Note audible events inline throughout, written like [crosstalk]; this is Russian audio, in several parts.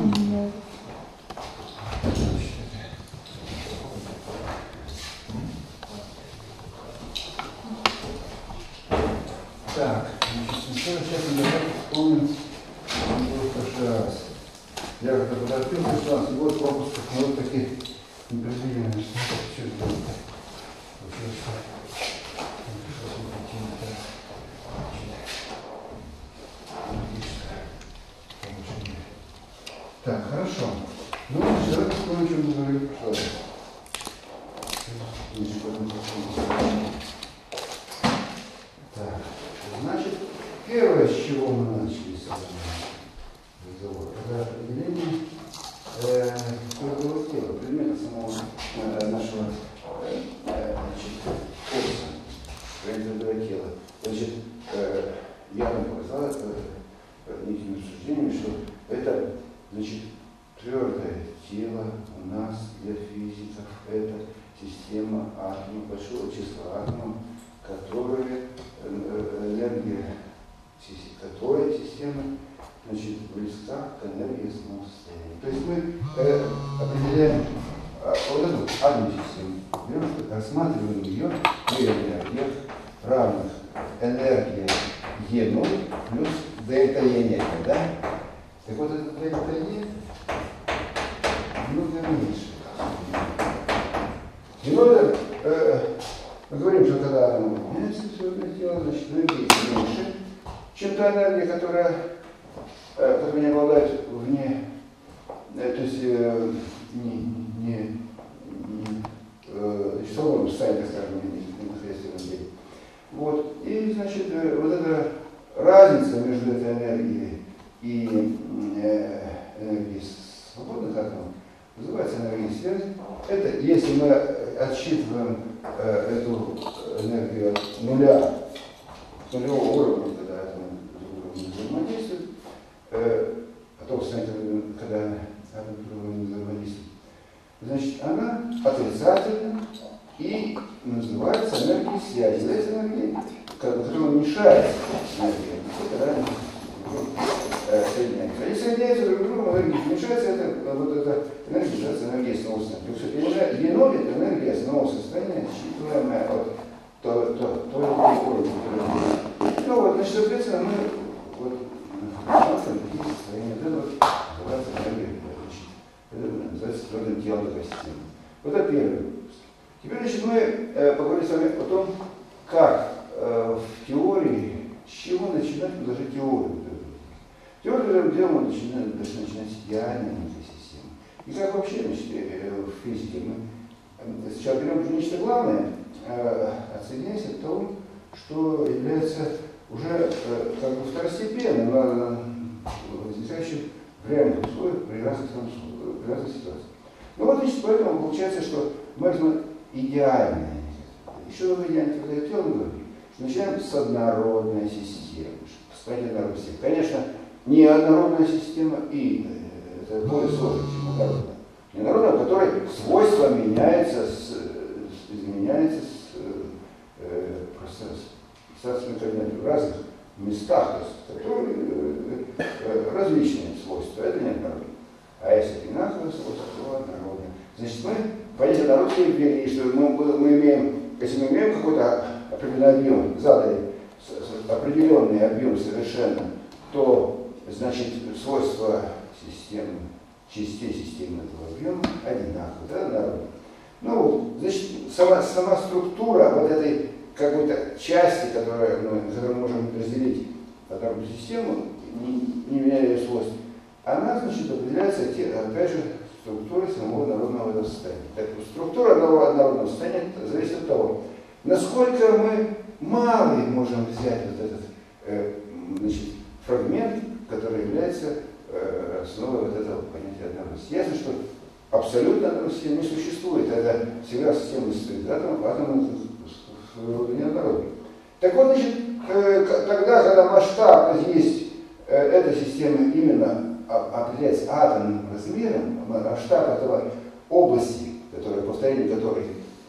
Так, значит, сейчас мы давайте вспомним прошлый раз. Я когда подоспел, пришла, и вот пропуск, вот такие непредвиденные, что-то Так, хорошо. Ну, давайте вспомним, мы говорили в Так, значит, первое, с чего мы начали, эта система именно определяется атомным размером, масштаб этого области, которая, повторение которой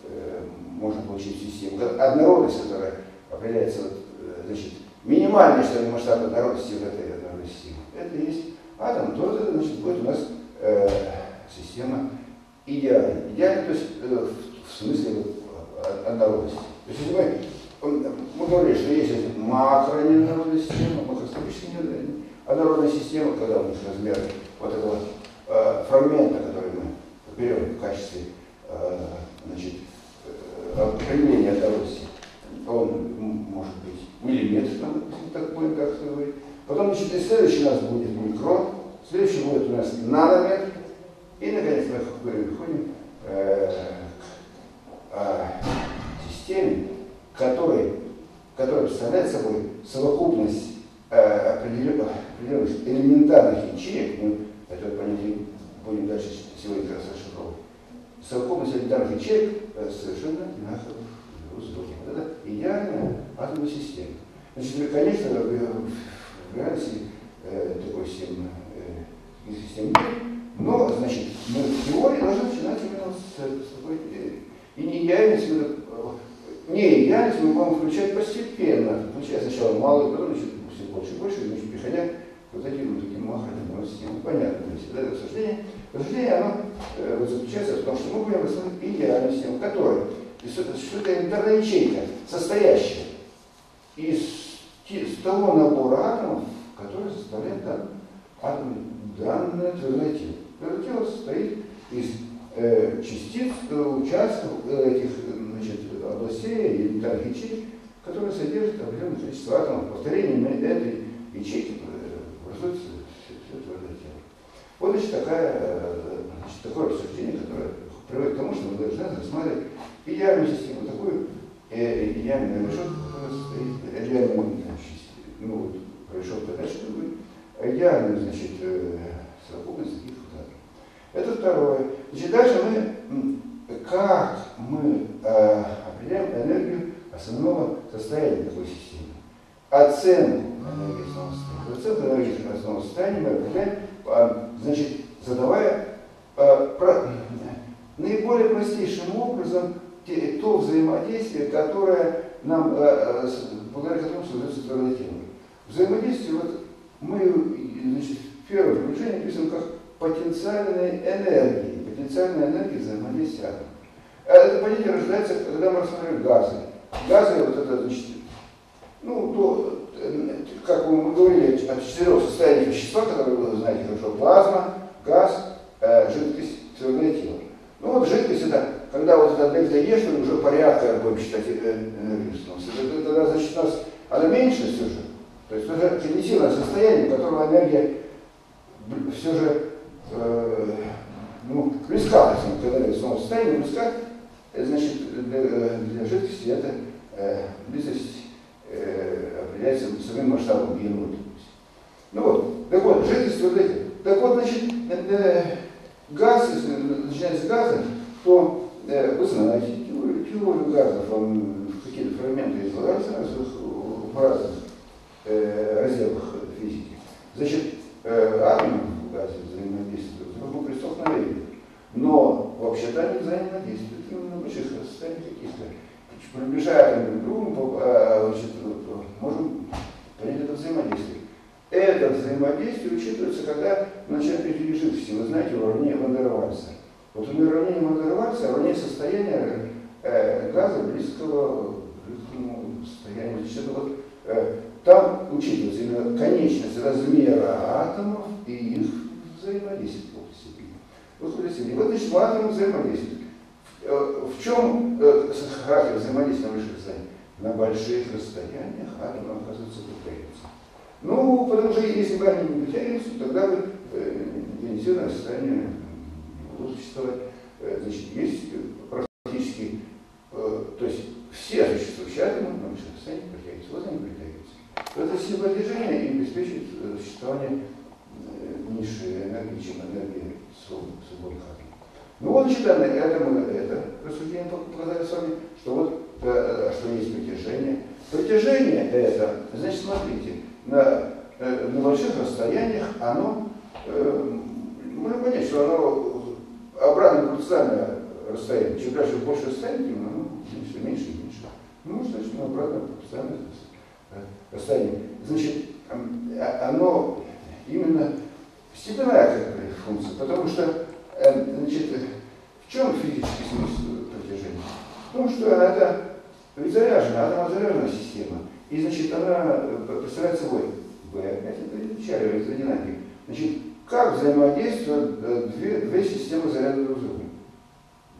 э, можно получить систему, однородность, которая определяется, вот, э, значит, минимальный, что ли, масштаб однородности в этой однородной системе это есть атом, то это, значит, будет у нас э, система идеальная. Идеальная, то есть, э, в смысле вот, однородности. То есть, если мы, мы говорили, что есть макро неоднородная система, макроскопическая неоднородная, макроскопическая однородная система, когда у них размер вот этого э, фрагмента, который мы берем в качестве э, значит, э, определения однородности, он может быть миллиметр, там, так будем как говорить. Потом, значит, и следующий у нас будет микрон, следующий будет у нас нанометр, и, наконец, мы переходим э, к э, системе, которая представляет собой совокупность определенных, определенных элементарных ячеек, мы это понятие будем дальше сегодня расшифровывать, совокупность элементарных ячеек э, совершенно одинаковых узлов. Вот это идеальная атомная система. Значит, конечно, в реальности э, такой системы, э, системы нет, но, значит, мы в теории должны начинать именно с, с такой э, и неидеальность, не идеальность мы будем включать постепенно, включая сначала малый, потом значит, больше и больше, значит, переходя к вот этим вот таким махровым системам. Понятно, то есть это рассуждение. Рассуждение, оно э, вот, заключается в том, что мы будем рассмотреть идеальную систему, которая существует элементарная ячейка, состоящая из, из того набора атомов, который составляет да, атом, данное твердое тело. Твердое тело состоит из э, частиц, э, участков э, этих значит, областей элементарных ячеек, которые содержат определенное количество атомов. Повторением этой ячейки образуется твердое тело. Вот значит, такая, значит, такое рассуждение, которое приводит к тому, что мы должны рассматривать идеальную систему, такую э, идеальную решетку, которая состоит, идеальную, значит, ну вот, решетка дальше будет, идеальную, значит, э, совокупность таких вот Это второе. Значит, дальше мы, как мы э, определяем энергию основного состояния такой системы. Оценку энергии основного состояния. Оценку энергии основного состояния мы определяем, а, значит, задавая а, наиболее простейшим образом то взаимодействие, которое нам, а, благодаря которому создается твердое тело. Взаимодействие, вот мы, значит, в первом приближении пишем как потенциальной энергии, потенциальная энергия взаимодействия атомов. Это понятие рождается, когда мы рассматриваем газы. Газы, вот это, значит, ну, то, как мы говорили, о четырех состояниях вещества, которые вы знаете хорошо, плазма, газ, э, жидкость, твердое тело. Ну вот жидкость это, когда вот это дельта Е, что уже порядка будем считать э, энергию становится, тогда, значит, у нас она меньше все же. То есть это когнитивное состояние, в котором энергия все же э, ну, близка, когда в состоянии близка, значит, для, для жидкости это э, близость э, определяется самим масштабом генома. Ну вот, так вот, жидкость вот эти. Так вот, значит, э, газ, если начинается с газа, то э, вы знаете, теорию, газов, какие-то фрагменты излагаются в разных э, разделах физики. Значит, э, атомы в газе взаимодействуют друг другу при столкновении. Но вообще-то они взаимодействуют именно в больших расстояниях каких-то приближая друг к другу, а, значит, можем понять это взаимодействие. Это взаимодействие учитывается, когда перейти жидкости. Вы знаете, уравнение Вандервальса. Вот у уравнение Вандервальса уравнение состояния э, газа близкого к жидкому состоянию. Значит, это вот, э, там учитывается именно конечность размера атомов и их взаимодействие в области. Вот, значит, взаимодействуют. Э, в чем э, характер взаимодействия на высших расстояниях? На больших расстояниях атомы, оказывается, притягиваются. Ну, потому что если бы они не притягиваются, тогда бы э, ионизированное состояние не могло существовать. Значит, есть практически, то есть все существующие атомы на высших расстояниях притягиваются. Вот они притягиваются. Это сила движения и обеспечивает существование низшей энергии, чем энергия свободных атомов. Ну вот, значит, это мы это рассуждение показали с вами, что вот э, что есть притяжение. Притяжение это, значит, смотрите, на, э, на больших расстояниях оно, э, можно понять, что оно обратно пропорциональное расстояние. Чем дальше больше расстояние, тем оно все меньше и меньше. Ну, значит, оно обратно пропорциональное расстояние. Значит, оно именно степенная, как функции. Потому что, э, значит, в чем физический смысл протяжения? В том, что это ведь заряжена, атомозаряженная система. И, значит, она представляет собой B, это изучали электродинамики. Значит, как взаимодействуют две, две системы заряда друг с другом?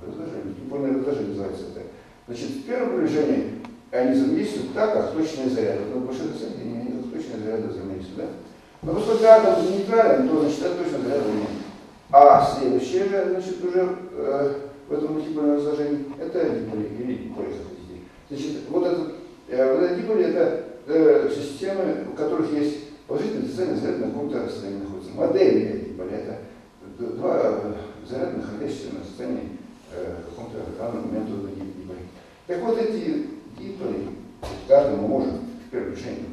Разложение, дипольное разложение называется это. Значит, в первом приближении они взаимодействуют так, как точные заряды. Но большое соединение, они как точные заряды взаимодействуют? Но поскольку атом нейтрален, то значит это точно заряд нет. А следующее же, значит, уже э, в этом мультипольном разложении, это диполи, или диполи. Значит, вот этот, э, вот диполи это э, системы, у которых есть положительный отрицательный заряд на каком-то расстоянии находится. Модель этой диполи это два э, заряда, находящиеся на расстоянии э, каком-то равном моменту диполи. Так вот эти диполи, каждый мы можем в первом решении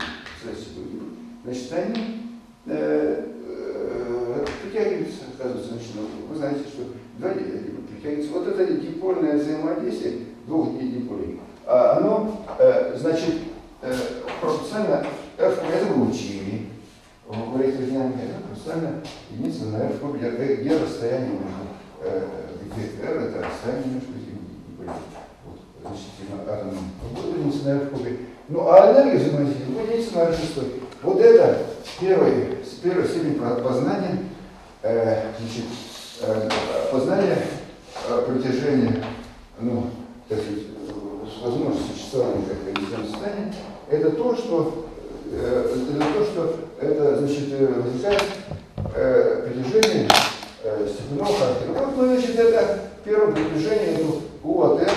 значит, они э, э, притягиваются, оказывается, значит, ну, вы знаете, что два притягиваются. Вот это дипольное взаимодействие двух диполей, а оно, э, значит, э, пропорционально F, это вы учили, в электродинамике, это пропорционально единица на F, где, расстояние между, э, где R это расстояние между диполями. Вот, значит, атомом. Вот единица на F кубе. Ну, а энергия взаимодействия единица на R6. Вот это первый, первая степень познания, э, значит, э, познание э, протяжения, ну, так сказать, возможности существования как конечного состояния, это то, что э, это то, что это, значит, возникает э, притяжение э, степенного характера. Вот, ну, значит, это первое приближение ну, U от R.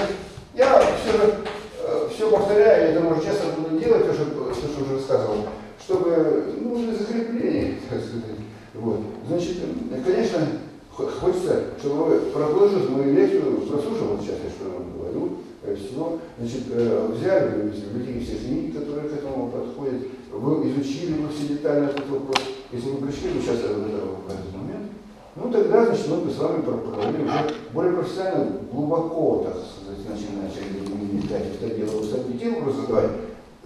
Я все, э, все повторяю, это может часто буду делать, то, что, то, что уже рассказывал чтобы, ну, для закрепления, [laughs] так сказать. Вот. Значит, конечно, хочется, чтобы вы продолжили мою лекцию, прослушал сейчас я что говорю, э, всего, значит, э, взяли в библиотеке все книги, которые к этому подходят, вы изучили вы все детально этот вопрос. Если вы пришли вы сейчас в этот момент, ну тогда, значит, мы бы с вами поговорим уже более профессионально, глубоко, так сказать, начали метать это дело, вы сами вопросы задавать,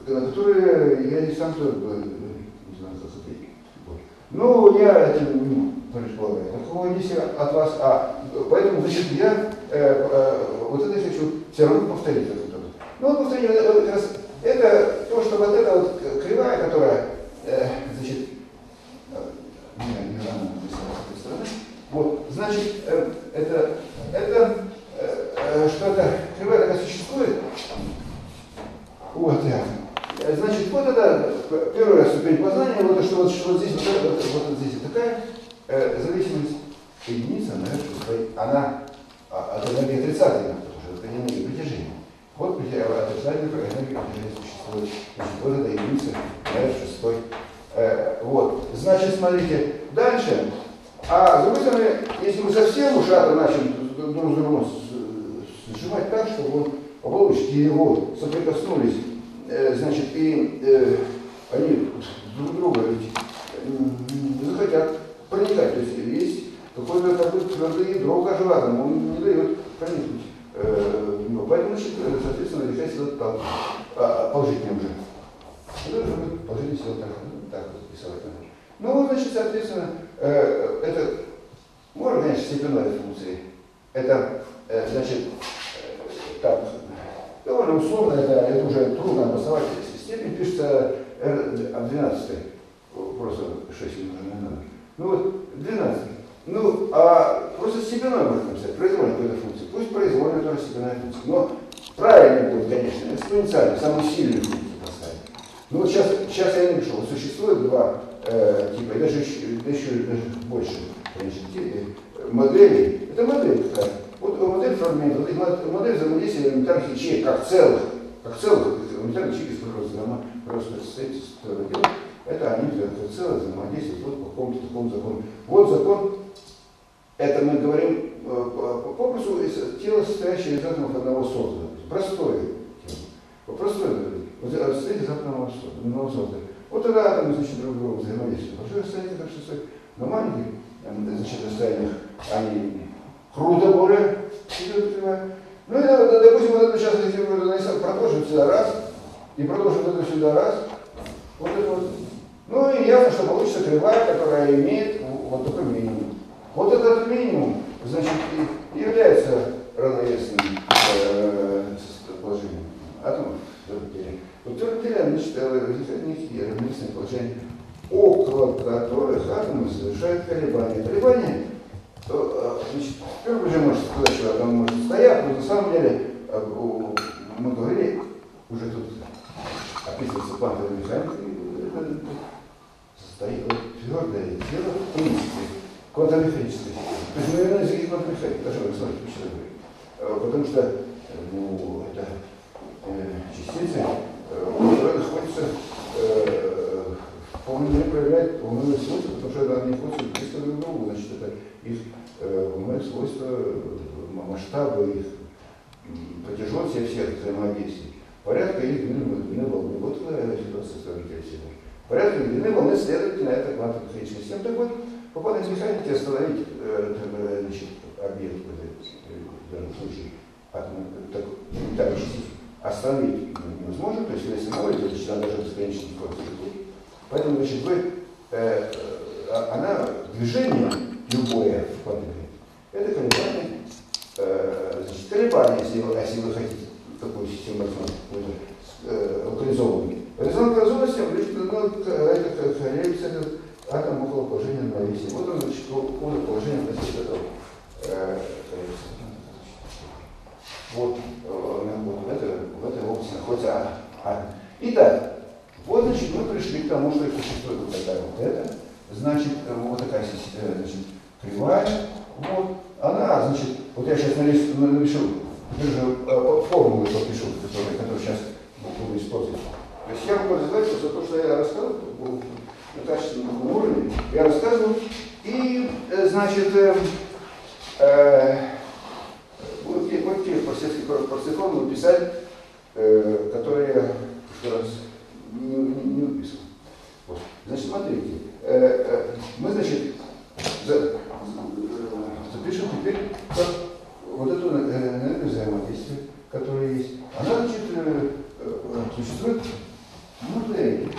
на которые я и сам тоже не знаю, ответить. Вот. Ну, я это не предполагаю. Такого если от вас. А, поэтому, значит, я э, э, вот это хочу все равно повторить. Это, ну, вот повторить, это, как раз, это то, что вот эта вот кривая, которая, э, значит, э, не, не рано с этой стороны, вот, значит, э, это, это э, э что это кривая такая существует, вот, я. Э, значит, вот это первая ступень познания, вот, что, вот, что вот здесь, вот, это, вот, вот здесь такая э, зависимость единица, наверное, она а, от энергии отрицательная, потому что это не энергия притяжения. Вот отрицательная энергия притяжения существует. Значит, вот эта единица, наверное, шестой. Э, вот. Значит, смотрите, дальше. А с другой стороны, если мы совсем уж начнем друг с другом сжимать так, чтобы он по полочке его соприкоснулись Э, значит, и э, они друг друга ведь захотят проникать. То есть есть какое-то такое твердое ядро каждого он не дает проникнуть. Э, ну, поэтому, соответственно, решать сила так, а, положительным же. Это положительная сила так, ну, так вот рисовать надо. Ну, значит, соответственно, э, это можно, конечно, степенной функции. Это, э, значит, э, так, Довольно условно, это, это уже трудно обосновать. Степень пишется R12, просто 6 умноженное на 0. Ну вот, 12. Ну, а просто степенной можно написать, произвольная какой-то функция. Пусть произвольная тоже степенная функция. Но правильно будет, конечно, экспоненциально, самую сильную функцию поставить. Ну вот сейчас, сейчас я напишу, существует два э, типа, и даже, еще, еще даже больше, конечно, э, моделей. Это модель такая вот модель фрагмента, вот модель взаимодействия элементарных ячеек как целых, как целых элементарных ячеек, из которых просто состоит это они как целое взаимодействуют вот по какому-то такому закону. Вот закон, это мы говорим э, попросту тело, состоящее из атомов одного созданного. Простое тело. Простое вот, состоит из атомов одного созданного. Вот тогда атомы, значит, друг другу взаимодействуют. Большое расстояние, как шестой, но маленькие, значит, расстояниях они круто более Ну и, допустим, вот это сейчас, если мы продолжим сюда раз, и продолжим это сюда раз, вот это вот. Ну и ясно, что получится кривая, которая имеет вот такой минимум. Вот этот минимум, значит, и является равновесным э, положением атомов. В твердом теле значит, возникает некие равновесные положения, около которых атомы совершают колебания. Колебания, то, значит, первый же может сказать, что атом может стоять, но на самом деле мы говорили, уже тут описывается квантовая механика, состоит твердое тело принципе квантомеханической. То есть, наверное, языки квантомеханики, даже вы смотрите, почему говорю. Э, потому что ну, это э, частицы, э, которые находятся э, вполне проявляют волновые свойства, потому что они находятся близко друг к другу. Значит, это их э, волновые свойства, масштабы их, протяженность всех взаимодействий, порядка их длины, волны. Вот ситуация сравнительная всего. Порядка длины волны, следовательно, это квантовая механическая система. Так вот, по квантовой остановить э, значит, объект в данном случае так, так, остановить невозможно, то есть если остановить, то значит, она даже бесконечно скорости. Поэтому, значит, вы, э, э, она, движение любое квантовой это колебание, э, значит, колебание, если, если вы хотите такую систему э, локализованную. Резонанс разумности, ну, это колеблется атом около положения равновесия. Вот он, значит, около положения относительно этого э, вот, э, вот в, этой, в этой области находится атом. Итак, вот, значит, мы пришли к тому, что существует вот такая вот эта, значит, э, вот такая значит, кривая, вот, она, значит, вот я сейчас напишу, напишу формулы подпишу, которые, которые сейчас буду использовать. То есть я буду развиваться за то, что я рассказывал, на качественном уровне, я рассказываю, и, э, значит, э, э, вот, вот те парсифоны писать, э, которые я в раз не, не, не уписал. Вот. Значит, смотрите, э, э, мы, значит, за, запишем теперь как вот эту энергию взаимодействия, которая есть. Она, значит, э, э, существует модель.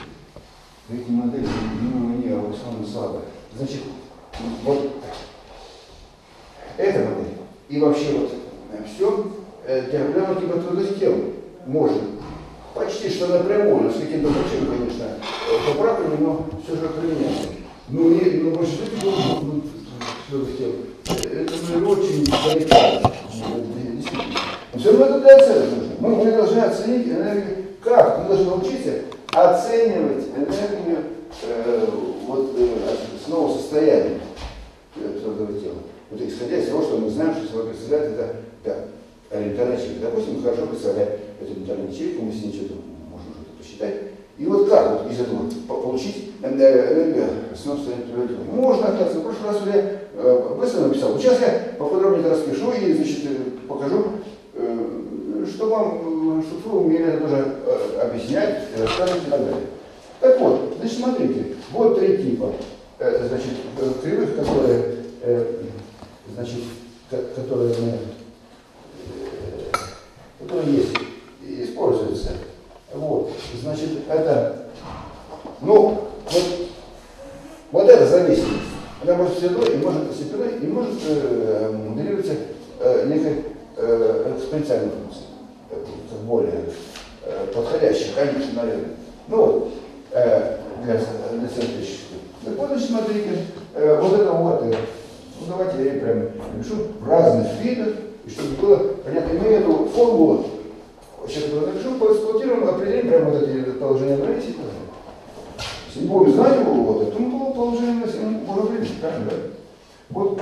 Эти модели, ну, не, а в основном слабая. Значит, вот эта модель и вообще вот все диаграмма типа трудных тел может почти что напрямую, с каким-то причинам, конечно, поправками, но все же применяется. Ну, и, ну, больше ну. Это ну, очень далеко. Все равно это для оценки. Мы, мы должны оценить энергию. Как? Мы должны научиться оценивать энергию э, вот, э, снова состояния твердого тела. Вот исходя из того, что мы знаем, что собой представляет это да, ориентальная ячейка. Допустим, мы хорошо представляем эту ориентальную ячейку, мы с ней что-то можем что-то посчитать. И вот как вот из этого получить энергию снова состояния твердого тела? Можно, оказывается, в прошлый раз я э, быстро написал. Сейчас я поподробнее распишу и значит, э, покажу что вам, чтобы вы умели это тоже э, объяснять, рассказывать и так далее. Так вот, значит, смотрите, вот три типа, э, значит, кривых, которые, э, значит, которые, которые есть, используются. Вот, значит, это, ну, вот, вот эта зависимость, она может степенной и может степенной и может э, моделироваться э, некой э, экспоненциальной функцией. Более э, подходящих, конечно, наверное. Ну вот, э, для, для синтетических. Так вот, значит, смотрите, э, вот это вот, э, ну давайте я прям напишу. В разных видах, и чтобы было понятно, имея эту формулу, определим прямо вот эти положения равновесия. Если не будем знать его, вот, то мы положение можем определить, правильно, вот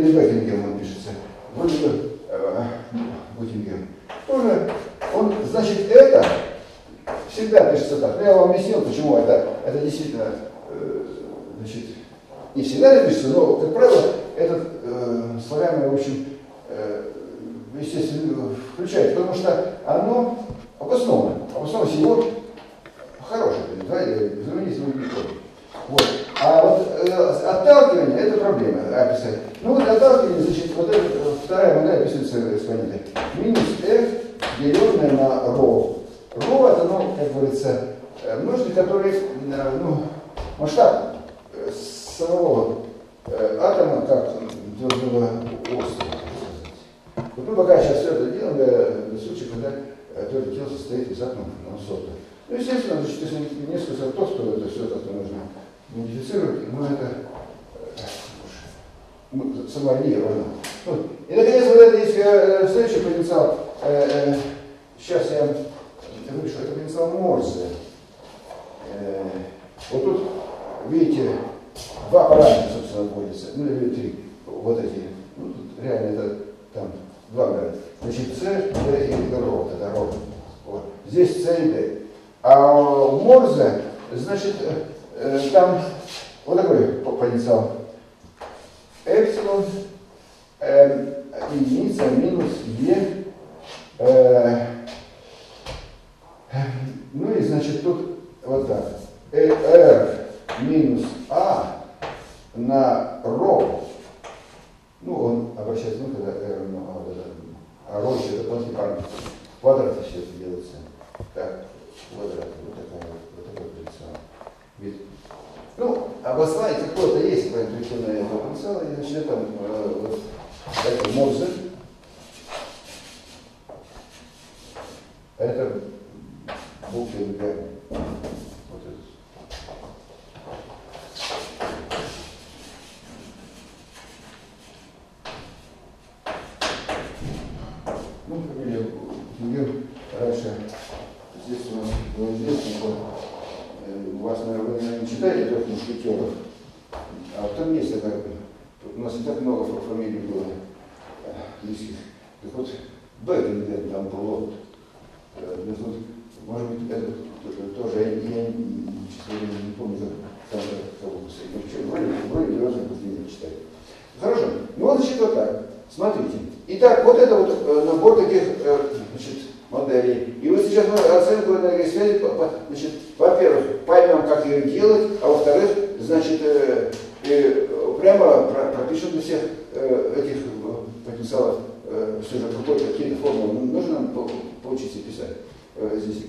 или Беттингем он пишется. вот это э, Беттингем. Тоже он, значит, это всегда пишется так. Ну, я вам объяснил, почему это, это действительно, э, значит, не всегда это пишется, но, как правило, этот э, славян, в общем, э, естественно, включает, потому что оно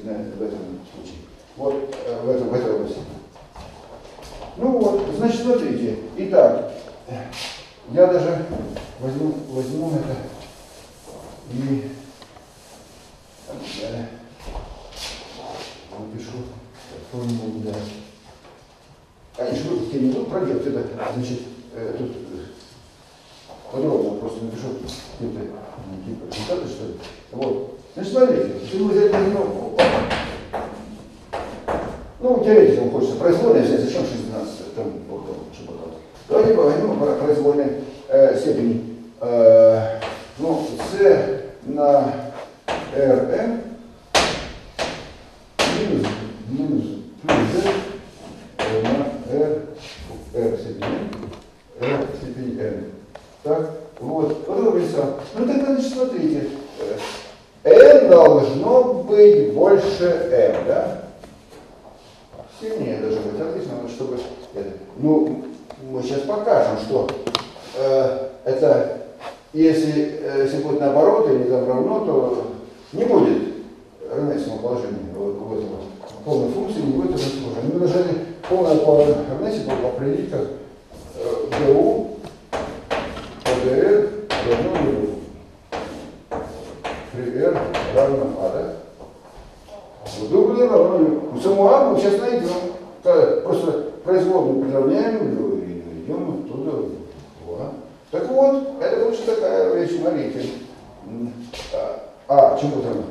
э, здесь в этом случае. Вот э, в, этом, в этой области. Ну вот, значит, смотрите. Итак, я даже возьму, возьму это и э, напишу формулу для... Конечно, выпуск я не буду проделать, это, значит, э, тут подробно просто напишу какие-то результаты, что ли. Вот. Значит, смотрите, если мы взять ну, ну, теоретически хочется произвольно взять, зачем 16, там, чтобы Давайте возьмем произвольной э, степени. Э, ну, c на rm минус, минус плюс d на r, r степени, r степени n. Так, вот, вот это. Ну тогда, значит, смотрите, n должно быть больше m, да? Сильнее даже быть, отлично, чтобы это. Ну, мы сейчас покажем, что э, это, если, э, если будет наоборот или там равно, то не будет равновесного положения вот, в этом полной функции, не будет положения. Мы должны полное равновесие определить как э, du ПДР равно нулю. При R равно А, да? Вот W равно. У самого А мы сейчас найдем. Просто производную приравняем нулю и найдем оттуда А. Так вот, это лучше такая вещь, смотрите. А, чему там?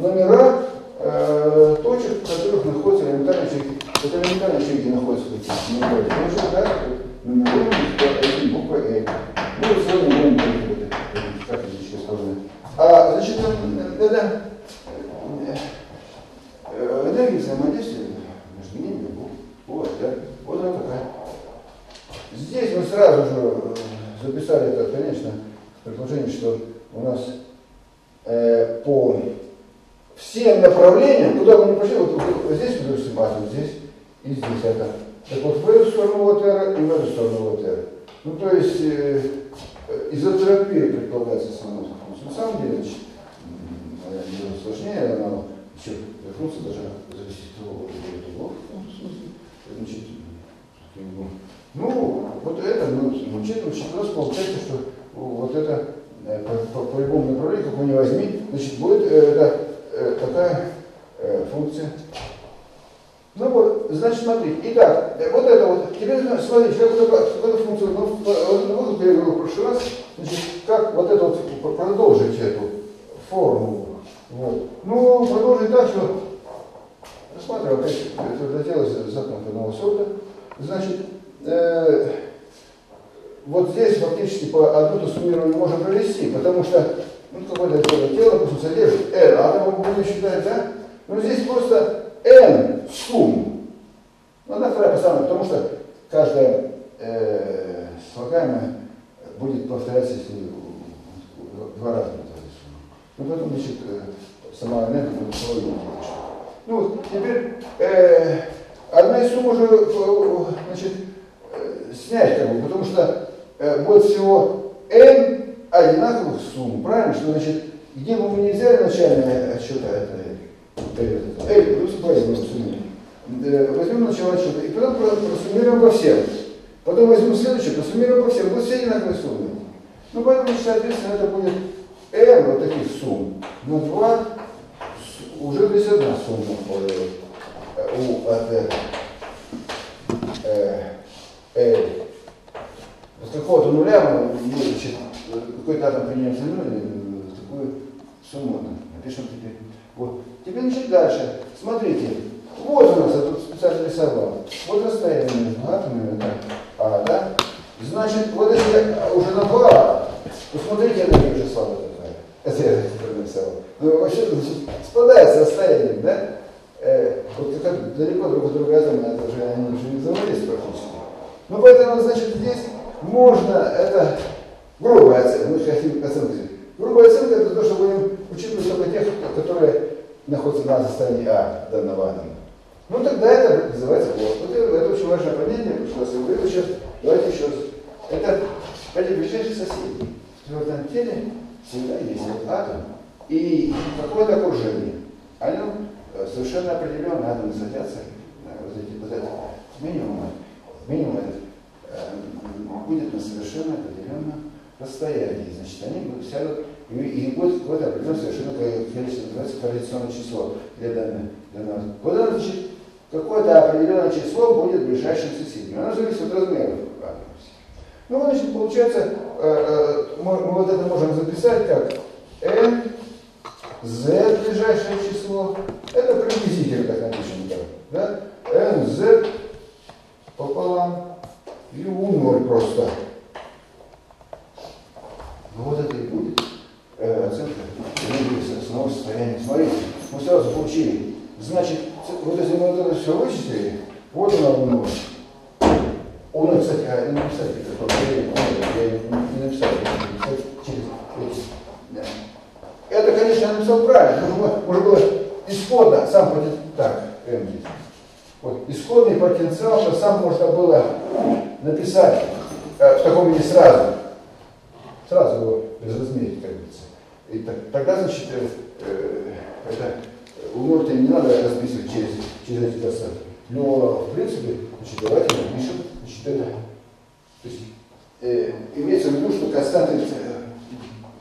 Номера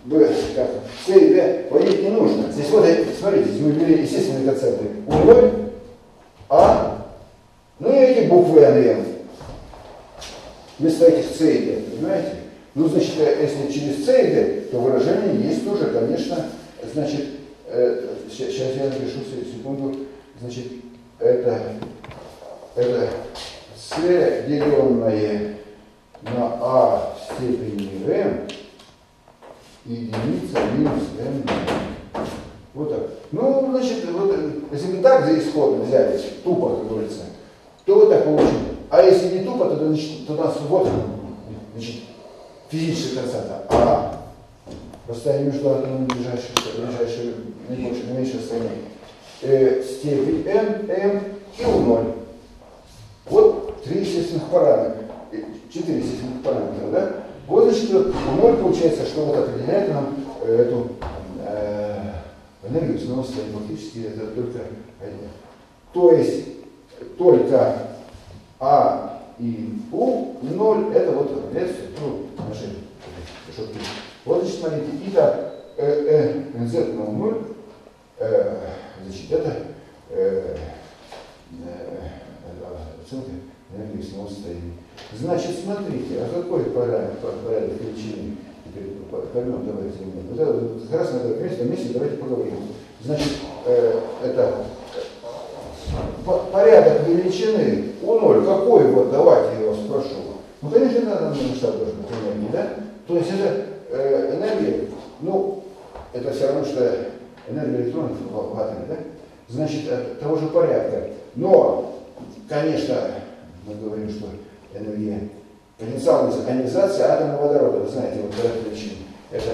B, как, C и D вводить не нужно. Здесь вот, смотрите, здесь мы ввели естественные коэффициенты U0, А, ну и эти буквы M. Вместо этих C и D, понимаете? Ну, значит, э, если через C и D, то выражение есть тоже, конечно, значит, э, сейчас я напишу секунду, значит, это, это c деленное на а в степени m единица минус m Вот так. Ну, значит, вот, если мы так за исходно взяли, тупо, как говорится, то вот так получим. А если не тупо, то, значит, то у нас вот значит, физическая константа А расстояние между атомами ближайшее, ближайшее наибольшее, наименьшее расстояние, э, степень n, m и u0. Вот три естественных параметра, э, четыре естественных параметра, да? Вот, значит, u0 получается, что вот определяет нам э, эту э, энергию состояния. Фактически это только один. То есть только А и U 0 это вот определяется ну, нашей шутки. Вот, значит, смотрите, итак, э, э, на 0, э, значит, это э, э, оценка энергии самого состояния. Значит, смотрите, а какой порядок, порядок величины? Поймем, давайте. Вот это, вот, раз на этом месте, давайте поговорим. Значит, э, это порядок величины у 0, какой вот, давайте я вас спрошу. Ну, конечно, надо масштаб должен быть энергии, да? То есть это э, энергия, ну, это все равно, что энергия электронов в, в атоме, да? Значит, от того же порядка. Но, конечно, мы говорим, что энергия, потенциал ионизации атома водорода, вы знаете, вот причин, это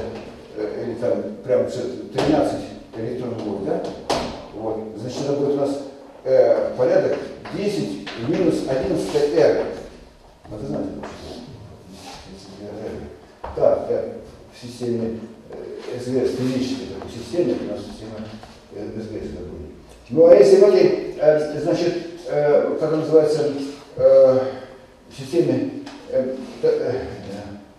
э, или там прям 13 электронов вольт, да? Вот, значит, это будет у нас э, порядок 10 в минус 11 R. Вы знаете, так, да, в системе СГС, физической такой системе, у нас система СГС такой. Ну а если мы, э, значит, э, как называется, э, в системе, э, э,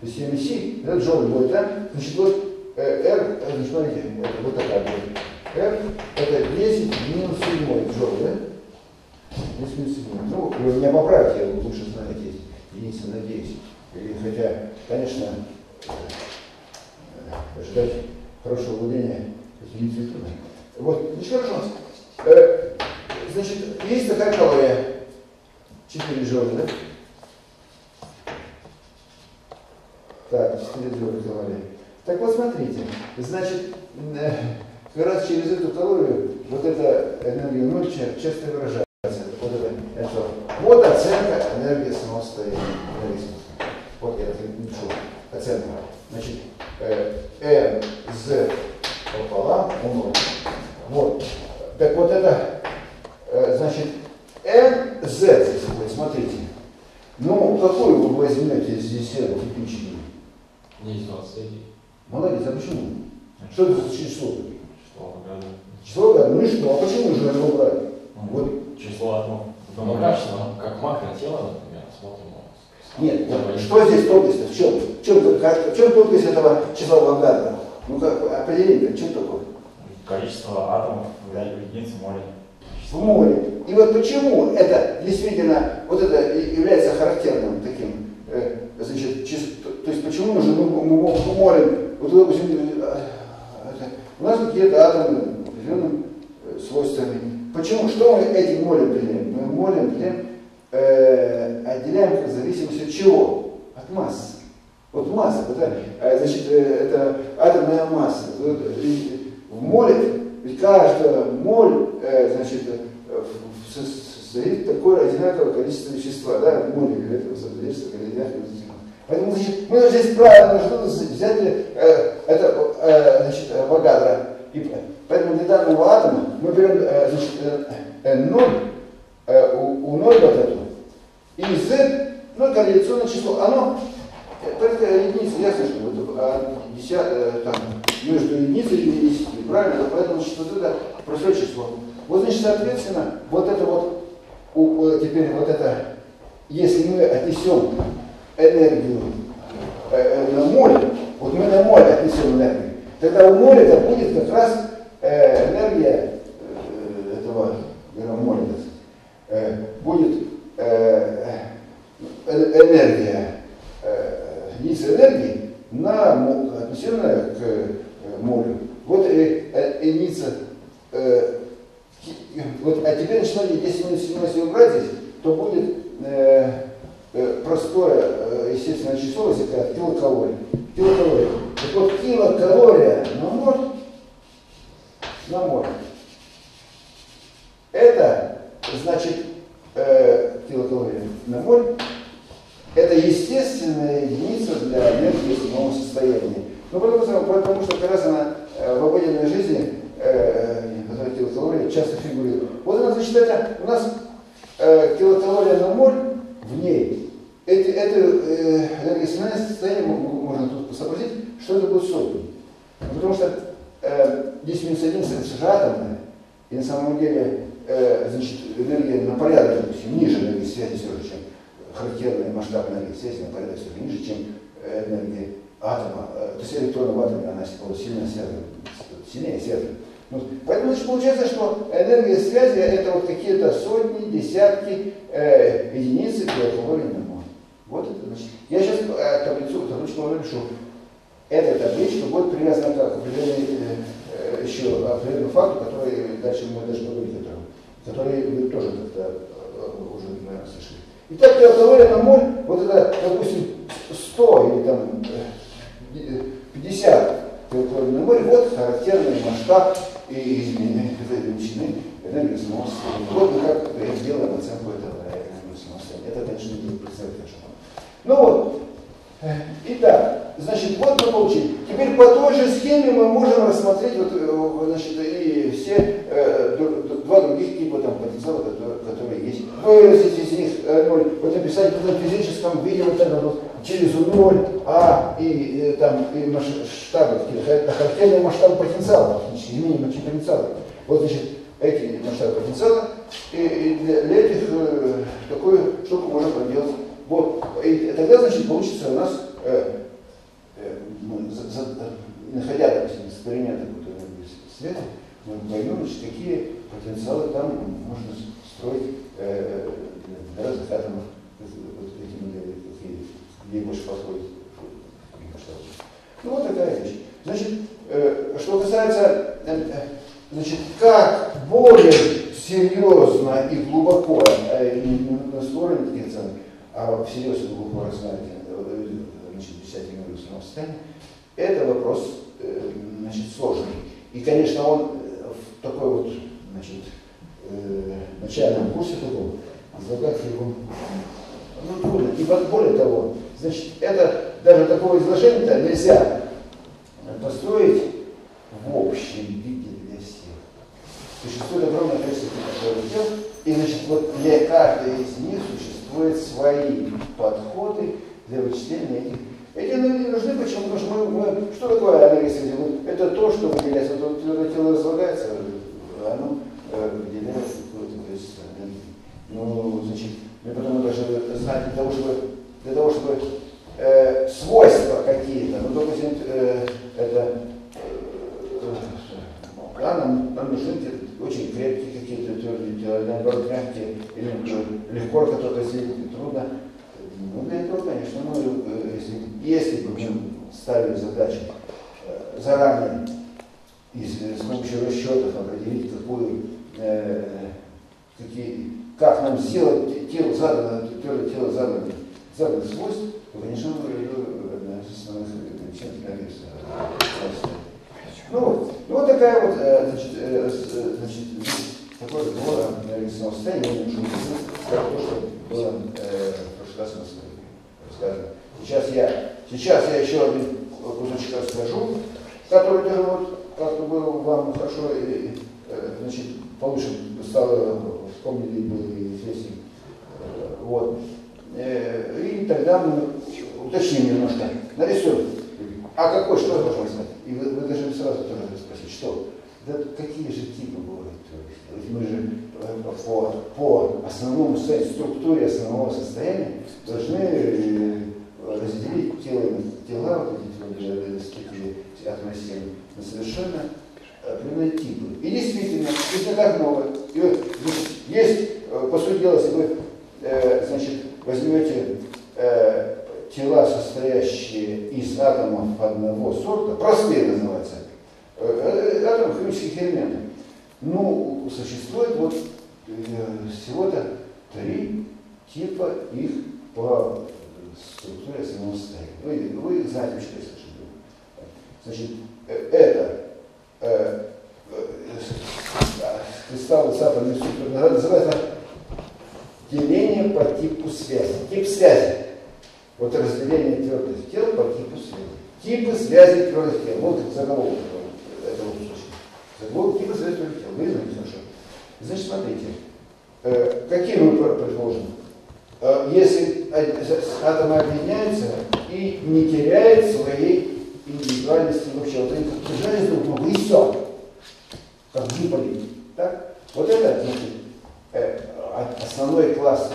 в системе Си, это джоуль будет, да? Значит, вот э, R, значит, смотрите, вот, вот такая будет. R это 10 минус 7 джоуль, да? 10 минус 7. Ну, вы меня поправьте, я лучше знаете, единица на 10. Или, хотя, конечно, ждать хорошего владения единицей труда. Вот, значит, хорошо. Э, значит, есть такая калория. Четыре джоуля, да? Так, джоуля калории. Так вот, смотрите. Значит, э, как раз через эту калорию вот эта энергия ноль часто выражается. Вот, это, это, вот оценка энергии самого состояния. Вот я напишу оценка. Значит, э, N, Z пополам умножить. Вот. Так вот это, э, значит, N, Z, смотрите. Ну, какой вы возьмете здесь типичный? Не 23. Молодец, а почему? Что это за число? Число года. Число года? Ну и что? А почему же его брать? Вот. Число атомов. Ну, качество, как макротело, например, смотрим. Нет, нет. что здесь тонкость? В чем? В чем, в чем тонкость этого числового гада? Ну как определение, в чем такое? Количество атомов в единице моря. В море. И вот почему это действительно, вот это является характерным таким, э, значит, чисто, то есть почему же мы, мы, мы молим, вот допустим, э, у нас какие-то атомы определенным э, свойствами. Почему? Что мы этим молим для Мы молим для э, отделяем в зависимости от чего? От массы. Вот масса, это, э, значит, это атомная масса. В моле, ведь каждая моль, значит, состоит такое одинаковое количество вещества, да, в моле этого соответствует одинаковое вещества. Поэтому, значит, мы здесь правильно что взять э, это, э, значит, Авогадро. И поэтому для данного атома мы берем, э, значит, э, 0, э, у, у 0 вот эту, и z, ну, корреляционное число, оно, порядка единицы, ясно, что вот, а, десят, э, там, между единицей и десятью, правильно? Поэтому значит, вот это простое число. Вот, значит, соответственно, вот это вот, у, теперь вот это, если мы отнесем энергию. Э, э, на моль, вот мы на моль отнесем энергию, тогда у моля это будет как раз э, энергия этого моля, э, будет энергия, единица энергии на отнесенная к морю. Вот единица, вот, а теперь начинали, если мы если убрать здесь, то будет простое естественное число, это килокалорий. Килокалория. Так вот килокалория на море, на море. Это значит э, килокалорий на моль, это естественная единица для энергии самого состояния. Ну, потому, потому что как раз она э, в обыденной жизни, э, килокалория, часто фигурирует. Вот она, значит, это у нас э, килокалория на моль в ней. Эти, это э, энергосостояние состояние можно тут сообразить, что это будет сотни. Потому что э, 10 минус 11 это же атомная, и на самом деле э, значит, энергия на порядок, допустим, ниже энергии связи все же, чем характерная масштаб энергии связи на порядок все же ниже, чем э, энергия атома. Э, то есть электрон в атоме, она сильно связана, сильнее связана. Ну, поэтому значит, получается, что энергия связи это вот какие-то сотни, десятки э, единицы моль. Вот это значит. Я сейчас э, таблицу, табличку напишу. Эта табличка будет привязана к определенной, э, э, еще определенному факту, который дальше мы даже поговорить о том которые вы тоже как-то э, уже, наверное, слышали. Итак, килокалория на моль, вот это, допустим, 100 или там 50 э, килокалорий на моль, вот характерный масштаб и изменения величины энергии самого состояния. Вот мы как сделаем оценку этого энергии самого состояния. Это, конечно, не представить хорошо. Ну вот, итак, Значит, вот мы получили. Теперь по той же схеме мы можем рассмотреть вот, э, значит, и все э, два других типа там, потенциала, которые, есть. Вырастить из них э, ноль, вот написать в физическом виде вот это вот через ноль, а и, и э, там и масштабы, характерные масштабы потенциала, изменение потенциала. Вот, значит, эти масштабы потенциала, и, и для, для этих э, такую штуку можно проделать. Вот. И тогда, значит, получится у нас, э, э, мы, за, находя, допустим, эксперименты, которые без света, мы поймем, значит, какие потенциалы там можно строить э, э для разных атомов, вот эти модели, какие, где больше подходит. Ну вот такая вещь. Значит, э, что касается, э, э значит, как более серьезно и глубоко, э, не на стороне оценки, а всерьез и глубоко рассматривать э, значит, десятилетнего состояния, это вопрос значит, сложный. И, конечно, он в такой вот значит, начальном курсе таком излагать его ну, трудно. И более того, значит, это даже такого изложения нельзя построить в общем виде для всех. Существует огромное количество дел, и значит, вот для каждой из них существуют свои подходы для вычисления этих. Эти энергии нужны, почему? Потому что мы, мы что такое энергия Это то, что выделяется, вот это тело разлагается, оно э, выделяет какое-то количество энергии. Ну, значит, мы потом должны знать для того, чтобы, для того, чтобы э, свойства какие-то, ну, допустим, э, это да, нам, нам нужны очень крепкие какие-то твердые тела, наоборот, мягкие, или легко, которые сидеть трудно. Ну, для этого, конечно, мы, э, если, если бы мы ставили задачу э, заранее и с, помощью расчетов определить, какую, э, какие, как нам сделать тело задано, твердое тело задано, заданных свойств, то, конечно, мы одна из основных причин для ну вот, ну вот такая вот, э, значит, э, э, значит такое разговор о религиозном состоянии, я не сказать то, что было э, в прошлый раз у нас рассказано. Сейчас я, сейчас я еще один кусочек расскажу, который тоже вот как-то был вам хорошо, и, значит, получше стало, вспомнили было и известен. Вот. И тогда мы уточним немножко, нарисуем. А какой, что я должен сказать? И вы, вы должны сразу тоже спросить, что? Да какие же типы бывают? Мы же э, по, по основному структуре основного состояния должны э, разделить тело, тела, вот эти вот стихии атмосферы, на совершенно определенные типы. И действительно, их не так много. И вот, есть, э, по сути дела, если вы значит, возьмете тела, состоящие из атомов одного сорта, простые называются, э, э, атомов химических элементов. Ну, существует вот э, всего-то три типа их по структуре самого состояния. Вы, вы знаете, что я слышали. Значит, это э, кристаллы с атомной структурой называется деление по типу связи. Тип связи. Вот разделение твердых тел по типу связи. Типы связи твердых тел. Вот заголовок этого кусочка. Заголовок типы связи твердых тел. Вы знаете, хорошо. Значит, смотрите. Э, какие мы предположим? Э, если атомы объединяются и не теряют своей индивидуальности вообще. Вот они как прижались друг к другу и все. Как гиполи. Так? Вот это, значит, э, основной класс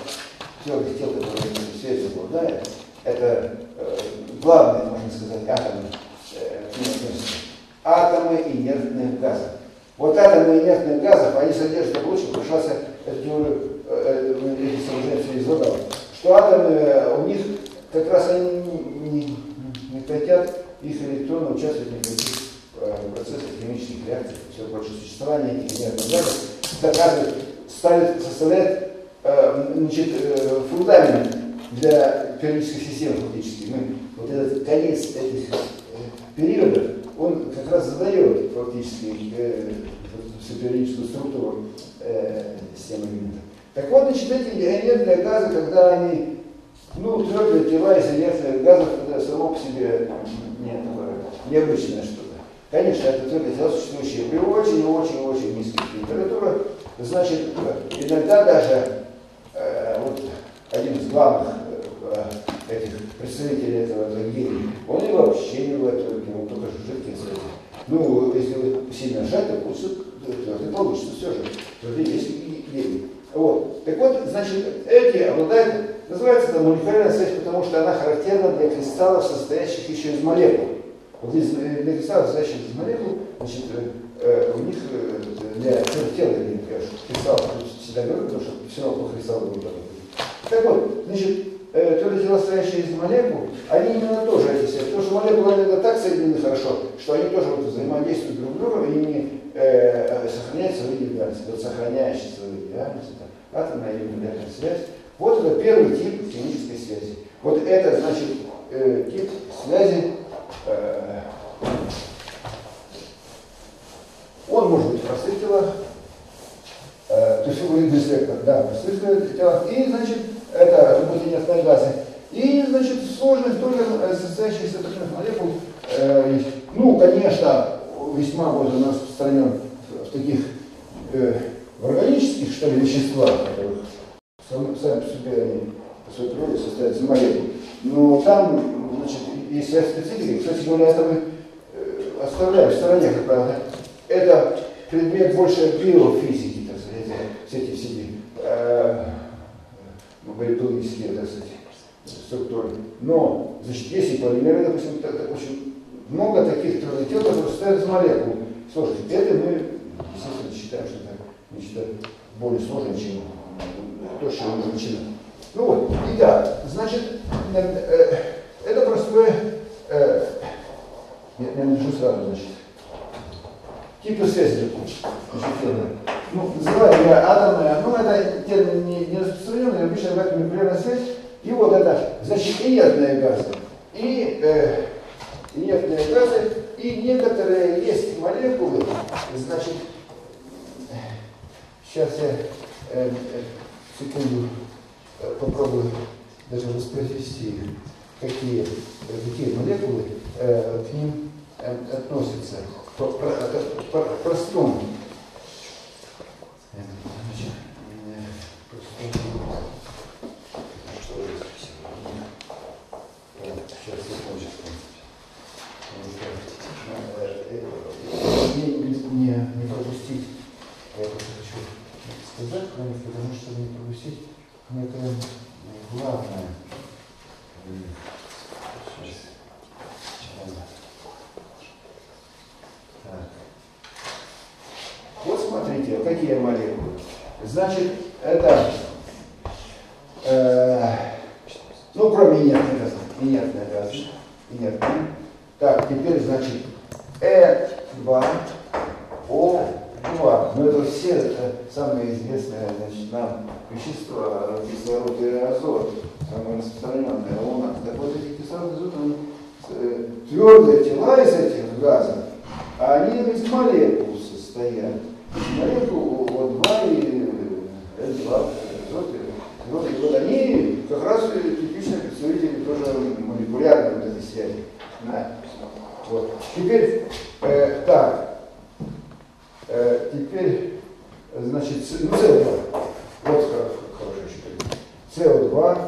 твердых тел, которые связь обладает, это э, главные, можно сказать, атомы э, атомы инертных газов. Вот атомы инертных газов, они содержат лучше, потому что эту теорию э, э, все излагал, что атомы, э, у них как раз они не, не, не хотят их электроны участвовать в никаких э, процессах химических реакций, все прочее существование этих инертных газов доказывает, ставит, составляет э, значит, э, фундамент для периодической системы фактически. Мы, вот этот конец этих э, периодов, он как раз задает фактически э, структуру э, системы элементов. Так вот, значит, эти инертные газы, когда они, ну, твердые тела из инертных газов, это само по себе не необычное что-то. Конечно, это твердые тела, существующие при очень-очень-очень низких температурах. Значит, иногда даже э, вот один из главных э, этих представителей этого гелия, он и вообще не бывает твердым, он только жидкий связи. Ну, если вы сильно сжать, то получится твердый получится все же. Твердый есть гелий. Вот. Так вот, значит, эти обладают, называется это уникальная связь, потому что она характерна для кристаллов, состоящих еще из молекул. Вот из, э, для кристаллов, состоящих из молекул, значит, э, у них э, для тела, кристаллов, всегда говорю, потому что все равно кристаллы будут так вот, значит, э, твердые тела, стоящие из молекул, они именно тоже эти связи. Потому что молекулы иногда так соединены хорошо, что они тоже вот взаимодействуют друг с другом, и не, э, сохраняет свою индивидуальность. Вот сохраняющая свою индивидуальность, это атомная и молекулярная связь. Вот это первый тип химической связи. Вот это значит э, тип связи э, он может быть в простых телах, э, то есть в интеллектах, да, в простых телах, и, значит, это будет нефтные газы. И, значит, сложных тоже э, состоящихся таких молекул, э, ну, конечно, весьма вот у нас распространен в, таких э, в органических, что ли, веществах, которых сами, сами по себе они по своей природе состоят из молекул. Но там, значит, есть своя специфика. Кстати говоря, это мы э, оставляем в стороне, как правило. Это предмет больше биофизики, так сказать, все эти все э, молекулические, так сказать, структуры. Но, значит, есть и полимеры, допустим, это очень много таких тел, которые состоят из молекул. Слушайте, это мы, естественно, считаем, что это нечто более сложное, чем то, что мы начинали. Ну вот, и да, значит, э, э, это простое, э, я, я сразу, значит, типы связи. Значит, ну, называю я атомная, ну это термин не, не распространенный, обычно в этом молекулярная связь. И вот это, значит, инертные газы. И э, инертные газы, и некоторые есть молекулы, значит, сейчас я э, э, секунду э, попробую даже воспроизвести, какие, какие молекулы э, к ним э, относятся простому. Э, секундочку. Не, не, пропустить. Я просто хочу сказать, потому что не пропустить некое главное. Так. Вот смотрите, какие молекулы. Значит, это, э, ну, кроме инертных газов, инертные газы, инертные. Так, теперь, значит, Э2, О2. Ну, это все это самые известные, значит, нам вещества, кислород и азот, самые распространенные у нас. Так вот, эти кислород и азот, они э, твердые тела из этих газов, а они из молекул состоят. Молекул О2 и L2, азот и вот, и вот они как раз типичные представители тоже молекулярной вот этой связи. Да. Вот. Теперь, э, так, э, теперь, значит, ну, СО2. Вот хорошая еще СО2.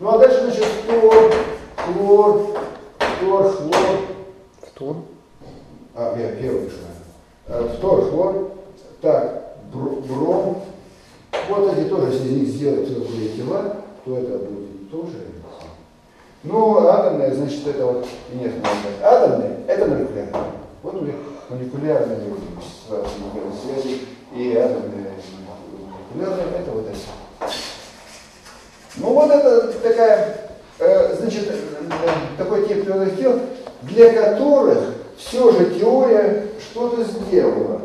Ну, а дальше, значит, фтор, хлор, фтор, хлор. Фтор? А, я первый что Фтор, хлор. Так, бром. Вот эти тоже, если из них сделать целые тела, то это будет тоже ну, атомные, значит, это вот нет, атомные, это молекулярные. Вот молекулярные вещества молекулярной связи и атомные молекулярные, это вот это. Ну вот это такая, э, значит, э, такой тип твердых тел, для которых все же теория что-то сделала.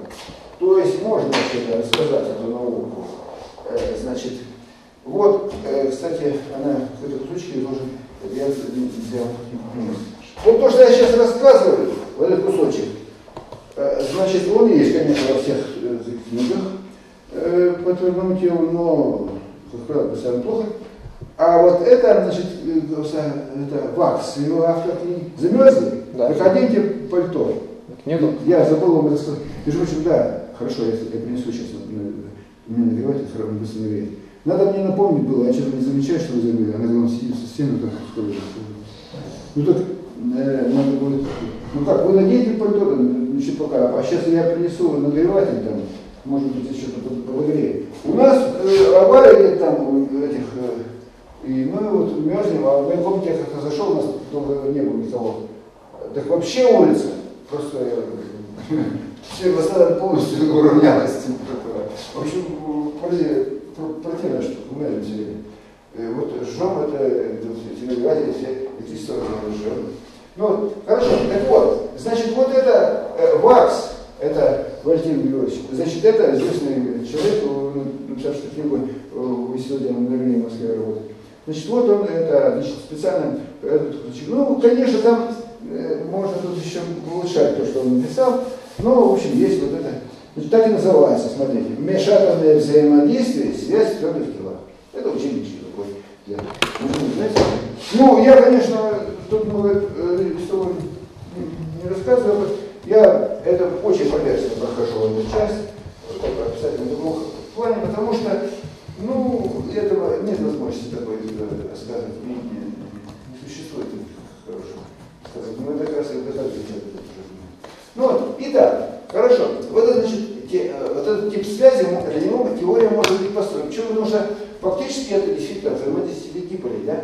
То есть можно что-то рассказать эту науку. Э, значит, вот, кстати, она в этой кусочке должен я взял Вот то, что я сейчас рассказываю, вот этот кусочек, э, значит, он есть, конечно, во всех э, книгах э, по твоему телу, но, как правило, постоянно плохо. А вот это, значит, это вакс, его автор книги. Замерзли? Да. Выходите пальто. Книгу? Я забыл вам это сказать. Между прочим, да, хорошо, я, я принесу сейчас, мне нагреватель, быстро нагреет. Надо мне напомнить было, я что-то не замечаю, что вы забыли, она главное сидит со стены, так скоро Ну так, надо будет, ну как, вы наденьте пальто, еще пока, а сейчас я принесу нагреватель там, может быть, еще что-то подогреет. У нас э, авария там этих, э, и мы вот мерзнем, а вы помните, я как-то зашел, у нас долго не было никого. Так вообще улица, просто все в полностью [laughs] уравнялась температура. В общем, противная штука, время. Вот жжем это, телеграфия, все истории жжем. Ну, хорошо, так вот, значит, вот это э, вакс, это Валентин Григорьевич. Значит, это известный человек, написавший книгу в Институте энергии в Москве работает. Значит, вот он, это значит, специально этот Ну, конечно, там э, можно тут еще улучшать то, что он написал, но, в общем, есть вот это. Значит, так и называется, смотрите, межатомное взаимодействие, связь твердых телах. Это учебничек такой. Знаете, ну, я, конечно, тут много э, истории не рассказываю, я это очень поверхностно прохожу эту часть, обязательно в плане, потому что ну, этого нет возможности такой э, сказать, не, не, не существует хорошего сказать. Мы это как раз и доказываем. Ну вот, итак, хорошо. Вот значит, те, э, вот этот тип связи, для него теория может быть построена. Почему? Потому что фактически это действительно взаимодействие диполей, да?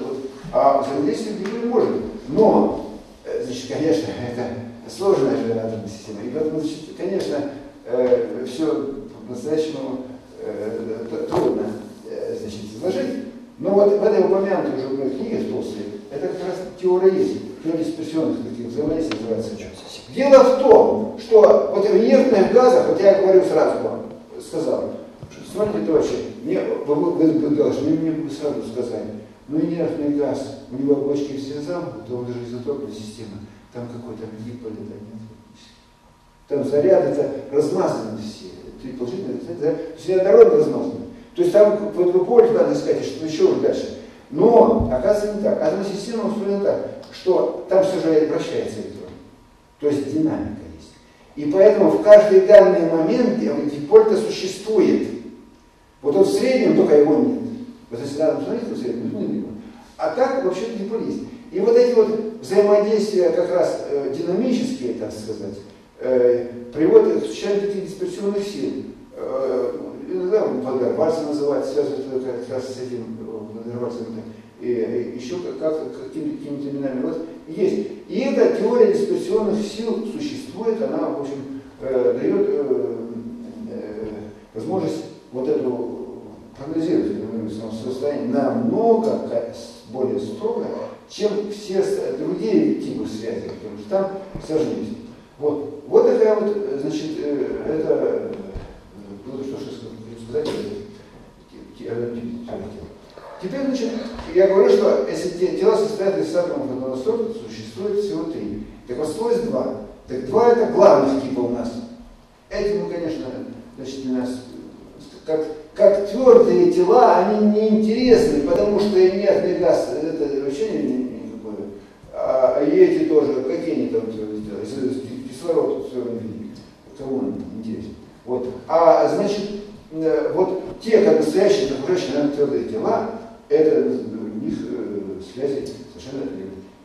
Вот, а взаимодействие диполей может. Но, э, значит, конечно, [laughs] это сложная же атомная система. И поэтому, значит, конечно, э, все по-настоящему э, трудно э, значит, изложить. Но вот в этой упомянутой уже книге толстой, это как раз теория есть, теория дисперсионных таких взаимодействий называется. Дело в том, что вот в инертных газах, вот я говорю сразу вам, сказал, что, смотрите, товарищи, мне, вы, вы, вы должны мне сразу сказать, ну инертный газ, у него оболочки все замкнуты, он же изотопная система, там какой-то диполь, это нет. Там заряды-то размазаны все три положительных, да? все однородно размазаны. То есть там в эту поле надо сказать, что еще дальше. Но, оказывается, не так. Атомная система устроена так, что там все же вращается электрон. То есть динамика есть. И поэтому в каждый данный момент диполь-то существует. Вот он в среднем, только его нет. Вот если надо посмотреть, то в среднем, ну, нет А так вообще-то диполь есть. И вот эти вот взаимодействия как раз э, динамические, так сказать, э, приводит к существованию таких дисперсионных сил. Э, иногда Вандервальса называют, связывают как раз с этим Вандервальсом, и еще как, какими-то какими именами. Вот есть. И эта теория дисперсионных сил существует, она, в общем, э, дает э, э, возможность вот эту прогнозировать состояние намного более строго, чем все другие типы связи, потому что там сложнее. Вот, вот такая вот, значит, э, это, было что сказать, Теперь, значит, я говорю, что если тела состоят из атомов одного сорта, существует всего три. Так вот, свойств два. Так два это главных типа у нас. Эти, ну, конечно, значит, для нас, как, как твердые тела, они неинтересны, потому что инертный газ, это вообще никакое. А, а эти тоже, какие они там тела? кислород в своем виде. Кому он интересен? Вот. А значит, э, вот те, как настоящие окружающие нам твердые тела, это у них э, связи совершенно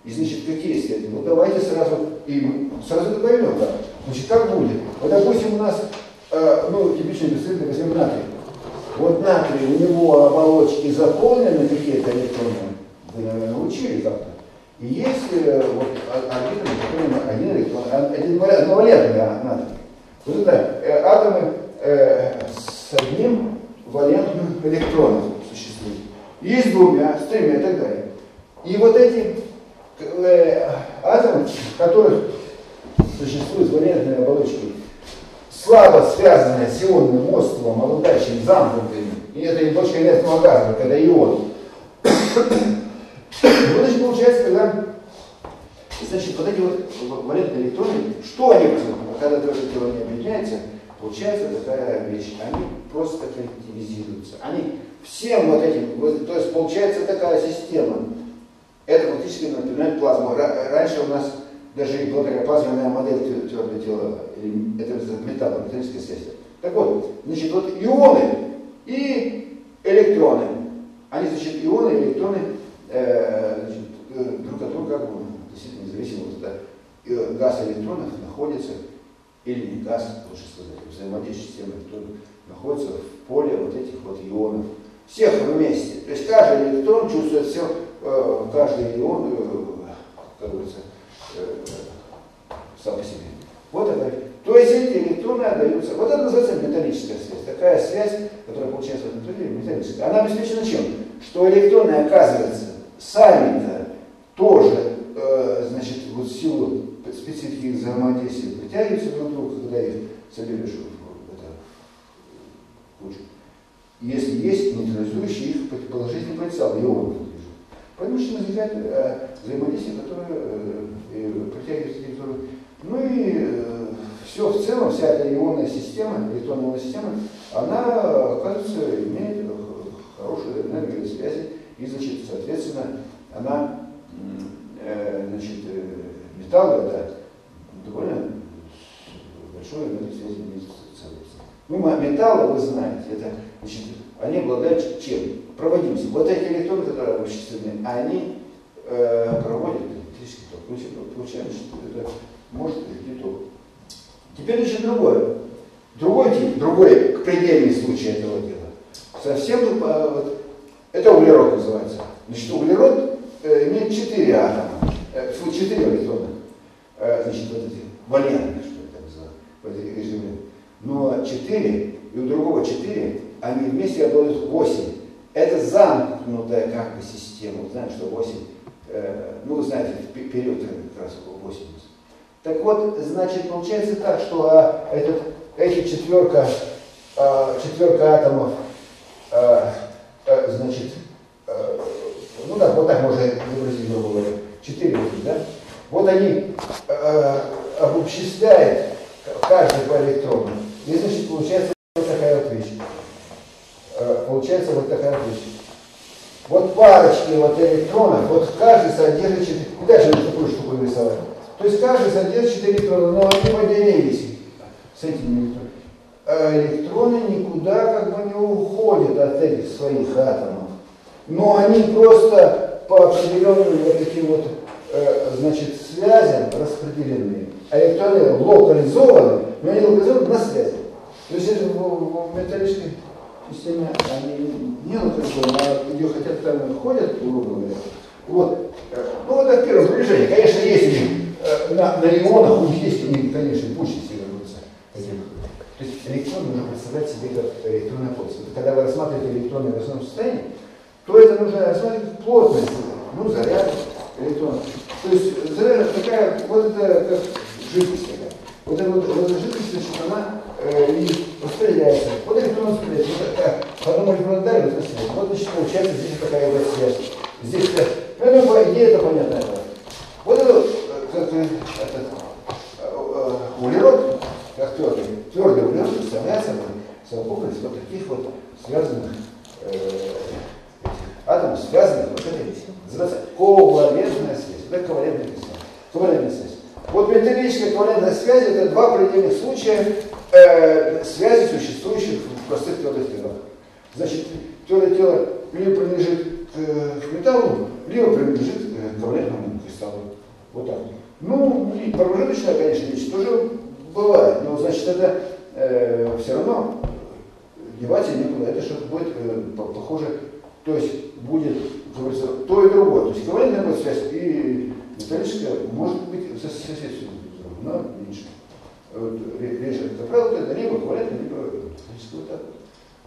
И значит, какие связи? Ну давайте сразу, и сразу это поймем, да. Значит, как будет? Вот, допустим, у нас, э, ну, типичный бесцельный возьмем натрий. Вот натрий, у него оболочки заполнены какие-то электроны. Вы, наверное, учили как-то. И есть э, вот, один, один электрон, один одновалентный натрий. Вот это э, атомы э, с одним валентным электроном существуют. Есть двумя, с тремя и так далее. И вот эти э, атомы, которых существуют валентные оболочки, слабо связанные с ионным островом, обладающим замкнутыми, и это точка инертного газа, когда ион, [coughs] вот, значит, получается, когда, значит, вот эти вот валентные электроны, что они? Когда тоже тело не объединяется, получается такая вещь. Они просто коллективизируются. Они всем вот этим, вот, то есть получается такая система. Это фактически напоминает плазму. Раньше у нас даже и благодаря плазменная модель твердого тела, это металл, металлическая связь. Так вот, значит, вот ионы и электроны. Они, значит, ионы и электроны Э, значит, э, друг от друга как бы, действительно независимо вот это э, газ электронов находится, или газ, лучше сказать, взаимодействие с тем электроном, находится в поле вот этих вот ионов. Всех вместе. То есть каждый электрон чувствует все, каждый ион, как говорится, сам по себе. Вот это. То есть эти электроны отдаются. Вот это называется металлическая связь. Такая связь, которая получается в натуре, металлическая. Она обеспечена чем? Что электроны, оказывается, сами-то тоже, э, значит, вот силу специфики взаимодействия притягиваются друг к другу, когда их соберешь это, кучу. Если есть нейтрализующие их положительный потенциал, ионы движут. Поэтому что возникает э, взаимодействие, которое э, притягивается к Ну и э, все в целом, вся эта ионная система, электронная система, она, оказывается, имеет хорошую энергию связи, и, значит, соответственно, она, э, значит, э, металлы, это довольно энергию связи между собой. Ну, металлы, вы знаете, это, значит, они обладают чем? Проводимостью. Вот эти электроны, которые вычислены, они э, проводят электрический ток. Получаем, что это может идти ток. Теперь еще другое. Другой тип, другой предельный случай этого дела. Совсем э, вот, это углерод называется. Значит, углерод э, имеет четыре атома, э, электрона. Э, значит, вот эти валентные, что это называется, режиме. Но четыре, и у другого четыре, они вместе обладают восемь. Это замкнутая как бы система. Знаете, что восемь, э, ну вы знаете, период как раз 80. Так вот, значит, получается так, что а, этот, эти четверка, а, четверка атомов, а, а, значит, а, ну да, вот так можно изобразить, грубо говоря, четыре, да? Вот они а, обобществляют каждый по электрону. И, значит, получается вот такая вот вещь. А, получается вот такая вот вещь. Вот парочки вот электронов, вот каждый содержит, и дальше такую штуку нарисовать. То есть каждый содержит 4 электрона, но они поделились с этими электронами. А электроны никуда как бы не уходят от этих своих атомов. Но они просто по определенным вот таким вот, э, значит, связям распределены. А электроны локализованы, но они локализованы на связи. То есть это в, металлической системе они не локализованы, а ее хотят там ходят, грубо говоря. Вот. Э, ну, вот это первое сближение. Конечно, если Э, на, на ионах у них есть, у них, конечно, мощности вернутся. То есть электрон нужно представлять себе как электронная плотность. Когда вы рассматриваете электроны в основном состоянии, то это нужно рассматривать плотность, ну, заряд электрона. То есть такая, вот это как жидкость такая. Вот эта вот, вот жидкость, значит, она э, распределяется. Вот электрон распределяется. Вот такая, по одному электрону дали, вот распределяется. Вот, значит, получается здесь такая вот связь. Здесь, ну, по идее, это понятно. Вот это как этот э, углерод, как твердый, твердый углерод представляет собой вот таких вот связанных э, атомов, связанных вот этой называется ковалентная связь. Вот это ковалентная связь. Ковалентная связь. Вот металлическая ковалентная связь это два предельных случая э, связи, существующих в простых твердых телах. Значит, твердое тело либо принадлежит э, к металлу, либо принадлежит к ковалентному кристаллу. Вот так. Ну, и промежуточная, конечно, вещь тоже бывает, но, значит, это э, все равно девать некуда, это что-то будет э, похоже, то есть будет, говорится, то и другое. То есть ковалентная будет связь и металлическая может быть соседствует но меньше. Вот, реже, как правило, это либо ковалентная, либо металлическая. Вот, так.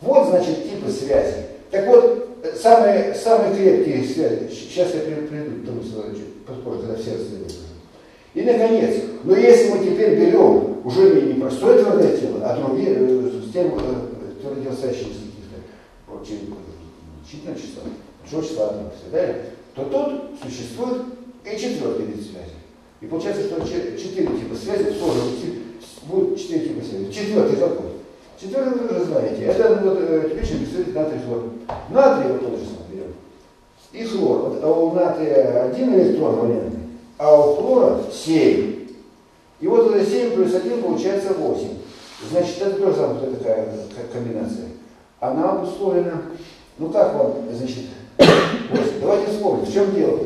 вот, значит, типы связи. Так вот, самые, самые крепкие связи, сейчас я приду к тому, позже, когда все расследуют. И, наконец, но если мы теперь берем уже не, простое твердое тело, а другие, э, с тем э, твердостоящие каких-то значительного числа, большого числа атомов и так далее, то тут существует и четвертый вид связи. И получается, что четыре типа связи тоже будет четыре типа связи. Четвертый какой? Четвертый вы уже знаете. Это вот, э, типичный представитель натрий хлор. Натрий вот тоже берем. И хлор. Вот, а у натрия один электрон валентный, а у хлора 7. И вот это 7 плюс 1 получается 8. Значит, это тоже вот такая комбинация. Она обусловлена, ну как вам, значит, 8. Давайте вспомним, в чем дело?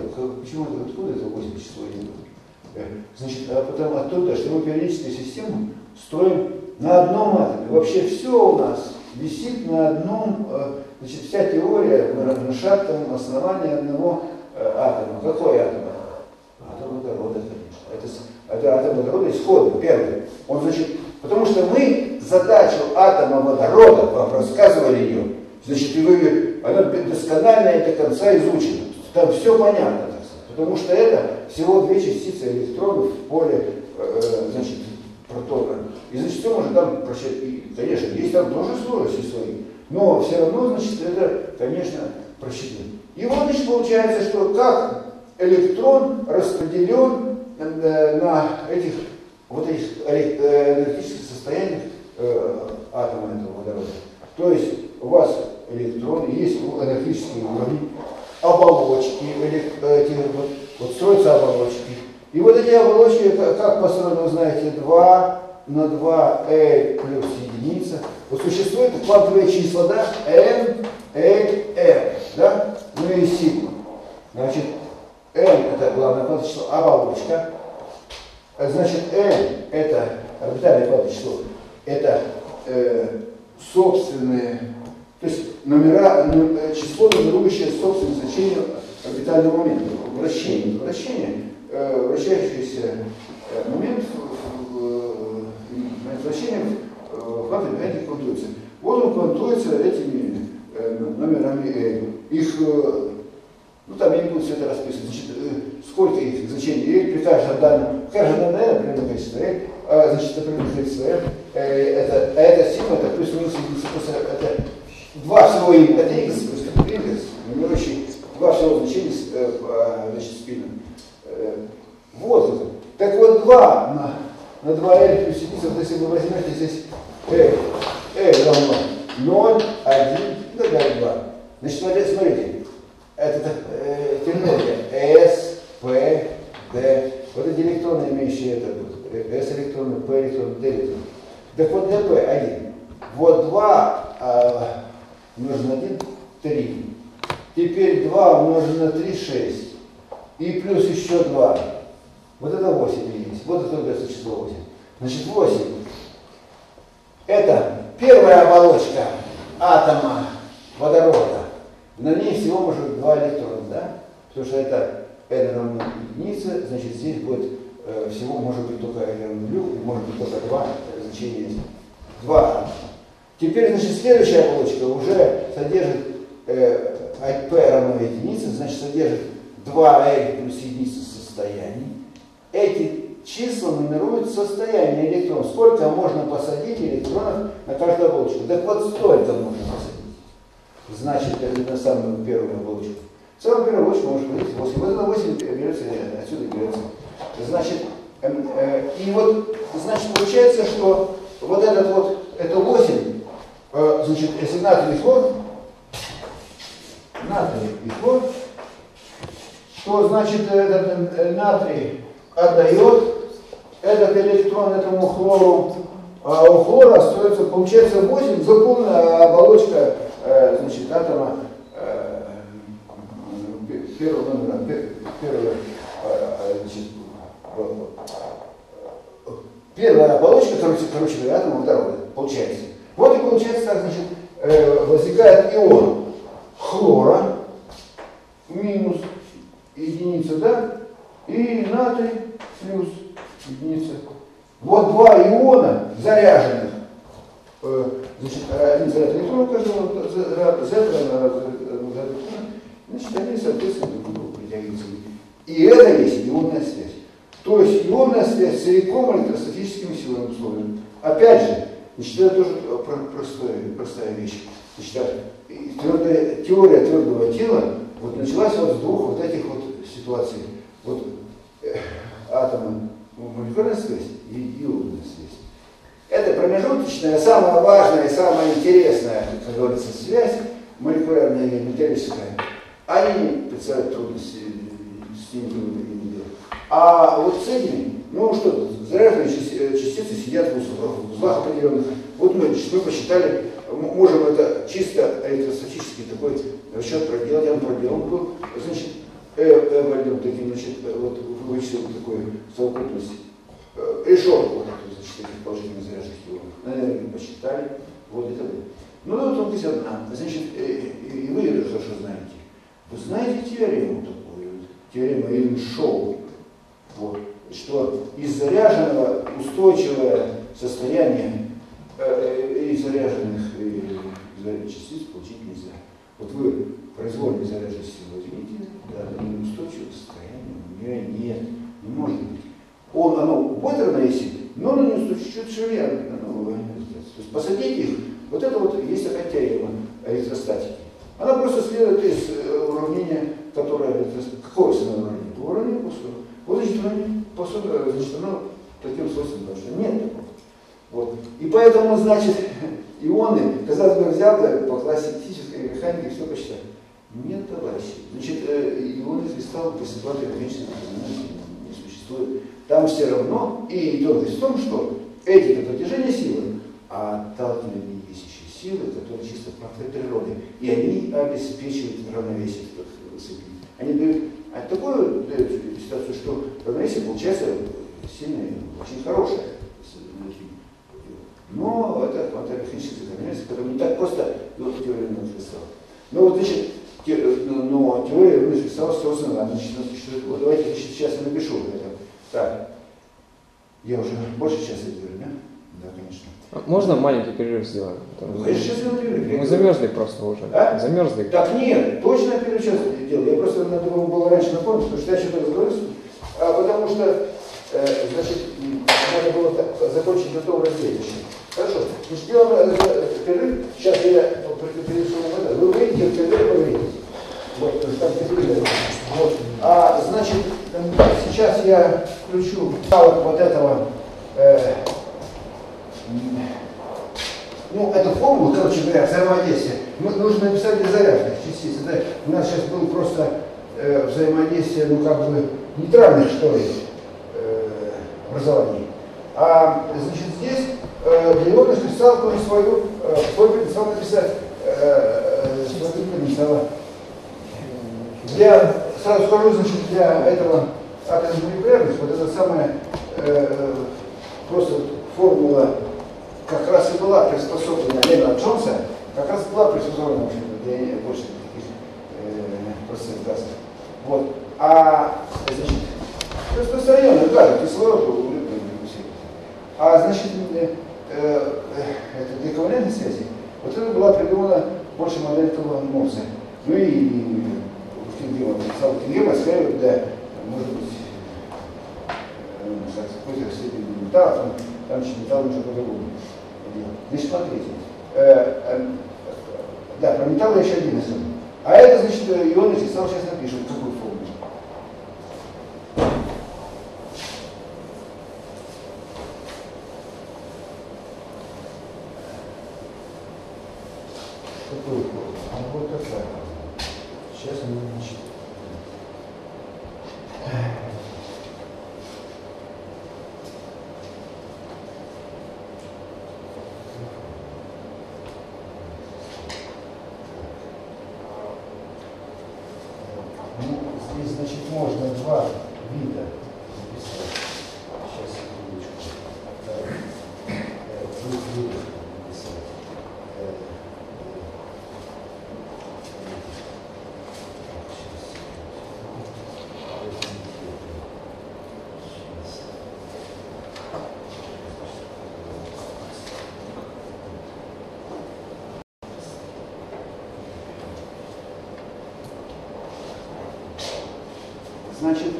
Почему, откуда это 8 число идет? Э, значит, а потому оттуда, что мы периодическую систему строим на одном атоме. Вообще все у нас висит на одном, э, значит, вся теория на шатом основании одного э, атома. Какой атом? атом водорода, конечно. Это, это атом водорода исходный, первый. Он, значит, потому что мы задачу атома водорода, вам рассказывали ее, значит, и вы, она досконально до конца изучена. Там все понятно, так сказать. Потому что это всего две частицы электронов в поле, э, значит, протона. И значит, все можно там просчитать. И, конечно, есть там тоже сложности свои. Но все равно, значит, это, конечно, просчитано. И вот, значит, получается, что как электрон распределен э, на этих вот этих э, энергетических состояниях атома этого водорода. То есть у вас электроны, есть энергетические уровни, оболочки, эти, вот, вот строятся оболочки. И вот эти оболочки, как построены, вы знаете, 2 на 2 L плюс единица. Вот существуют квантовые числа, да, n, l, r, да, ну и сигма. Значит, n это главное квантовое число, оболочка. Значит, n это орбитальное квантовое число, это э, собственные, то есть номера, ну, э, число, нумерующее собственное значение орбитального момента, вращения. Вращение, э, вращающийся э, момент, момент вращения квантовой механике квантуется. Вот он квантуется этими номерами. Их, ну там я не буду все это расписывать, значит, сколько их значений L при каждом данном, каждом данном L определенное количество L, а, значит, определенное количество L, это, а это сигма, это плюс-минус единица, это два всего это x, плюс индекс, нумерующий два всего значения э, а, значит, спина. Э, вот это. Так вот 2 на, на 2L плюс единица, вот если вы возьмете здесь L, L равно 0, 1, и так далее 2. Значит, смотрите, это э, терминология S, P, D. Вот эти электроны, имеющие это, S электроны, P электроны, D электроны. Так вот dp 1. Вот 2 а, умножить на 1, 3. Теперь 2 умножить на 3, 6. И плюс еще 2. Вот это 8 единиц. Вот это дается число 8. Значит, 8. Это первая оболочка атома водорода. На ней всего может быть 2 электрона, да? Потому что это n равно единице, значит, здесь будет э, всего может быть только n равно нулю, может быть только 2 значения 2. Теперь, значит, следующая оболочка уже содержит э, P равно единице, значит, содержит 2L плюс единица состояний. Эти числа нумеруют состояние электронов. Сколько можно посадить электронов на каждую оболочку? Так вот, столько можно посадить. Значит, это на самую первую оболочку. Самую первую оболочку можно посадить 8. Вот это 8 берется, отсюда берется. Значит, э, э, и вот, значит, получается, что вот этот вот, это 8, э, значит, если натрий хлор, натрий и хлор, то значит этот э, натрий отдает этот электрон этому хлору, а у хлора остается, получается 8, заполненная оболочка э, значит, атома э, первого номера, первого, значит, Первая оболочка, короче, короче атома водорода, получается. Вот и получается так, значит, э, возникает ион хлора, минус единица, да, и натрий плюс единица. Вот два иона заряженных, э, значит, один заряд электрона каждого, z электрона, значит, они, соответственно, друг другу притягиваются. И это есть ионная связь. То есть ионная связь целиком электростатическими силами условиями. Опять же, значит, это тоже простая, простая вещь. Значит, твердая, теория твердого тела вот началась вот с двух вот этих вот ситуаций. Вот э, атома молекулярная связь и ионная связь. Это промежуточная, самая важная и самая интересная, как говорится, связь, молекулярная и металлическая. Они представляют трудности, с ними трудно а вот с этими, ну что, заряженные э, частицы сидят в узлах определенных. Вот мы, мы посчитали, можем это чисто электростатический такой расчет проделать, он проделан был. Значит, э, э, войдем таким, значит, э, вот вычислил такую совокупность э, решетку вот эту, значит, таких положительных заряженных ионов. На энергию посчитали, вот это вот. Ну, вот он здесь одна. Значит, э, и вы это хорошо знаете. Вы знаете теорему такую, теорему Эйншоу, вот что из заряженного устойчивое состояние э, э из заряженных э, частиц получить нельзя. Вот вы произвольно заряженную силу возьмите, да, и устойчивого состояния у нее нет, не может быть. Он, оно ободрано, если, но оно не устойчивое, совершенно новое. То есть посадить их, вот это вот есть опять теорема электростатики. Она просто следует из э, уравнения, которое, какое самое уравнение? Уравнение Пуссона. Вот, значит, уравнение Пассора, значит, оно таким свойством, потому что нет такого. Вот. И поэтому, значит, [laughs] ионы, казалось бы, взял бы по классической механике все посчитать. Нет, товарищи. Значит, э, ионы кристаллов по ситуации конечной не существует. Там все равно, и идет в том, что эти это протяжение силы, а отталкивание есть еще силы, которые чисто фактор природы. И они обеспечивают равновесие в цепи. Они дают а такую дают ситуацию, что равновесие получается сильное, очень хорошее. Но это квантомеханическая закономерность, которая не так просто вот теория рынных кристаллов. Ну вот, значит, те, но теория рынных кристаллов создана, значит, существует. Вот давайте значит, сейчас я напишу это. Так, я уже больше часа говорю, да? Да, конечно. Можно маленький перерыв сделать? Ну, конечно, сейчас сделаю перерыв. Мы замерзли просто уже. А? Замерзли. Так нет, точно перерыв сейчас делал. Я просто надо было раньше напомнить, потому что я что-то разговариваю. А, потому что, э, значит, надо было так, закончить на том разделе. Хорошо. Значит, делаем э, э, перерыв. Сейчас я вам это. Вы выйдете, в перерыв вы выйдете. Вот, там перерыв. Вот. А, значит, сейчас я включу вот этого э, ну, эту формулу, короче говоря, взаимодействие, нужно написать для зарядных частиц. Это, у нас сейчас было просто э, взаимодействие, ну, как бы, нейтральных, что ли, э, образований. А, значит, здесь э, ионных кристаллов нужно свою, э, свой потенциал написать, э, э, свой потенциал. Для, сразу скажу, значит, для этого атомной молекулярности, вот это самая э, просто формула как раз и была приспособлена Лена Джонса, как раз была приспособлена для больше таких э, простых газов. Вот. А, значит, распространенный газ, кислород, углерод, а, значит, э, э, это для ковалентной связи, вот это была придумана больше модель этого Морзе. Ну и, Штингема, написал Штингема, сказали, да, может быть, э, какой-то степень металла, там, там металл нужно по-другому. Значит, смотрите. Э, э, да, про металл еще один особенно. А это, значит, ионы кристалл сейчас напишем, какую форму. Какую форму? Она будет такая. Сейчас она значит. Ну, здесь, значит, можно два вида написать. Сейчас, секундочку. Э, э, Двух видов написать. Э, Значит,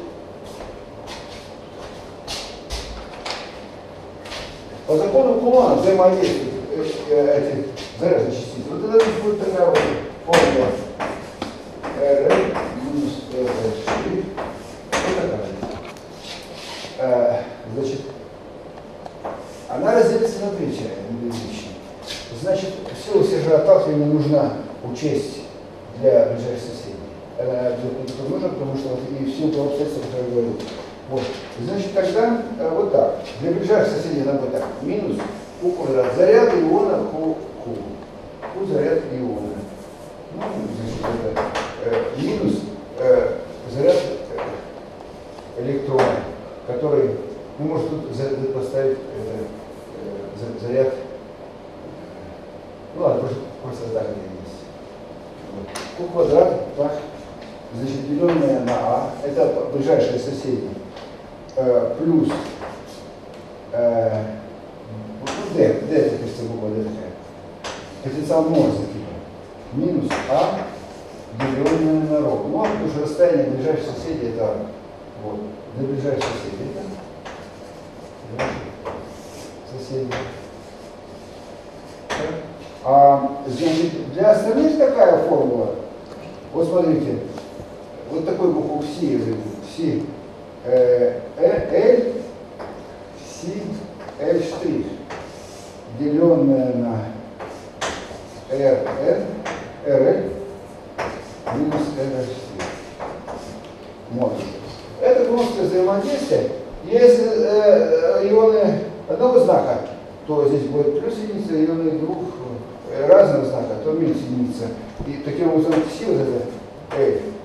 по закону Кулона взаимодействуют э, э, эти заряженные частицы. Вот это будет такая вот формула R минус R6. Вот такая. Э, Значит, она разделится на две части, на две вещи. Значит, сила сержа отталкивания нужна учесть для ближайших соседей. Она обязательно нужна, потому что вот и все то обстоятельства, которые я говорил. Вот. Значит, тогда э, вот так. Для ближайших соседей надо вот так. Минус у квадрат. Заряд иона ку ку. Ку заряд иона. Ну, значит, это э, минус э, заряд э, электрона, который, ну, может тут за- за- поставить э, э, за- заряд. Ну ладно, просто, просто так это есть. Вот. Ку квадрат, так, значит, деленное на А, это ближайшие соседи, э, плюс э, ну, D, D это кажется буква D такая, потенциал Морзе типа, минус А, деленное на ро. Ну, а потому что расстояние ближайших соседей это А. вот, для ближайших соседей. Это соседи. А значит, для остальных такая формула? Вот смотрите, вот такой букву Си, Си, э, L, Си, L штрих, деленное на RN, RL минус RL может. Это гносское взаимодействие. Если э, ионы одного знака, то здесь будет плюс единица, ионы двух э, разных знака, то минус единица. И таким образом сила это L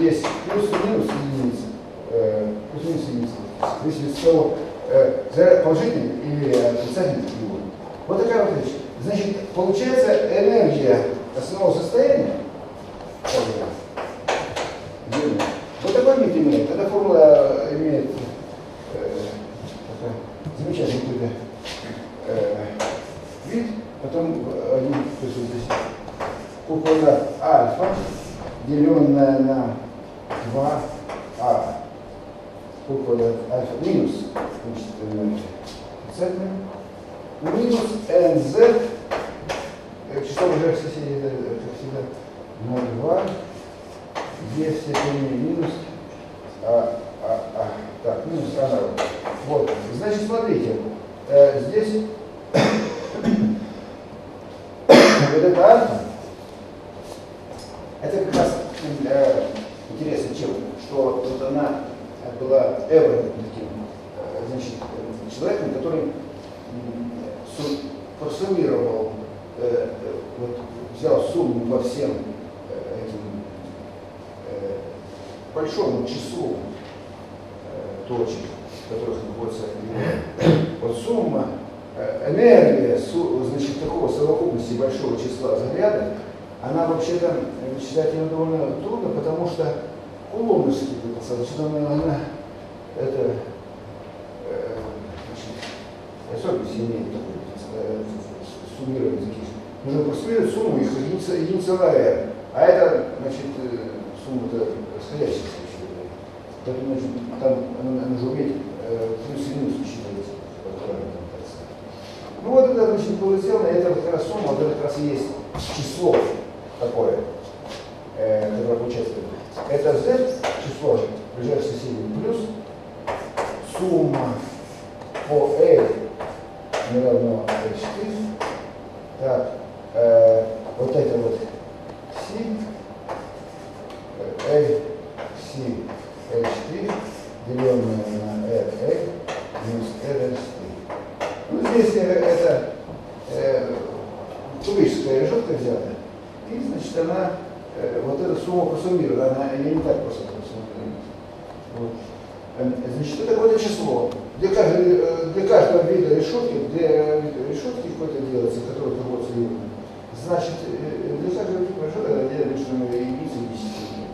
есть плюс и минус единица. Э, плюс минус единица. Зависит от того, э, положительный или отрицательный ион. Вот такая вот вещь. Значит, получается энергия основного состояния, вот такой вид имеет. Эта формула имеет э, замечательный какой-то э, вид, потом один, то есть здесь. Кукла альфа, деленная на 2а, кукла альфа минус, значит, отрицательная, минус nz, число уже соседей, как всегда, на 2, e в степени минус, а, а, а, так, минус а народ. Вот, значит, смотрите, э, здесь [coughs] вот это альфа, это как раз э, интересно чем, что вот она была эвро э, значит, человеком, который просуммировал, э, вот, взял сумму по всем э, э, большому числу э, точек, в которых находится вот сумма, э, энергия, значит, такого совокупности большого числа заряда, она вообще-то вычислять ее довольно трудно, потому что кулоновский достаточно, она это э, особенность имеет такой э, суммировать таких. Нужно просуммировать сумму их единица, единица на r. А это, значит, э, сумма-то расходящая Поэтому, значит, там нужно уметь э, плюс и минус учитывать. Ну вот это, значит, было сделано, это как раз сумма, вот это как раз и есть число такое, э, которое получается. Это z число, ближайшее соседи, плюс сумма по L не равно L4. Так, э, вот это вот C, L, C, L4, деленное на RL минус RL4. Ну, здесь это э, кубическая решетка взята, и, значит, она, э, вот эта сумма просуммирована, она не так просто просуммирована. Вот. Значит, это какое-то число. Для, каждой, для каждого вида решетки, для решетки какой-то делается, который проводится ионом. Значит, для каждого вида решетки она делается на единицы и десятины.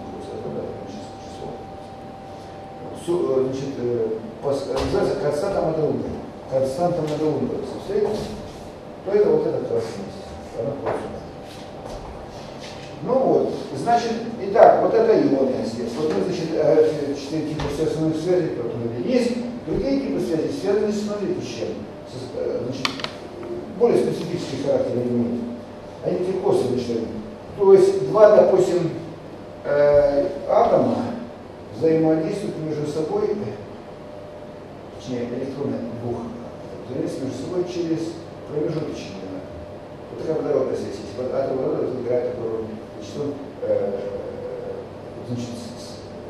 число. Значит, называется константом Адаунда. Константом Адаунда. Встретились? То это вот эта красность. Ну вот, значит, итак, вот это ионная связь. Вот мы, значит, э, четыре типа связанных связей протонули. Есть другие типы связи, связанные с. Э, значит, более специфический характер имеют. Они косвенные что То есть два, допустим, э, атома взаимодействуют между собой, точнее, электроны двух взаимодействуют между собой через промежуточные. Вот такая водородная связь есть. Атом водорода играет такую роль что э, значит,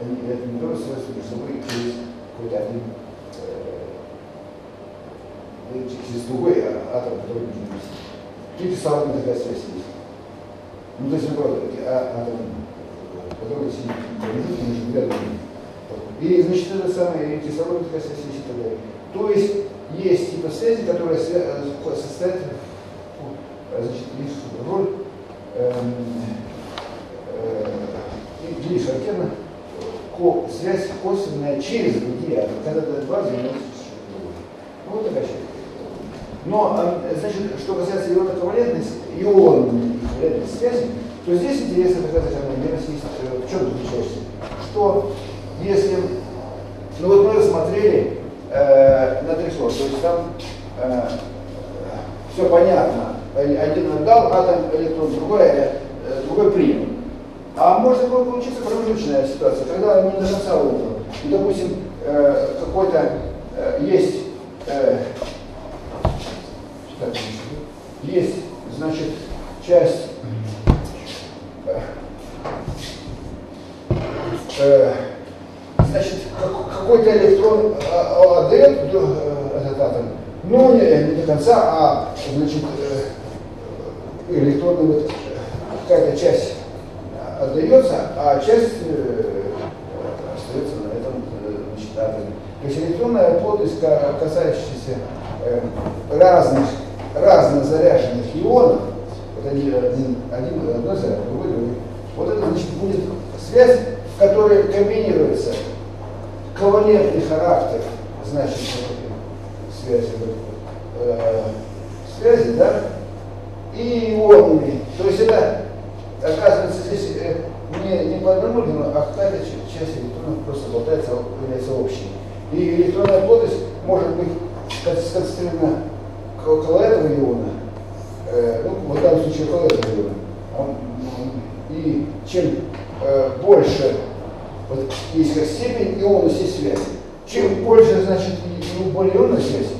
они это только связаны между собой через какой-то один э, через другой атом, который нужно вместе. Или кислородная такая связь есть. Ну, то есть, наоборот, а, атом, который сидит между двумя другими. И, значит, это самое, и кислородная такая связь и так далее. То есть, есть типа связи, которые состоят, значит, их роль эм, или характерна ко, связь косвенная через другие атомы, когда это два взаимодействуют Ну, вот такая часть. Но, а, значит, что касается ионной ковалентности, ковалентной связи, то здесь интересно доказать равномерность есть. В чем заключается? Что если, ну вот мы рассмотрели э, на три слова, то есть там э, все понятно. Один отдал атом электрон, другой, э, другой принял. А может получиться промежуточная ситуация, когда не до конца опыт. И, допустим, э, какой-то э, есть, э, есть, значит, часть э, значит, какой-то электрон отдает этот атом, но не, не до конца, а значит, электронный вот какая-то часть отдается, а часть остается на этом значит, атоме. То есть электронная плотность, касающаяся разных, разно заряженных ионов, вот один, один, один одной заряд, другой, другой, вот это значит будет связь которые комбинируются. Ковалентный характер, значит, связи, э, связи, да, и ионами. То есть это, оказывается, здесь э, не, не по одному, а какая-то часть электронов просто болтается, является общей. И электронная плотность может быть сконцентрирована около этого иона, э, ну, в данном случае около этого иона. И чем э, больше вот, есть как степень ионности связи. Чем больше, значит, и более ионная связь,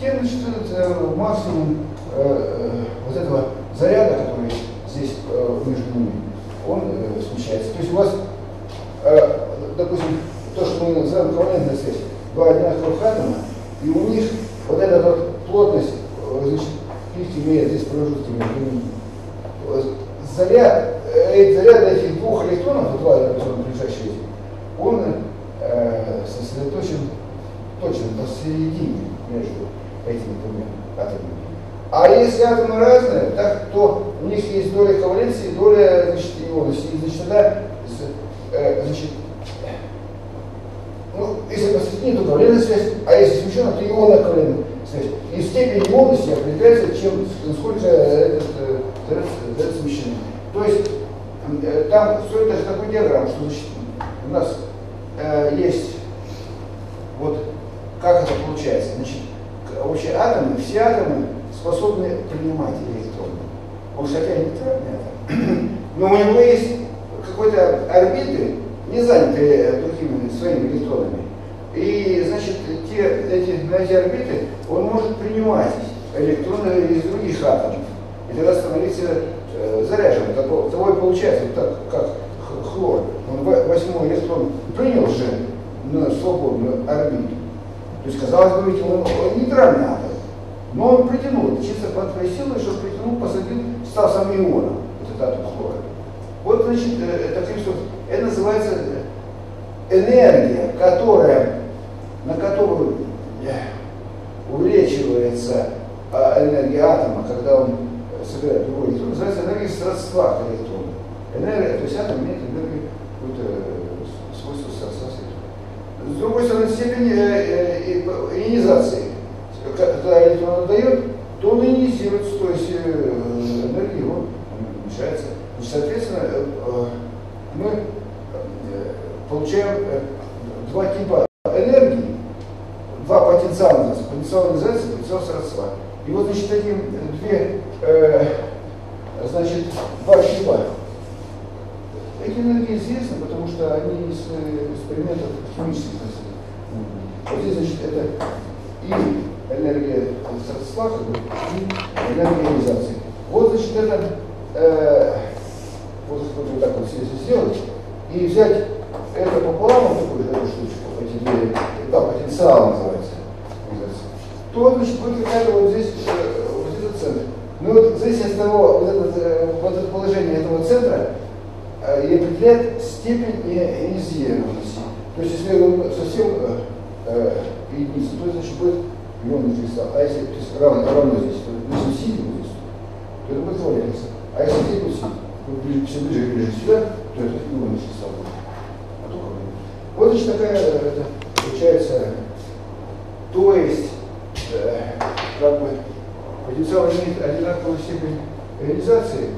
тем, значит, это максимум э, э, вот этого заряда, который здесь э, между ними, он э, смещается. То есть у вас, э, допустим, то, что мы называем ковалентная связь, два одинаковых атома, и у них вот эта вот плотность, э, значит, имеет здесь промежутки между ними. Заряд э, заряд этих двух электронов, два электрона прилежащие, он э, сосредоточен точно посередине между этими двумя атомами. А если атомы разные, так, то у них есть доля коваленции, доля значит, ионности. И значит, тогда э, значит, ну, если посредине, то коваленная связь, а если смещена, то ионная коваленная связь. И степень ионности определяется, чем, насколько этот э, заряд, заряд смещен. То есть там строит даже такой диаграмму, что значит, у нас э, есть вот как это получается. Значит, вообще атомы, все атомы способны принимать электроны. Он хотя нейтральный атом, [clears throat] но у него есть какой-то орбиты, не занятые другими своими электронами. И, значит, те, эти, на эти орбиты он может принимать электроны из других атомов. И тогда становится э, заряжен. Того, того и получается, вот так, как хлор. Он восьмой электрон принял же на свободную орбиту. То есть, казалось бы, ведь он, он нейтральный атом. Но он притянул, чисто квантовой силой, что притянул, посадил, стал сам ионом, этот атом хлора. Вот, значит, э, таким что это называется энергия, которая, на которую э, увеличивается а, энергия атома, когда он собирает другой электрон, называется энергия сродства к электрону. Энергия, то есть атом имеет энергию какое-то э, свойство сродства с электроном. С другой стороны, степень э, э, ионизации. Когда электрон отдает, то он ионизируется, то есть энергия его уменьшается. Соответственно, мы получаем два типа энергии, два потенциала, потенциал ионизации, потенциал сродства. И вот, значит, такие две, э, значит, два типа. Эти энергии известны, потому что они из экспериментов химических Вот здесь, значит, это и энергия средства, и энергия ионизации. Вот, значит, это, э, вот, вот так вот если сделать, и взять это пополам, вот такую же штучку, эти две, да, потенциал называется, то значит, будет какая-то вот здесь э, вот этот центр. Ну вот в зависимости от того, вот, этот, э, вот это положение этого центра э, и определяет степень ионизированности. То есть если он совсем э, единица, то значит будет ионный кристалл. А если то есть, равно, равно здесь, то если синий будет то это будет валяться. А если здесь будет синий, то все ближе и ближе сюда, то это ионный кристалл будет. А только вот значит такая это, получается, то есть э, как бы потенциал имеет одинаковую степень реализации,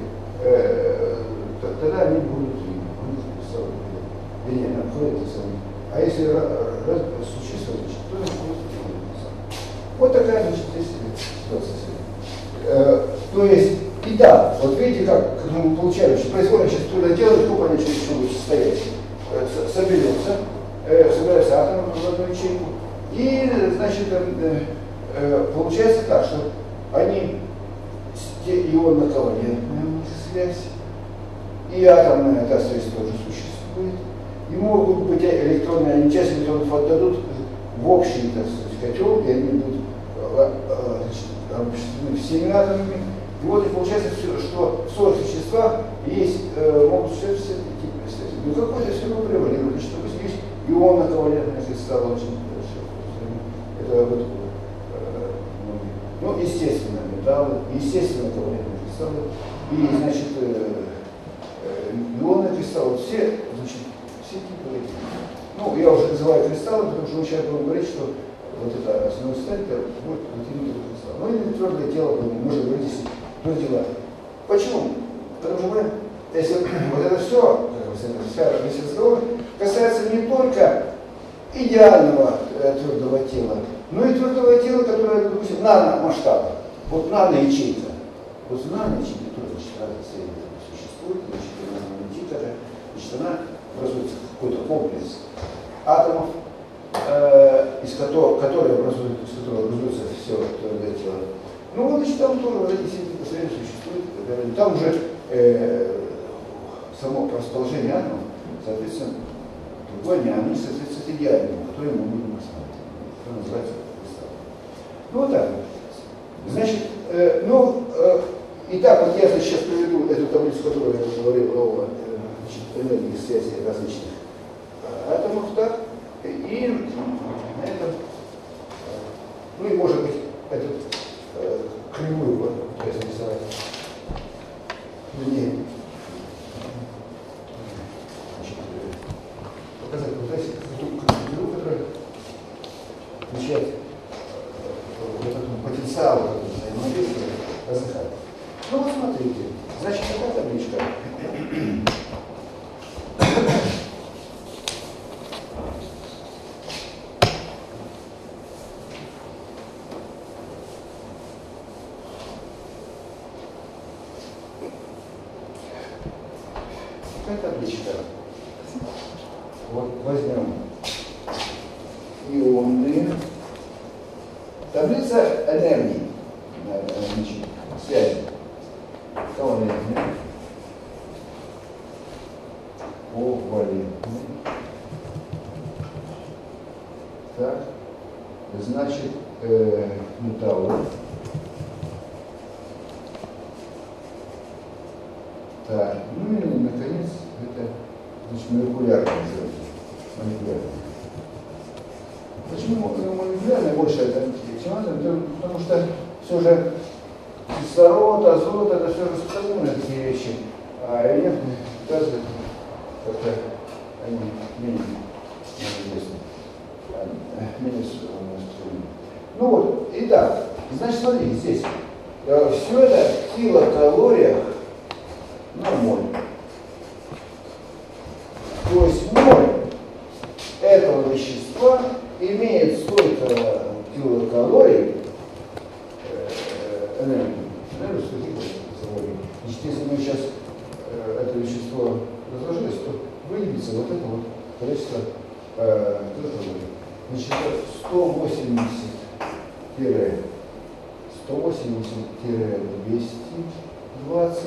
220.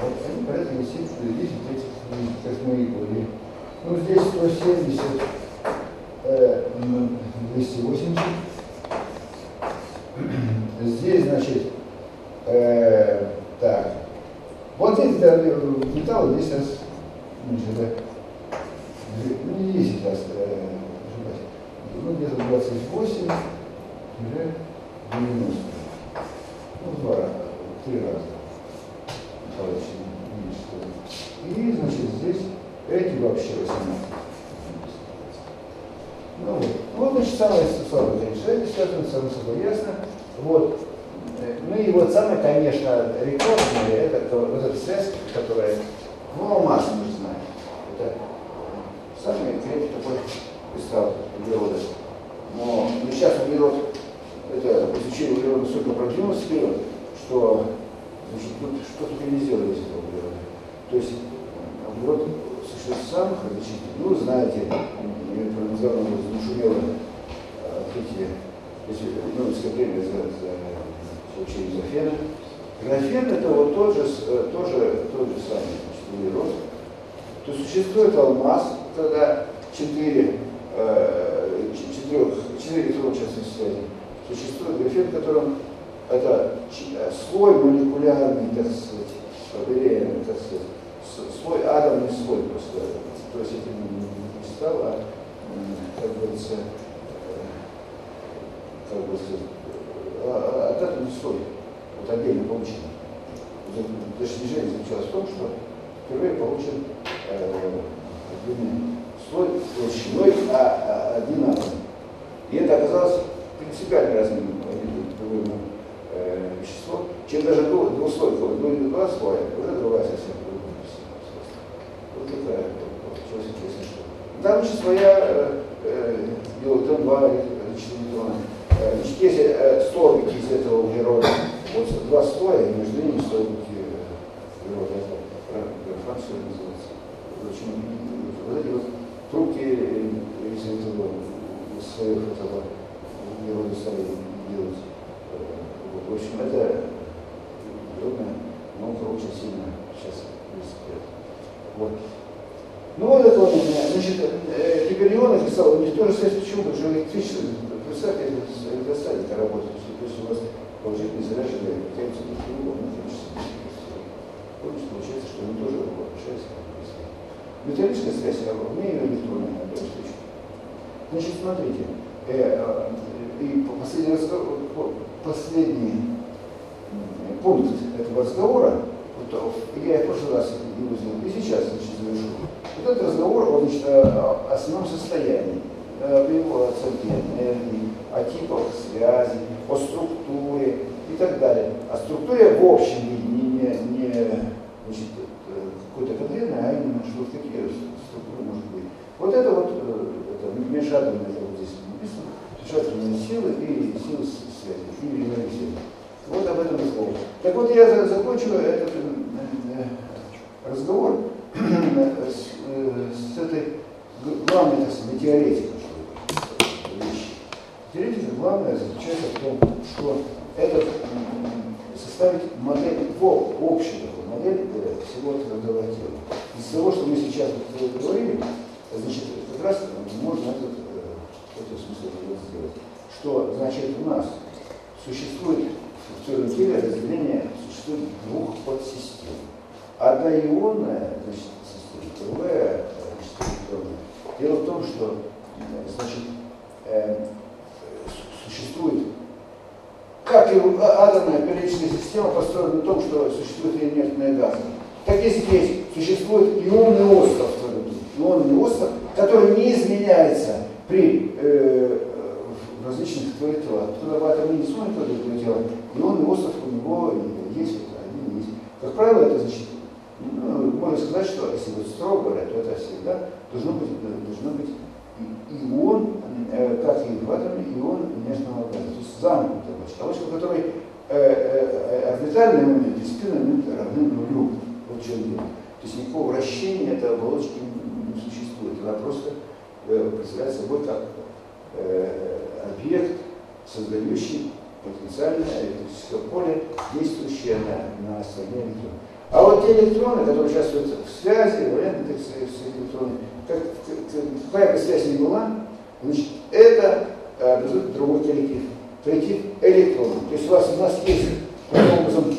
Вот они порядка 70, 10, как мы и были. Ну, здесь 170, э, ну, 280. Здесь, значит, э, так. Вот здесь да, металл, здесь раз, значит, да, ну, не 10 раз, э, ну, где-то 28, уже. самое, конечно, рекордное, это вот этот средств, замкнутая оболочка, которой э, э, э, орбитальные моменты, спинные моменты равны нулю. Вот чем нет. То есть никакого вращения этой оболочки не существует. Она просто представляет собой как объект, создающий потенциальное электрическое поле, действующее на, на остальные электроны. А вот те электроны, которые участвуют в связи, варианты с электронами, как, какая бы связь ни была, значит, это образует другой коллектив прийти электроном. То есть у вас у нас есть таким образом,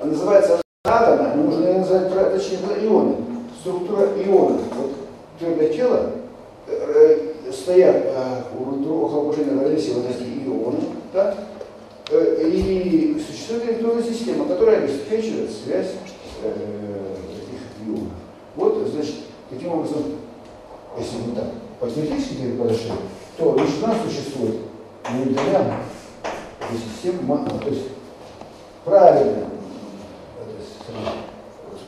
а называется атома, нужно ее назвать точнее ионы. Структура иона. Вот твердое тело э, э, стоят э, у другого окружения равновесия вот эти ионы, да? Э, и существует электронная система, которая обеспечивает связь э, этих ионов. Вот, значит, таким образом, если мы так по теоретически говорим, то лишь нас существует не для на систему, то есть правильно э,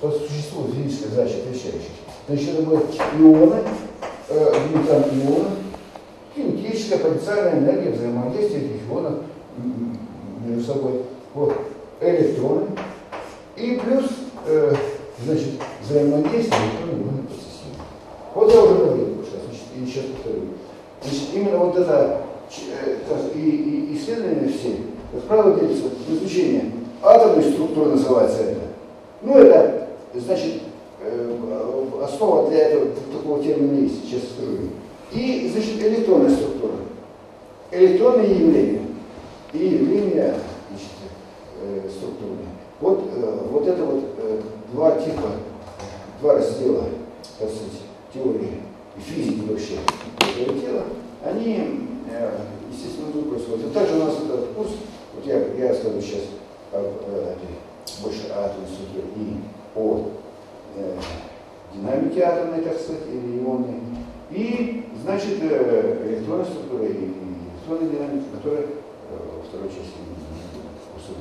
по существу физической задачи отвечающих. Значит, это будет ионы, э, там ионы, кинетическая потенциальная энергия взаимодействия этих ионов между собой. Вот электроны и плюс э, значит, взаимодействие электронной по системе. Вот я уже говорил, сейчас, значит, еще повторю. Значит, именно вот это и, и исследования все, как правило, делятся в изучение атомной структуры называется это. Ну, это, значит, э, основа для этого такого термина есть, сейчас скажу. И, значит, электронная структура. Электронные явления и явления значит, э, структурные. Вот, вот это вот два типа, два раздела, так сказать, теории и физики вообще этого тела, они, э, естественно, друг происходят. Также у нас этот курс, вот я, я скажу сейчас об, э, больше о атомной и о э, динамике атомной, так сказать, или ионной, и, значит, э, электронная структура и электронная динамика, которая во второй части курса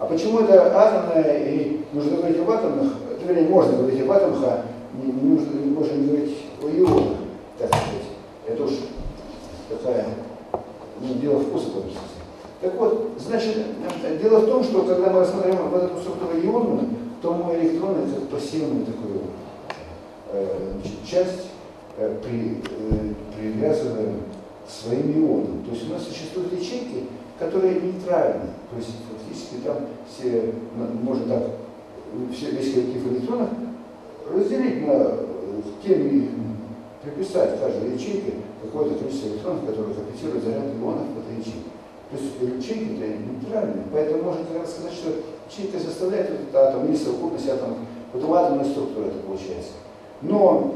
А почему это атомная, и нужно говорить об атомных, вернее, можно говорить об атомах, а не, не нужно, можем говорить о ионах, так сказать. Это уж такая, ну, дело вкуса, по Так вот, значит, дело в том, что когда мы рассматриваем вот эту структуру ионную, то мой электрон это пассивный такой э, значит, часть э, при, э, привязанная к своим ионам. То есть у нас существуют ячейки, которые нейтральны. То есть фактически там все, можно так, все, весь коллектив электронов разделить на теми приписать каждой ячейке какое-то количество электронов, которые компенсируют заряд ионов в этой ячейке. То есть ячейки это нейтральные. Поэтому можно сказать, что ячейка составляет вот этот атом или совокупность атомов. Потом атомная структура это получается. Но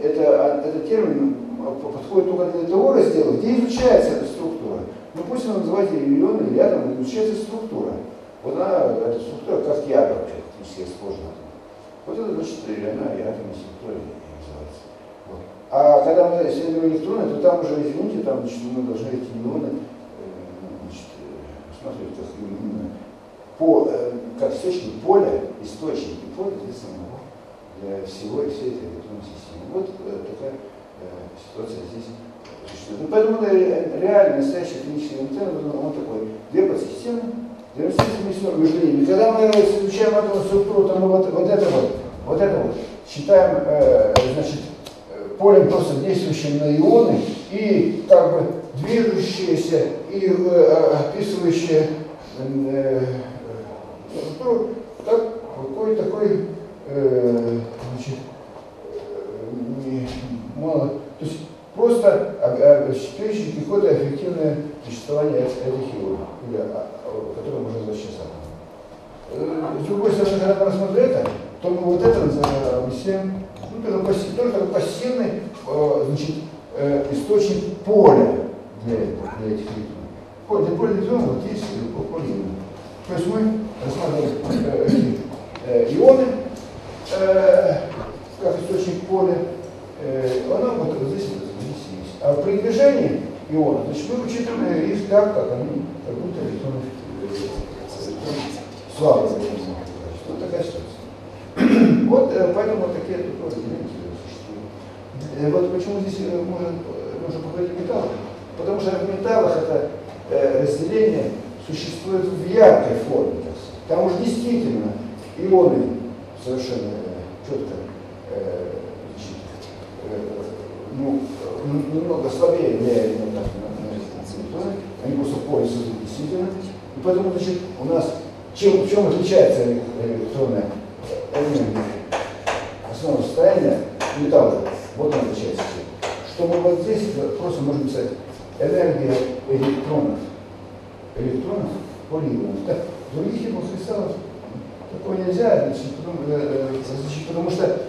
это, этот термин подходит только для того раздела, где изучается эта структура. Ну пусть она называется ионы или атом, изучается структура. Вот она, эта структура как ядро вообще фактически сложна. Вот это значит, она и атомная структура. Вот. А когда мы исследуем электроны, то там уже, извините, там значит, мы должны эти ионы э, значит, рассматривать как именно по, э, как источник поля, источники поля для самого, для всего и всей этой электронной системы. Вот э, такая ситуация здесь существует. Ну, поэтому реально настоящий клинический антенна, он такой, две подсистемы, две подсистемы между ними. Когда мы изучаем атомную структуру, то мы вот, вот это вот, вот это вот считаем, э, значит, полем просто действующим на ионы и как бы движущиеся и э, описывающие э, ну, так, какой такой э, значит, не, мало, то есть просто обеспечивающий какое-то эффективное существование этих ионов, или, а, которое можно назвать сейчас С другой стороны, когда мы рассмотрим это, то мы вот это ну, только, пассив, только пассивный э, значит, э, источник поля для, для этих электронов. Поле, для поля электронов вот есть поле ионов. То есть мы рассматриваем э, эти э, ионы э, как источник поля, э, оно вот здесь, здесь есть. А при движении ионов, значит, мы учитываем их так, как они, как будто электроны слабые. Вот такая ситуация. Вот э, поэтому вот такие тут тоже существуют. Э, вот почему здесь э, можно, нужно поговорить о металлах? Потому что в металлах это разделение существует в яркой форме. Там уж действительно ионы совершенно четко ну, немного слабее влияют на, на, на электроны, они просто создают действительно. И поэтому, значит, у нас чем, чем отличается электронная основное состояние металла, вот он отличается. Что мы вот здесь просто можем писать энергия электронов, электронов полионов. Так, других типов кристаллов такое нельзя значит, потому, э, различить, потому что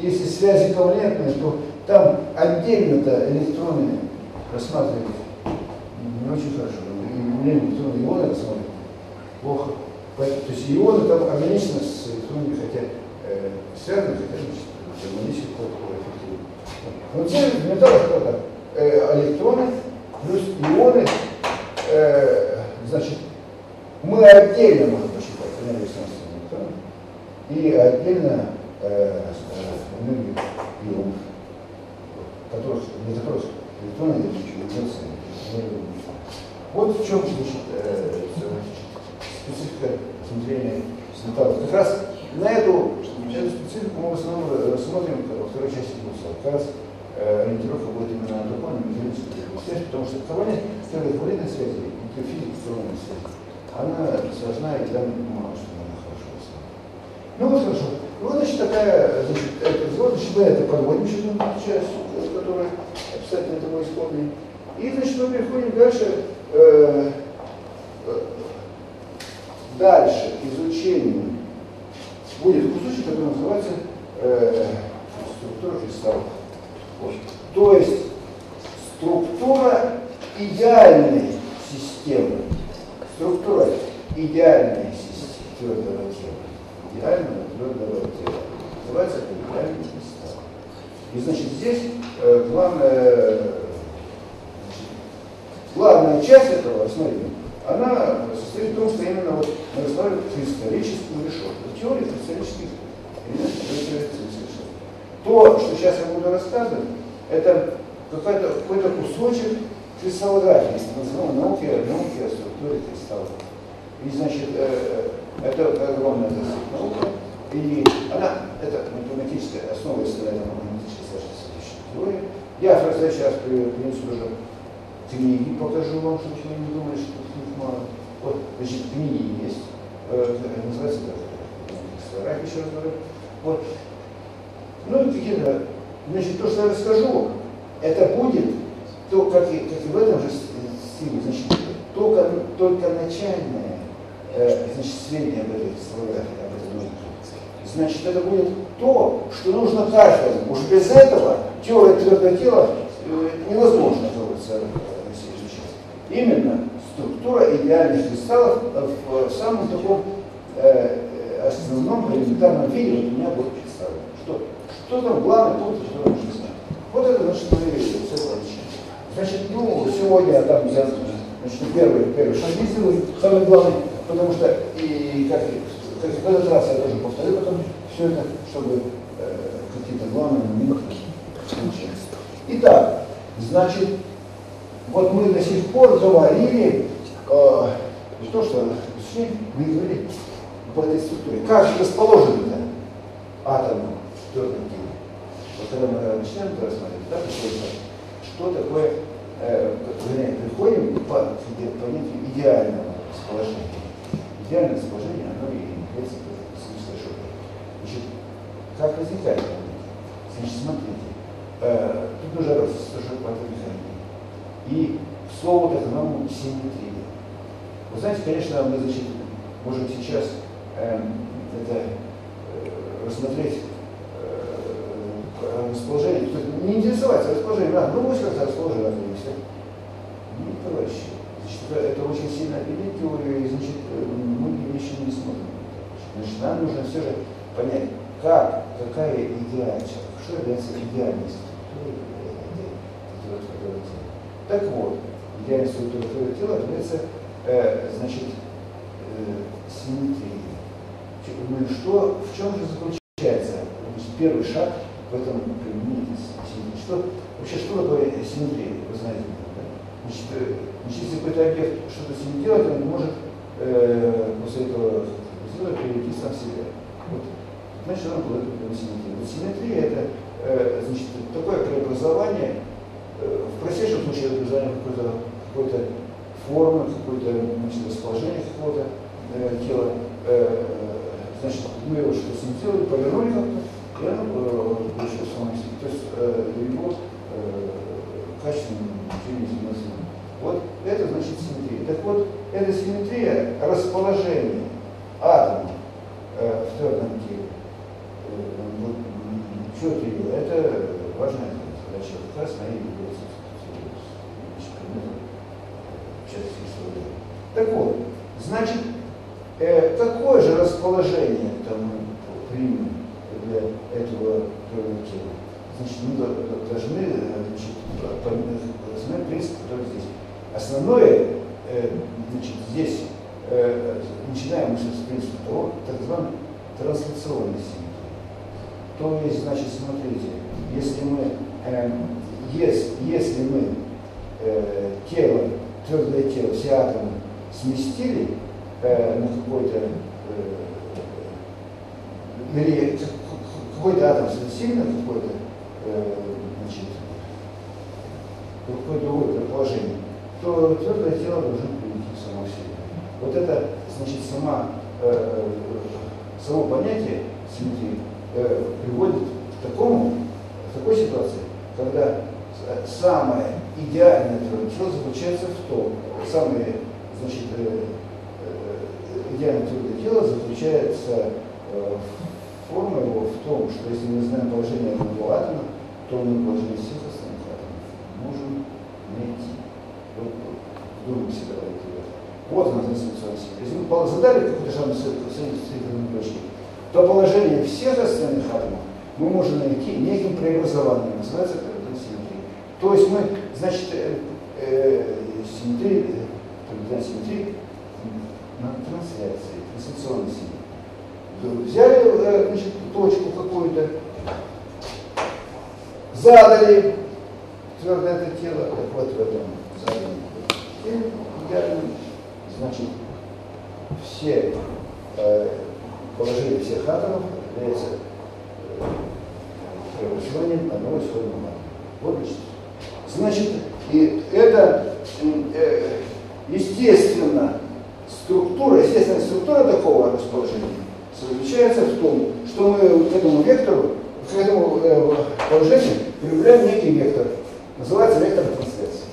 если связи ковалентные, то там отдельно-то электроны рассматривать не очень хорошо. И электроны ионы рассматривать плохо. То есть ионы там ограничены с электронами, хотя э, связаны, хотя значит, гармонически эффективно. Но цель в металлах это э, электроны плюс ионы, э, значит, мы отдельно можем посчитать энергию самостоятельно и отдельно э, энергию ионов, которых, для которых электроны являются Вот в чем значит, э, специфика смотрения металлов. Как раз на эту эту специфику мы в основном рассмотрим во второй части курса. Как раз э, ориентировка будет именно на дополненную механическую связь, потому что кование теория связи и теории связи, она сложна и там мало что надо хорошо рассмотреть. Ну вот хорошо. Ну, значит, такая, значит, это, вот, значит, мы это подводим часть, которая обязательно это будет исполнена. И, значит, мы переходим дальше э, дальше изучению будет кусочек, который называется э, структура кристаллов. Вот. То есть структура идеальной системы. Структура идеальной системы твердого тела. Идеального твердого тела. Называется это идеальный кристалл. И значит здесь э, главное, значит, главная часть этого, смотрите, она состоит в том, что именно вот мы рассматриваем кристаллическую решетку. Теория кристаллических То, что сейчас я буду рассказывать, это какой-то какой кусочек кристаллографии, называемой науки, науки о структуре кристаллов. И, значит, э, это огромная сказать, наука, и она, это математическая основа, если это математическая теория. Я раз принесу уже книги, покажу вам, чтобы вы не думали, что. Вот, значит, книги есть, э, называется как фотографии, еще раз говорю. Вот. Ну и какие-то, значит, то, что я расскажу, это будет, то, как и, как и в этом же стиле, значит, только, только начальное, э, значит, сведения об этой фотографии, об этой науке. Значит, это будет то, что нужно каждому. Уж без этого теория твердого тела э, невозможно изучать. Именно структура идеальных кристаллов в самом таком э, основном элементарном виде у меня будет представлено. Что, что там главный пункт, который нужно. Вот это значит мы начнем. Значит, ну, сегодня там я, значит, первый, первый шаги сделаю, самый главный, потому что и как, как в этот раз я тоже повторю потом все это, чтобы э, какие-то главные моменты. Итак, значит, вот мы до сих пор говорили э, то, что мы говорили в этой структуре. Как же расположены -то атомы в твердом теле? Вот когда мы начнем это рассматривать, да, что такое, э, приходим к понятию идеального расположения. Идеальное расположение, оно и является совершенно. Значит, как возникает Значит, смотрите, э, тут нужно рассуждать по механики. И слово так нам симметрия. Вы знаете, конечно, мы значит, можем сейчас э, это э, рассмотреть э, расположение, то не интересоваться расположением, а, ну пусть как-то расположение все. Нет, товарищи, значит, это, это очень сильно определит теорию, и значит, э, многие вещи не смотрим. Значит, нам нужно все же понять, как, какая идеальность, что является идеальностью. Так вот, идеальность структуры тела является э, значит, э, симметрией. Ну и что, в чем же заключается значит, первый шаг в этом применении симметрии? Что, вообще, что такое симметрия, вы знаете? Да? Значит, э, значит, если объект что-то с ним делает, он может э, после этого сделать перейти сам себя. Вот. Значит, он будет симметрия. Вот симметрия это э, значит, такое преобразование, в простейшем случае это образование какой-то какой, -то, формы, какое-то значит, расположение какого-то э, тела. Э, значит, мы его что-то сместили, повернули как-то, и оно э, То есть э, его э, качественным изменением. Вот это значит симметрия. Так вот, эта симметрия расположения атома э, в твердом теле. Э, вот, что это, это важная задача. Как раз на. Так вот, значит, э, какое же расположение там примем для этого тела? Значит, мы должны значит, рассмотреть принцип, который здесь. Основное, э, значит, здесь э, начинаем мы с принципа того, так называемой трансляционной симметрии. То есть, значит, смотрите, если мы, э, если, если мы э, тело твердое тело, все атомы сместили э, на какой-то э, или какой-то атом сильно какой-то, э, значит, какое-то другое предположение, то твердое тело должно прийти само себе. Вот это, значит, сама, э, само понятие симметрии э, приводит к такому, в такой ситуации, когда самое идеальное твердое тело заключается в том, самое, значит, э, э, идеальное твердое тело заключается э, форма его в том, что если мы знаем положение одного атома, то мы положение всех остальных атомов можем найти. Вот, вдумаем себя в. Вот она трансляционная. Если мы задали какую-то средней точки, то положение всех остальных атомов мы можем найти неким преобразованием. Называется это симметрия. То есть мы, значит, э, э, симметрия, э, симметрия на трансляции, трансляционной симметрии взяли э, значит, точку какую-то, задали твердое это тело, так вот в этом задании идеально, значит, все э, положения всех атомов являются э, преобразованием одного исходного атома. Вот значит. Значит, и это э, естественно структура, естественная структура такого расположения заключается в том, что мы к этому вектору, к этому э, положению прибавляем некий вектор. Называется вектор трансляции.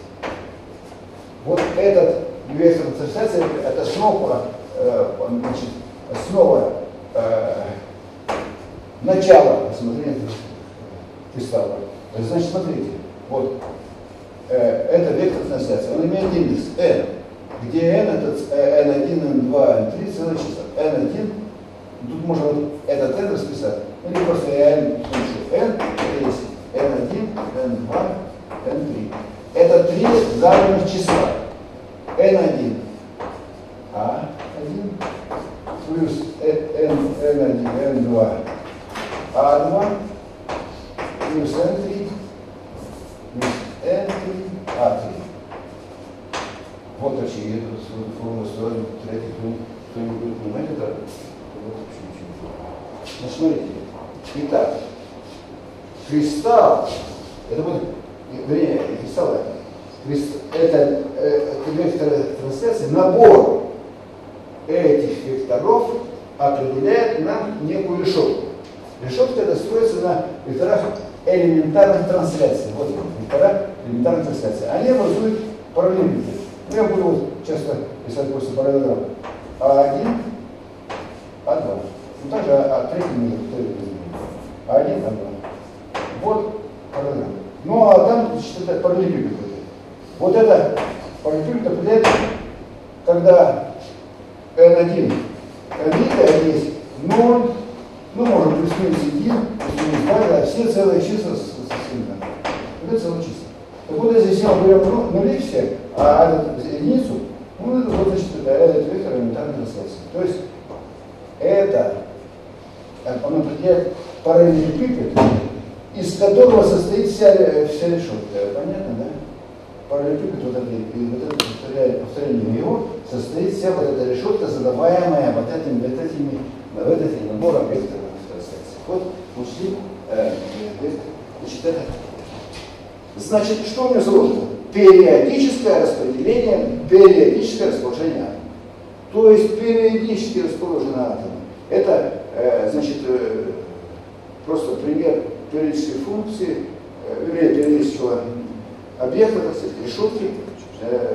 Вот этот вектор трансляции – это основа, э, значит, основа э, начала рассмотрения кристалла. Значит, смотрите, вот это вектор трансляции. Он имеет индекс n, где n это n1, n2, n3 целое число. n1 Тут можно вот этот n расписать, ну или просто n, n, это есть n1, n2, n3. Это три заданных числа. n1, a1 плюс n, n1, n2, a2 плюс n3 плюс n3, a3. Вот эту формулу строим, третий, кто-нибудь понимать это? Ну, смотрите. Итак, кристалл, это будет, вернее, кристалл, это, э, это вектор трансляции, набор этих векторов определяет нам некую решетку. Решетка это строится на векторах элементарной трансляции. Вот вектора элементарной трансляции. Они образуют параллелепипед. Ну, я буду вот часто писать просто параллелограмм. А1 А2. Ну также а, третий мир, а один, а два. Вот параллель. Ну а там, значит, это параллелепипед. Вот это параллелепипед определяет, когда N1, N1 есть 0, ну, можно плюс-минус 1, плюс-минус 2, да, все целые числа с, с, с Это целые числа. Так вот, если мы берем нули все, а единицу, ну, это вот, значит, этот вектор элементарной трансляции. То есть это он определяет параллелепипед, из которого состоит вся, вся решетка. Понятно, да? Параллелепипед, вот это, вот это повторяет, повторение его, состоит вся вот эта решетка, задаваемая вот этими, вот этими, вот этим набором векторов. Вот ушли, э, значит, это. Значит, что у меня заложено? Периодическое распределение, периодическое расположение атома. То есть периодически расположены атомы. Это Э, значит, э, просто пример периодической функции, э, периодического объекта, так сказать, решетки,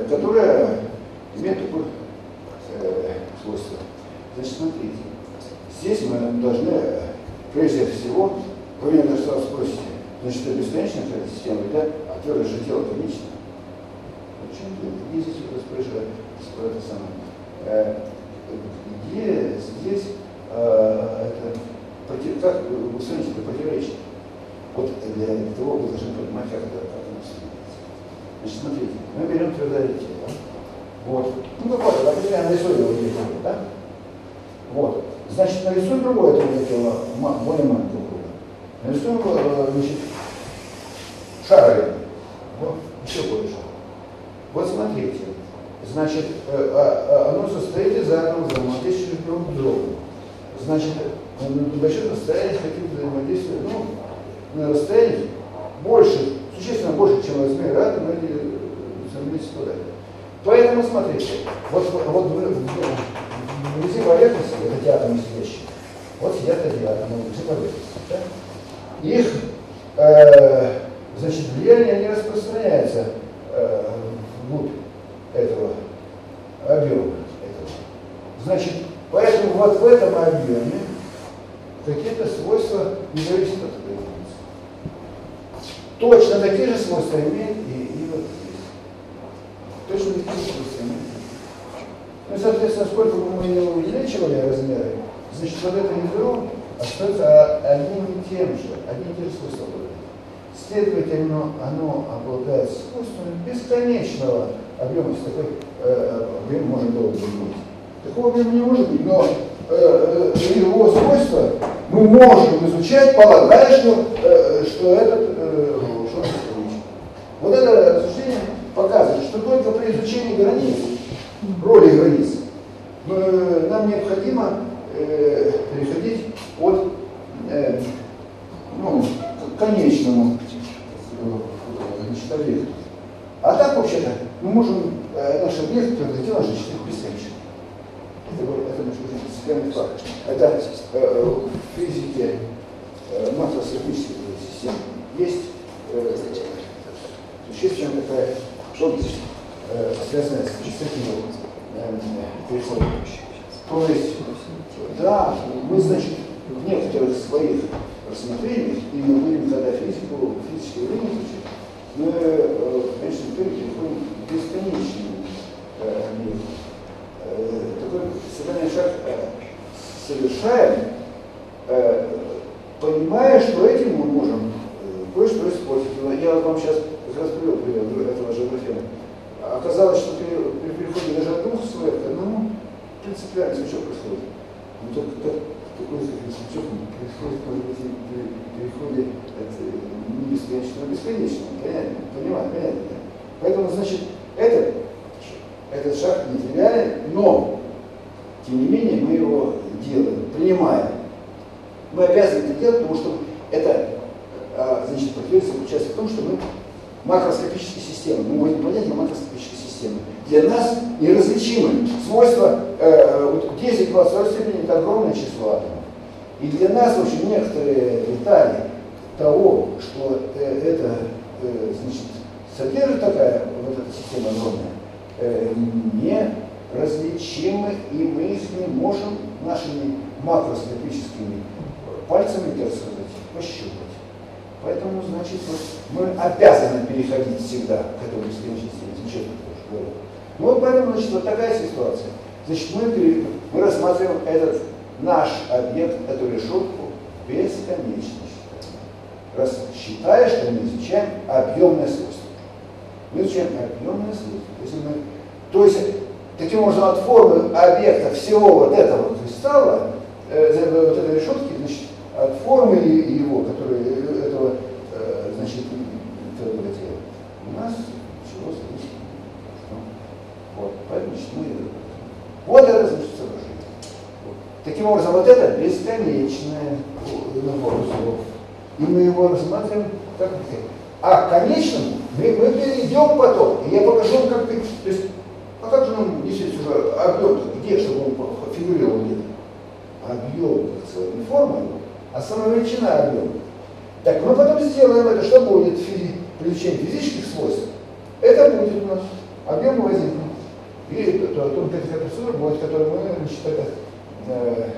которая имеет такое свойство. Значит, смотрите, здесь мы должны, прежде всего, вы меня сразу спросите, значит, это бесконечная какая-то система, да? А твердое же тело конечно. Почему где здесь вот распоряжается это самое? Где здесь Э, это, как вы смотрите, это противоречие. Вот для того вы должны понимать, как это, оно Значит, смотрите, мы берем твердое тело. Вот. Ну, как вот, определяем, нарисуем его тело, да? Вот. Значит, нарисуем другое твердое тело, более маленького круга. Нарисуем, э, значит, шаровый. Вот, еще больше. Вот смотрите. Значит, э, а, а, оно состоит из атомов, взаимодействующих друг с другом. Значит, на небольших расстояниях хотим взаимодействовать, ну, на расстоянии больше, существенно больше, чем размер атома, они взаимодействуют туда. Поэтому смотрите, вот, вот в, вблизи поверхности, вот эти сидящие, вот сидят эти атомы вблизи поверхности. Да? Их э, значит, влияние не распространяется э, вглубь этого объема. Этого. Значит, поэтому вот в этом объеме какие-то свойства не зависят от этой единицы. Точно такие же свойства имеет и, и вот здесь. Точно такие же свойства имеет. Ну и, соответственно, сколько бы мы не увеличивали размеры, значит, вот это ядро остается одним и тем же, одни и те же обладает. Следовательно, оно обладает свойствами бесконечного объема, если такой э, объем может бы быть. Такого объема не может быть, но э, э, его свойства мы можем изучать, полагая, что, э, что этот э, что Вот это рассуждение показывает, что только при изучении границ, роли границ, э, нам необходимо э, переходить от э, ну, к конечному значит, объекту. А так вообще-то мы можем э, наш объект превратить в наш бесконечно. Это, это может быть принципиальный факт. Это э, в физике э, макроскопических систем есть э, существенная такая область, связанная с э, То есть, да, мы, значит, в некоторых своих рассмотрениях, и мы будем когда физику, физические время изучать, мы, э, конечно, итоге переходим к бесконечному э. Э, такой социальный шаг совершаем, понимая, что этим мы можем кое-что использовать. Я вам сейчас как раз привел пример этого же графена. Оказалось, что при, при переходе даже от двух слоев к одному принципиально все происходит. Но только как, такой скачок происходит, при переходе от не бесконечного к бесконечному. Понятно? Понимаю, понятно. Поэтому, значит, этот, этот шаг нетривиален, но, тем не менее, мы его делаем, принимаем. Мы обязаны это делать, потому что это, а, значит, противовес заключается в том, что мы макроскопические системы, мы вводим понятие макроскопической системы. Для нас неразличимы свойства э, вот 10 в степени это огромное число атомов. И для нас, общем, некоторые детали того, что э, это э, значит, содержит такая вот эта система огромная, э, не различимы, и мы их не можем нашими макроскопическими пальцами, так сказать, пощупать. Поэтому, значит, вот мы обязаны переходить всегда к этому бесконечности, ничего тоже Ну вот поэтому, значит, вот такая ситуация. Значит, мы, мы рассматриваем этот наш объект, эту решетку бесконечно раз считая, что мы изучаем объемное свойство. Мы изучаем объемное свойство. Если мы, то есть, таким образом, от формы объекта всего вот этого кристалла, э, вот этой решетки, значит, от формы его, который, э, этого, э, значит, этого тела, у нас чего зависит. Вот, поэтому значит, мы вот это значит соображение. Таким образом, вот это бесконечное набор слов и мы его рассматриваем как А к конечному мы, мы перейдем потом, и я покажу вам, как... То есть, а как же нам действительно уже объем, где, чтобы он фигурировал где-то? Объем, не форма а сама величина объема. Так, мы потом сделаем это, что будет физи привлечение физических свойств. Это будет у нас объем возникнет. И то, то, то, процедура будет, которую мы, значит, это э,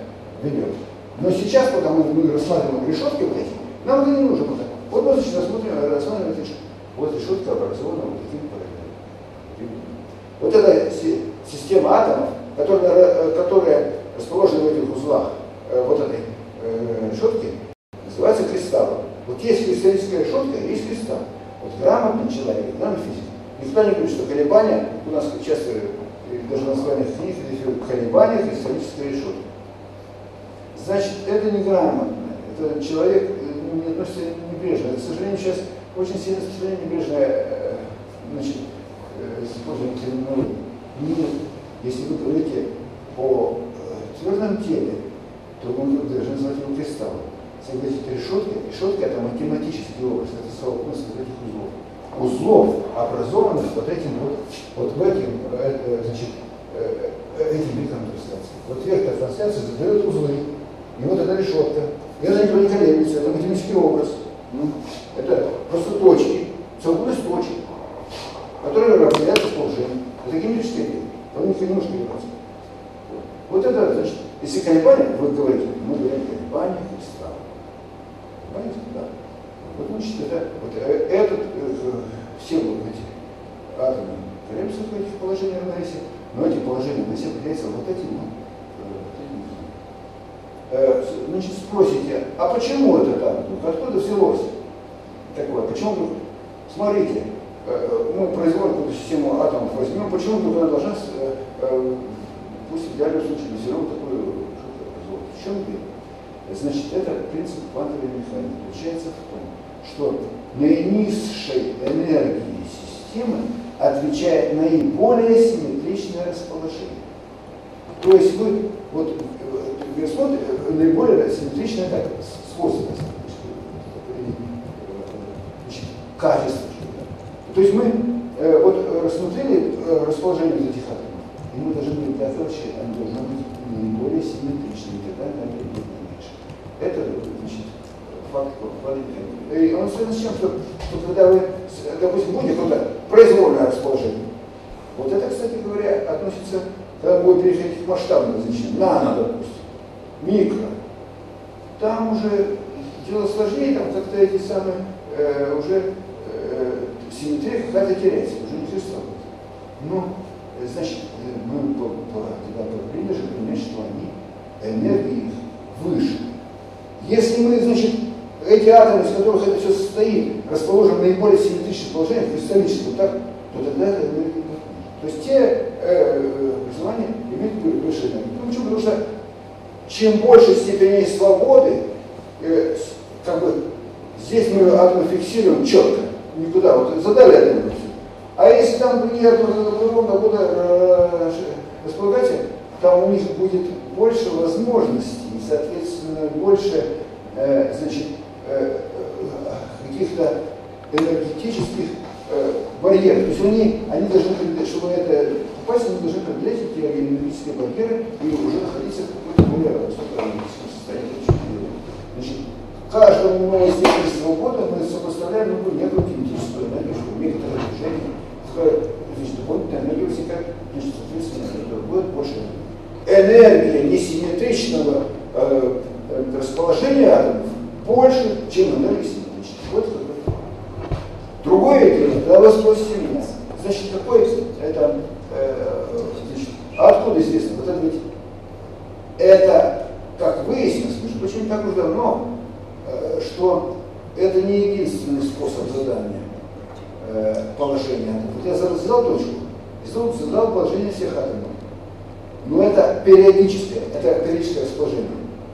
ведем. Но сейчас, пока мы, мы рассматриваем решетки вот эти, нам это не нужно вот так. Вот мы сейчас рассмотрим, рассматриваем решетку. Вот решетка образована вот таким параллелем. Вот эта система атомов, которая, э, которая расположена в этих узлах э, вот этой э, решетки, называется кристаллом. Вот есть кристаллическая решетка, есть кристалл. Вот грамотный человек, грамотный физик. Никто не говорит, что колебания, у нас часто даже на названиях книг колебания кристаллической решетки. Значит, это не грамотно. Это человек не относится небрежно. К сожалению, сейчас очень сильно распространено небрежное э, значит, э, использование терминологии. Если вы говорите о э, твердом теле, то мы должны назвать его кристаллом. Согласитесь, решетка, решетка это математический образ, это совокупность этих узлов. Образованных вот этим вот, вот в этим, э, э, значит, э, этим вектором трансляции. Вот вектор трансляции задает узлы, и вот эта решетка. И она не колеблется, это математический образ. Ну, это просто точки, совокупность точек, которые определяются положением. Это геометрический объект. Он не немножко не Вот это, значит, если колебания, вы говорите, мы говорим колебания кристалла. Понимаете? Да. Вот значит, это, вот э, этот, э, все вот эти атомы колеблются в этих положениях равновесия, но эти положения равновесия определяются вот этим вот. Э, значит, спросите, а почему это так? Откуда взялось такое? Почему? Смотрите, мы производим какую-то систему атомов возьмем, почему вдруг она должна, пусть в идеальном случае, дозировать такую что-то производить? В чем дело? Значит, это принцип квантовой механики. Получается что наинизшей энергии системы отвечает наиболее симметричное расположение. То есть вы, вот, вы смотрите, наиболее симметричное так, свойство, качество. То есть мы э, вот рассмотрели э, расположение этих атомов, и мы должны доказать, что они должны быть наиболее симметричными, тогда они будет меньше. Это, значит, И он связан с тем, что, что когда вы, допустим, будет какое-то произвольное расположение, вот это, кстати говоря, относится, когда будет переходить к масштабным значениям, нано, допустим, микро, там уже дело сложнее, там как-то эти самые э, уже э, симметрия какая-то теряется, уже не существует. Но, значит, мы тогда приняли же принять, что они, энергии выше. Если мы, значит, эти атомы, из которых это все состоит, расположены в наиболее симметричных положениях, кристаллических, так, то тогда это энергия То есть те э, образования имеют выше энергии. Ну, почему? Потому что чем больше степеней свободы, э, как бы здесь мы атомы фиксируем четко, никуда, вот задали атомы. А если там другие атомы ровно будут э, там у них будет больше возможностей, соответственно, больше э, значит, э, каких-то энергетических э, барьеров. То есть они, они должны, чтобы это попасть, они должны преодолеть эти энергетические барьеры и уже находиться в каком-то более высоком состоянии. Значит, каждому новой степени свободы мы сопоставляем ну, некую кинетическую энергию, что некоторое движение, значит, дополнительная энергия возникает, значит, соответственно, это будет больше энергия несимметричного э, расположения атомов больше, чем энергия симметричная. Вот Другое дело, когда вы спросите меня, значит, какой это, э, значит, откуда известно? Вот это ведь, это, как выяснилось, между прочим, так уже давно, э, что это не единственный способ задания э, положения. Вот я задал точку, и задал положение всех атомов. Но это периодическое, это периодическое расположение.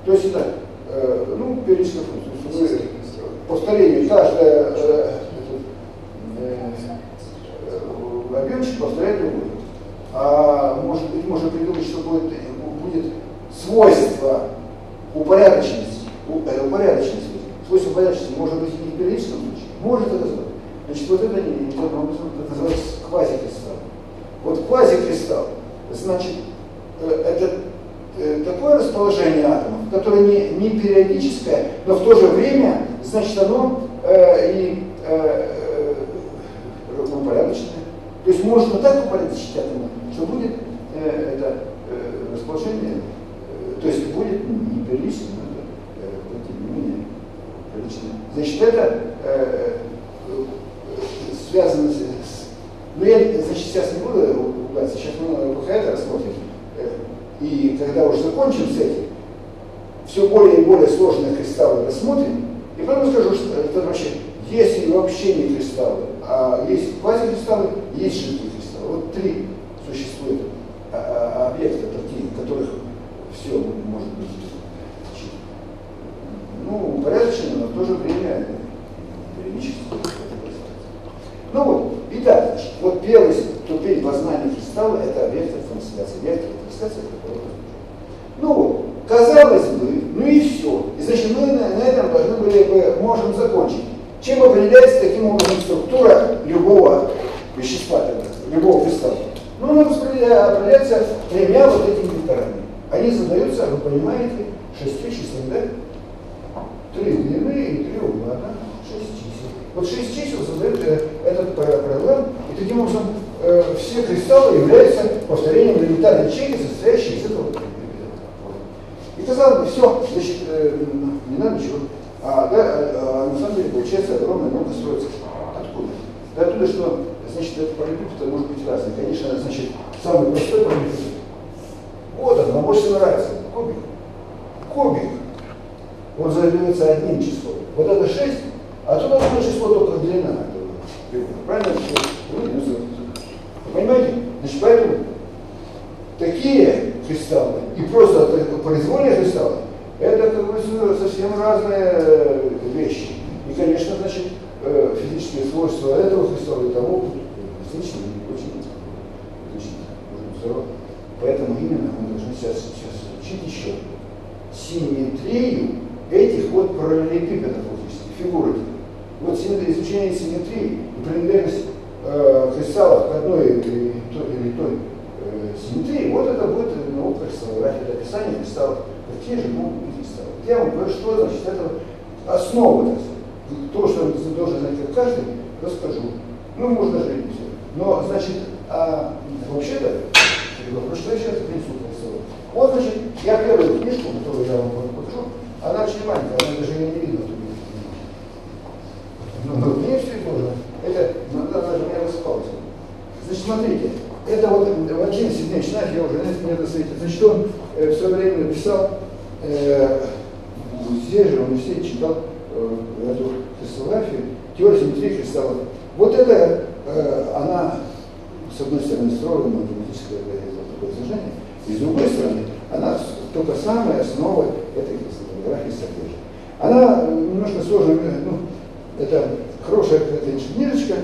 То есть это, э, ну, периодическая функция. Повторение, каждое э, э, объемчик повторяет другой. А может быть, можно придумать, что будет, будет свойство упорядоченности, э, упорядоченности. Свойство упорядоченности может быть и в периодическом случае, может это быть. Значит, вот это не, это называется квазикристалл. Вот квазикристалл, значит, Э, это такое расположение атомов, которое не, не периодическое, но в то же время, значит, оно э, и э, равнопорядочное. То есть можно так упорядочить атомы, что будет э, это э, расположение, э, то есть будет не периодическое, но это, э, тем не менее приличное. Значит, это э, э, связано с... Ну, я, значит, сейчас не буду углубляться, сейчас мы пока это рассмотрим. И когда уже закончим с этим, все более и более сложные кристаллы рассмотрим, и потом скажу, что это вообще, есть вообще не кристаллы, а есть квазикристаллы, есть жидкие кристаллы. Вот три существуют а, а, объекта такие, которых все может быть ну, порядочно, но в то же время. Ну вот, итак, вот первая ступень познания кристалла – это вектор трансляции. Вектор трансляции – это ну, казалось бы, ну и все. И значит, мы на, на этом должны были бы, можем закончить. Чем определяется таким образом структура любого вещества, любого кристалла? Ну, она определяется тремя вот этими векторами. Они задаются, вы понимаете, шестью числами, да? Три длины и три угла, да? Шесть чисел. Вот шесть чисел задают э, этот проблем, и таким образом э, все кристаллы являются повторением элементарной ячейки, состоящей из этого казалось бы, все, значит, э, не надо ничего. А, да, а, а на самом деле получается огромное много строится. Откуда? Да оттуда, что, значит, это параллелепипед может быть разный. Конечно, значит, самый простой параллелепипед. Вот он, вам больше нравится. Кубик. Кубик. Он задается одним числом. Вот это 6, а туда одно число только длина этого Правильно? Вы понимаете? Значит, поэтому такие кристаллы и просто произвольные кристаллы, это как бы совсем разные вещи. И, конечно, значит, э, физические свойства этого кристалла и того различны очень отличны. Поэтому именно мы должны сейчас, сейчас учить еще симметрию этих вот параллелепипедов, фигуры. Вот изучение симметрии и принадлежность э, кристаллов к одной или той, или той симметрии, вот это будет наука кристаллографии, это описание кристаллов. Какие же могут быть кристаллы? Я вам говорю, что значит это основа, то, что должен знать каждый, расскажу. Ну, можно же и все. Но, значит, а, вообще-то, что я сейчас принесу кристаллы? Вот, значит, я первую книжку, которую я вам покажу, она очень маленькая, она даже ее не видно. Ну, мне все тоже. Это, она даже у меня распалась. Значит, смотрите, это вот Владимир Сергеевич Нафь, я уже несколько лет светит. Значит, он э, в свое время написал, э, здесь же в университете читал э, эту кристаллографию, теория симметрии кристаллов. Вот это, э, она, с одной стороны, строгая математическое такое и с другой стороны, она только самая основа этой кристаллографии содержит. Она немножко сложная, ну, это хорошая конечно, книжечка,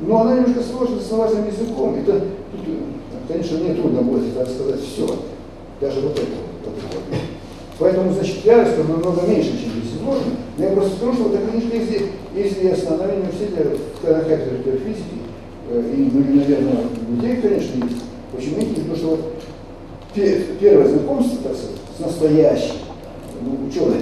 но она немножко сложна словарным языком. Это, конечно, мне трудно будет так сказать все, даже вот это. Вот это. Поэтому, значит, я намного меньше, чем здесь изложено. Но я просто скажу, что вот эта книжка известна, она в университете на кафедре физики, э, и, ну, наверное, людей, конечно, есть. Почему нет? Потому что вот первое знакомство, так сказать, с настоящей, ну, ученой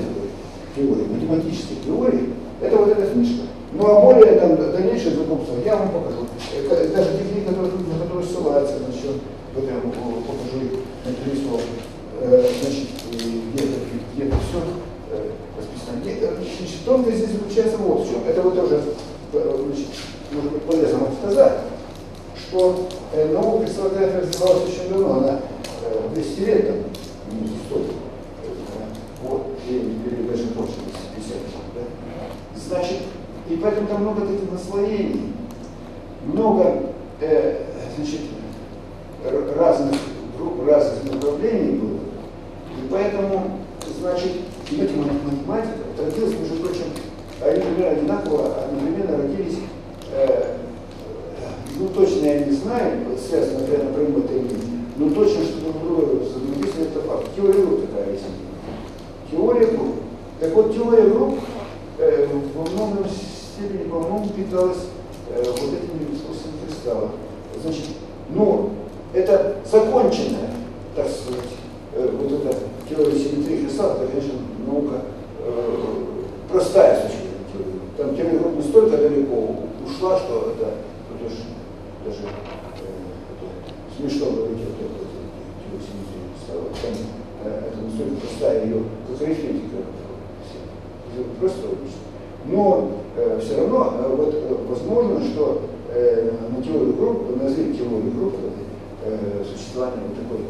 теорией, математической теорией, это вот эта книжка. Ну а более там, дальнейшее знакомство я вам покажу. Даже техники, которые, на которые ссылаются, значит, вот я вам покажу их на э, Значит, где-то где все э, расписано. Э, значит, тонкость здесь заключается вот в чем. Это вот тоже значит, может быть полезно вам сказать, что э, наука кристаллография развивалась очень давно, она э, 200 лет там, не 100 вот, или даже больше, 50 да? Значит, и поэтому там много таких наслоений, много э, значит, разных разных направлений было. И поэтому, значит, математика родилась, между прочим, они примерно одинаково, одновременно родились, э, ну точно я не знаю, связано, например, это или нет, но точно, что друг друга взаимодействие, это факт. Теория групп такая есть. Теория групп. Так вот, теория групп э, во многом степени, по-моему, питалась э, вот этими искусственными кристаллами. Значит, ну, это законченная, так сказать, э, вот эта теория симметрии кристаллов, это, конечно, наука э, простая с точки Там теория групп настолько далеко ушла, что это ну, даже, даже э, это, смешно говорить о теории симметрии кристаллов. Там, э, это настолько простая ее, арифметика, просто но э, все равно э, вот, э, возможно, что э, на теорию групп, на язык теории групп э, существование вот такой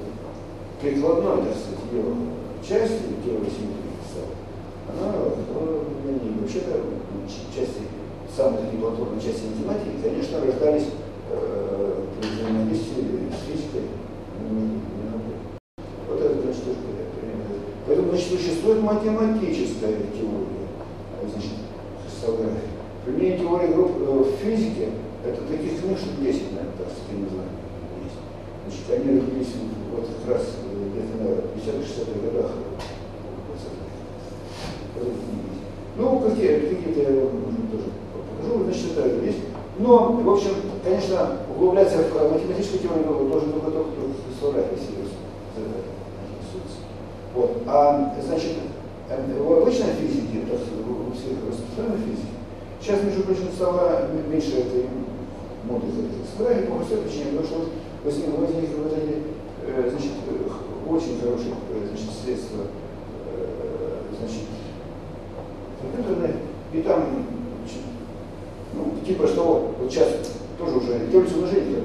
прикладной, так сказать, ее части теории симметрии она э, вообще-то части, самой такие платформной части математики, конечно, рождались э, при взаимодействии с физикой. Вот это, конечно, тоже. Поэтому, значит, существует математическая теория. Составляющих. Применение теории групп э, в физике, это таких книг, что 10, наверное, так сказать, не знаю, есть. Значит, они родились вот как раз э, где-то на 50-60-х годах. Ну, какие, какие-то я, может тоже значит, это есть. Но, в общем, конечно, углубляться в математическую теорию должен только тот, кто представляет из себя Вот. А, значит, в обычной физике, то есть в распространенной физике, сейчас, между прочим, стало меньше этой моды за это собирали, по простой причине, потому что вот эти, э, значит, очень хорошие значит, средства, э, значит, компьютерные, и там, ну, типа, что вот сейчас тоже уже теория умножения,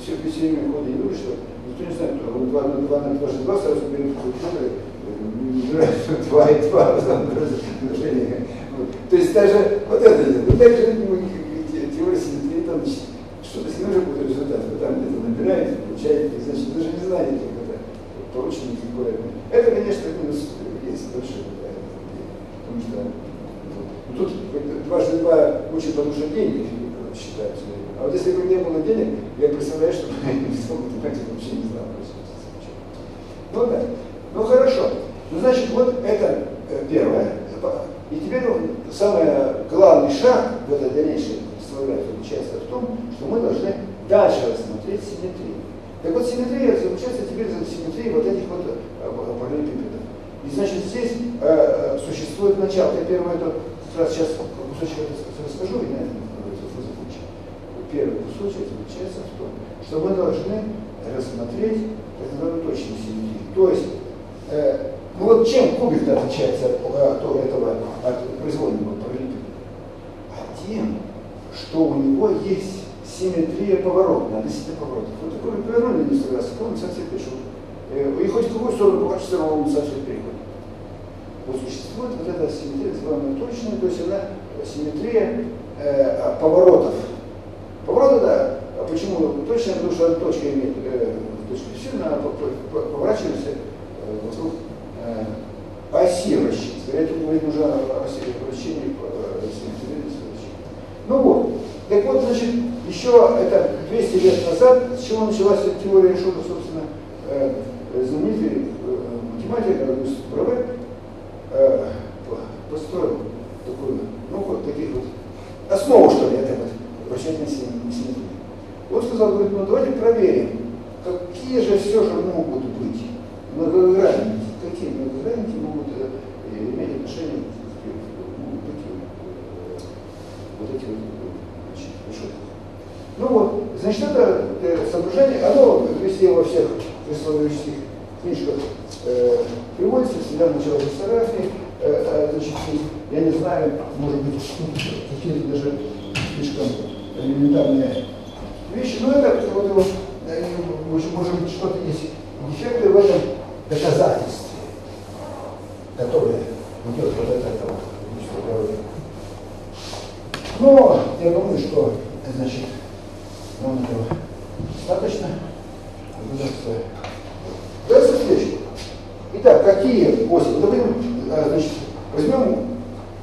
все, все время не говорит, что никто не знает, 2 на 2 на 2 2 сразу берет компьютер, То есть даже вот это нет. Ну дальше теория симметрии, там что-то с ним уже будет результат. Вы там где-то набираете, получаете, значит, даже не знаете, как это получено какое. Это, конечно, минус есть большой. Потому что ну, тут дважды два очень потому что деньги считаются. А вот если бы не было денег, я представляю, что я не смогу вообще не знал. Ну да. Ну хорошо. Ну, значит, вот это э, первое. И теперь самый главный шаг в этой дальнейшей слове заключается в том, что мы должны дальше рассмотреть симметрию. Так вот, симметрия заключается теперь за симметрией вот этих вот э, параллелепипедов. И значит, здесь э, существует начало. Я первое это как сейчас кусочек расскажу, и на этом закончим. Первый кусочек заключается в том, что мы должны рассмотреть так называемую точную симметрию. То есть э, ну вот чем кубик отличается от, от этого, от произвольного параллелепипеда? А тем, что у него есть симметрия поворотная, относительно поворотов. Вот такой повернули несколько раз, он совсем пришел. И хоть в какую сторону поворачивать, все равно он совсем переходит. Вот существует вот эта симметрия, называемая точная, то есть она симметрия э, поворотов. Повороты, да, а почему точная? Потому что точка имеет э, точку сильно, она поворачивается э, вокруг э. Скорее, тут говорит уже о оси вращения, Ну вот. Так вот, значит, еще это 200 лет назад, с чего началась теория Эйнштейна, собственно, э, знаменитый э, математик Аугуст Браве э, построил такую, ну вот таких вот, основу, что ли, этой вот вращательной симметрии. Вот сказал, говорит, ну давайте проверим, какие же все же могут быть многогранные какие многогранники могут э, иметь отношение к могут быть э, вот эти вот значит, решетки. Ну вот, значит, это э, соображение, оно везде во всех присловических книжках э, приводится, всегда начало фотографии, э, э, значит, я не знаю, может быть, какие-то даже слишком элементарные вещи, но это вот, вот может быть, что-то есть дефекты в этом доказательстве которое идет вот от этого Но я думаю, что значит, нам этого достаточно. Дальше следующее. Итак, какие оси? Допустим, а, значит, возьмем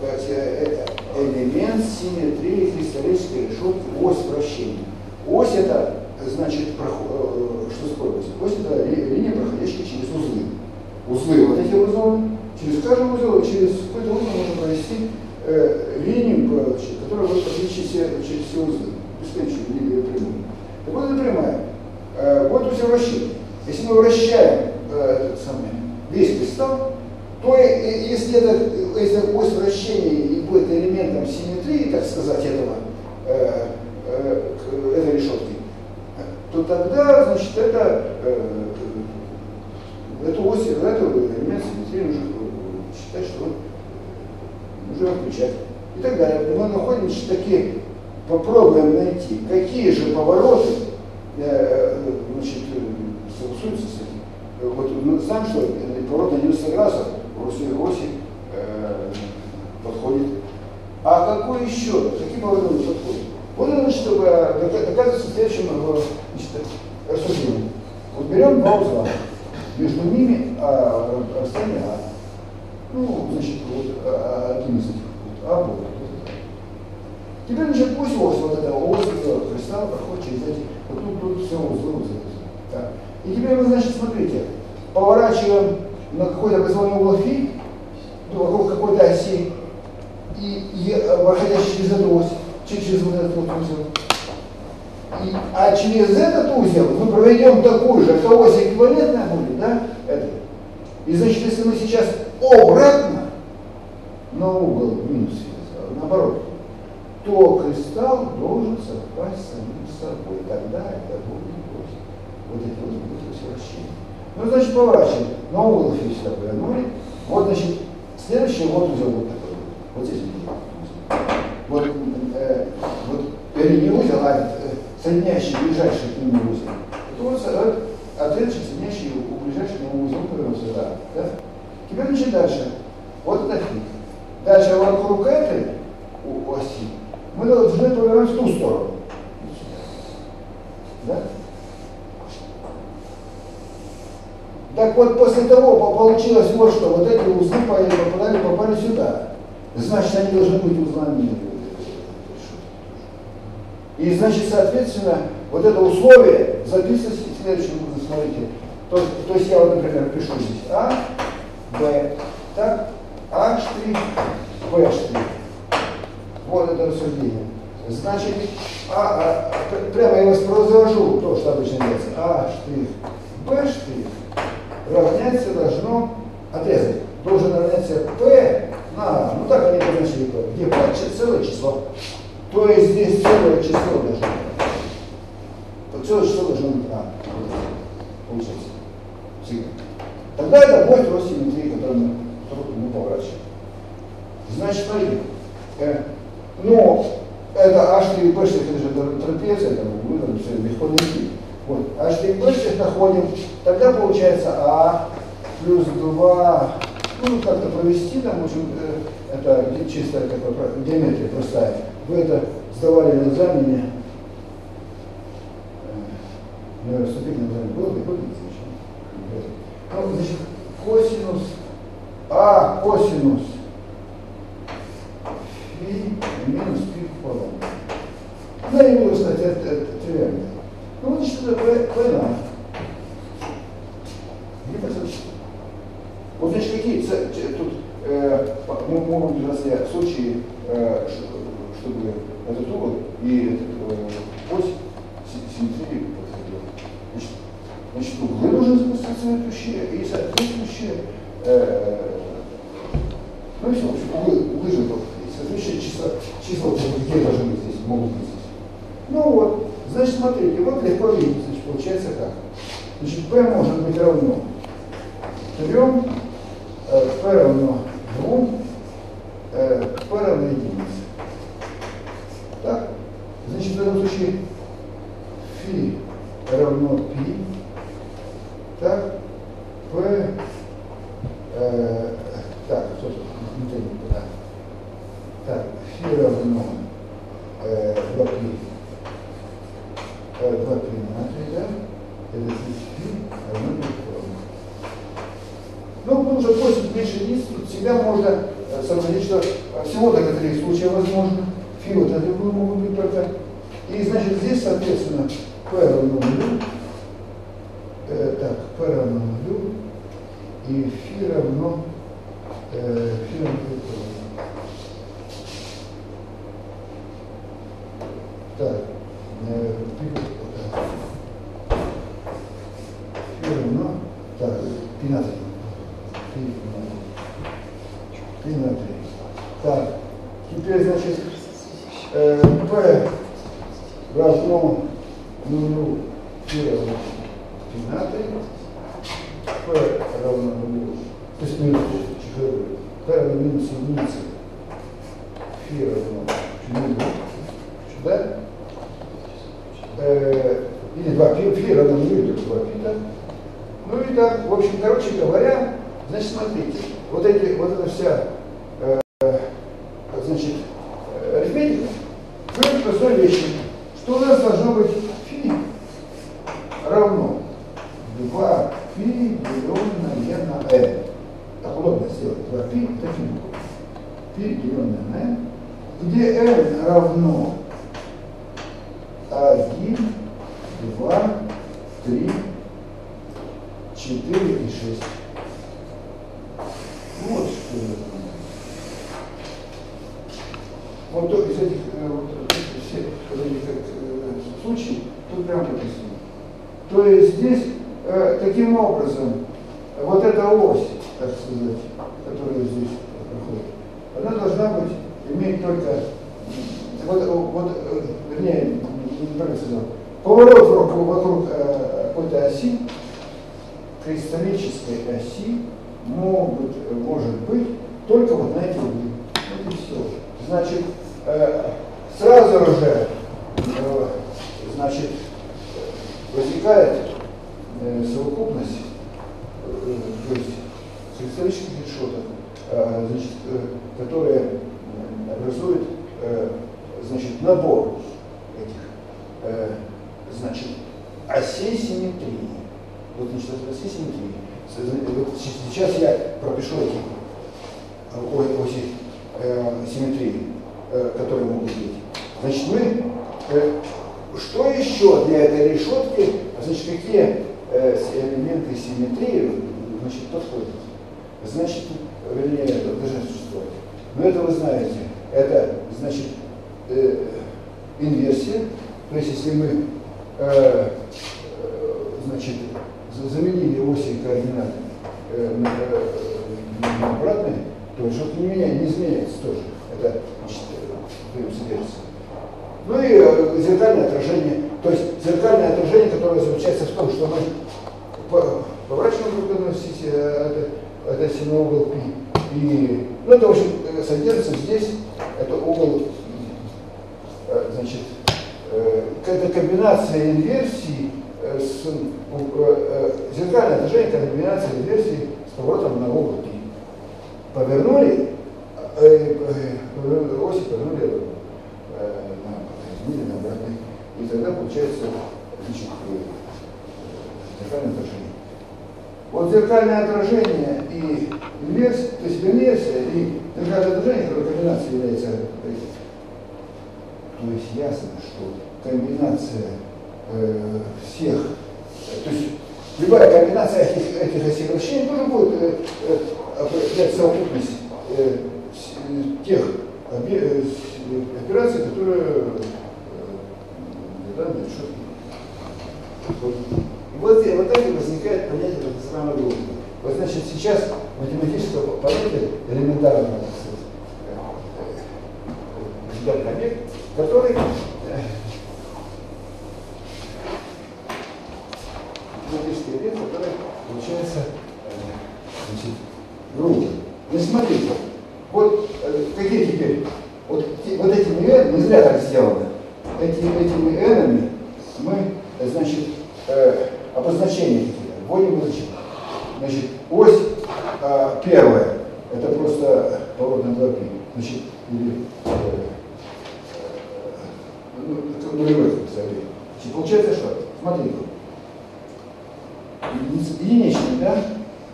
э, элемент симметрии кристаллической решетки, ось вращения. Ось это, значит, э, что такое ось? Ось это линия, проходящая через узлы. Узлы вот эти узлы, Через каждый узел, через какой-то узел можно провести э, линию, которая будет все, через все узлы, бесконечную линию прямую. Так вот это прямая. Э, вот все вращение. Если мы вращаем э, этот самый, весь кристалл, то и, если это если ось вращения и будет элементом симметрии, так сказать, этого, э, э, этой решетки, то тогда, значит, это, э, эту ось, эту элемент симметрии нужно считать, что нужно отключать и так далее. Мы находим значит, такие, попробуем найти, какие же повороты э, значит, согласуются с этим. Вот мы знаем, что поворот на 90 градусов в оси э, подходит. А какой еще? Какие повороты подходят? Вот это, значит, доказывается следующим э, значит, рассуждением. Вот берем два узла, между ними а, расстояние А. Ну, значит, вот а, один из этих вот, А был. Теперь, значит, пусть ось вот это ось кристалл проходит через эти, вот тут, тут все узлы, узлы. Да. И теперь мы, значит, смотрите, поворачиваем на какой-то произвольный угол фи, вокруг какой-то оси, и, и проходящий через эту ось, через вот этот вот узел. И, а через этот узел мы проведем такую же, это ось эквивалентная будет, да? Это. И значит, если мы сейчас обратно на угол минус наоборот, то кристалл должен совпасть с самим собой. Тогда это будет ось. Вот эти вот будут возвращения. Ну, значит, поворачиваем. На угол фи такой 0. Вот, значит, следующий вот узел вот такой. Вот здесь вот, э, вот, не узел, а э, соединяющий ближайший к нему узел. Это вот э, ответочек, соединяющий у ближайшего к нему узел. Теперь, значит, дальше. Вот это фиг. Дальше вокруг этой оси мы должны повернуть в ту сторону. Да? Так вот, после того получилось вот что, вот эти узлы попадали, попали сюда. Значит, они должны быть узлами. И значит, соответственно, вот это условие записывается следующим образом, смотрите. То, то есть я вот, например, пишу здесь А, Б, так, А штрих. Вот это рассуждение. Значит, а, а, прямо я воспроизвожу то, что обычно делается. А штрих равняться должно отрезать. Должен равняться P на А. Ну так они позначили P. Где P целое число. То есть здесь целое число должно быть. Целое число должно быть А. Получается. Всегда. Тогда это будет рост симметрии, который мы, мы поворачиваем. Значит, смотрите. Э, но это H4 и P, это же трапеция, это мы все легко найти. Вот, H4 P находим, тогда получается А плюс 2, ну как-то провести там, в общем, э, это чисто такая геометрия простая. Вы это сдавали на экзамене, э, наверное, вступительный экзамен был, не помните Ну, значит, косинус, А косинус фи минус пи пополам. Ну, я не буду сказать, это, это тривиально. Ну, что такое война. Вот значит, какие тут э, могут быть случаи, э, чтобы этот угол и этот э, ось симметрии. Значит, значит, углы должны быть соответствующие и соответствующие, э, ну и все, в общем, углы, углы же подходить. Соответствующие числа, числа где должны быть здесь, могут быть здесь. Ну вот, значит, смотрите, вот легко видеть, значит, получается как. Значит, p может быть равно 3, э, p равно 2, э, p равно единице. Так? Значит, в этом случае φ равно π, так, в, э, так, что тут, смотри, никуда. Так, все равно э, 2 при, э, 2 при матри, да, это 33 равно электрону. Ну, потому что 8 меньше единиц, всегда можно э, сообразить, что всего-то три случая возможно, фи вот это могут быть только. И значит здесь, соответственно, p равно нулю, Э, так, P равно нулю. И фи равно э, фи равно Так, э, фи равно, так, пи на 3. Пи на 3. Так, теперь, значит, э, P равно нулю P равно P на 3. P равно нулю, то есть минус 4. P равно минус единице. Фи равно нулю. Сюда. Э, или 2 пи, фи равно только 2 пи, да? Ну и так, в общем, короче говоря, значит, смотрите, вот эти, вот эта вся, э, значит, арифметика, говорит простой вещи, что у нас должно быть фи равно 2 пи деленное на n. Так удобно сделать. 2 пи это фигура. Пи деленное на n. Где n равно 1, 2, 3, 4 и 6. Вот что я. Вот то, из этих э, вот, э, всех э, случаев, тут прямо написано. То есть здесь э, таким образом вот эта ось, так сказать, которая здесь проходит, она должна быть, иметь только, вот, вот э, вернее, неправильно сказал, поворот вокруг, вокруг э, какой-то оси, кристаллической оси, могут, может быть только вот на эти углы. Вот и все. Значит, сразу же, значит, возникает совокупность, э, то есть кристаллических решеток, э, э, которые образуют э, значит, набор этих э, значит, осей симметрии. Вот, значит, осей симметрии. Вот сейчас я пропишу эти оси э, симметрии, э, которые могут быть. Значит, мы, э, что еще для этой решетки, значит, какие э, элементы симметрии значит, подходят? Значит, вернее, должны существовать. Но это вы знаете, это, значит, э, инверсия, то есть если мы, э, э, значит, заменили оси координаты э, на, э, обратные, то что-то не меняет, не изменяется тоже. Это значит, э, содержится. Ну и э, зеркальное отражение. То есть зеркальное отражение, которое заключается в том, что мы поворачиваем друг друга это, это сильный угол π. И, ну, это, в общем, э, содержится здесь, это угол, значит, это комбинация инверсии с зеркальное отражение, комбинация инверсии с поворотом на угол π повернули, э, э, оси повернули э, на, на обратный, и тогда получается значит, зеркальное отражение. Вот зеркальное отражение и инверсия, то есть инверсия и зеркальное отражение, которое комбинация является то есть ясно, что комбинация э, всех, то есть любая комбинация этих, этих осей вращений тоже будет э, э, определять совокупность э, тех э, операций, которые э, решетки. Вот. И вот, и вот так и возникает понятие так называемой группы. Вот значит сейчас математического понятия элементарного, так сказать, объект, который математический объект, который получается значит, группы. Ну смотрите, вот э, какие теперь, вот, вот этими n, не зря так сделано, эти, этими n мы, значит, э, обозначения такие, вводим значит, значит, ось э, первая, это просто поворот на 2 значит, или э, э, ну, нулевой. Значит, получается что? Смотрите, единичный, да,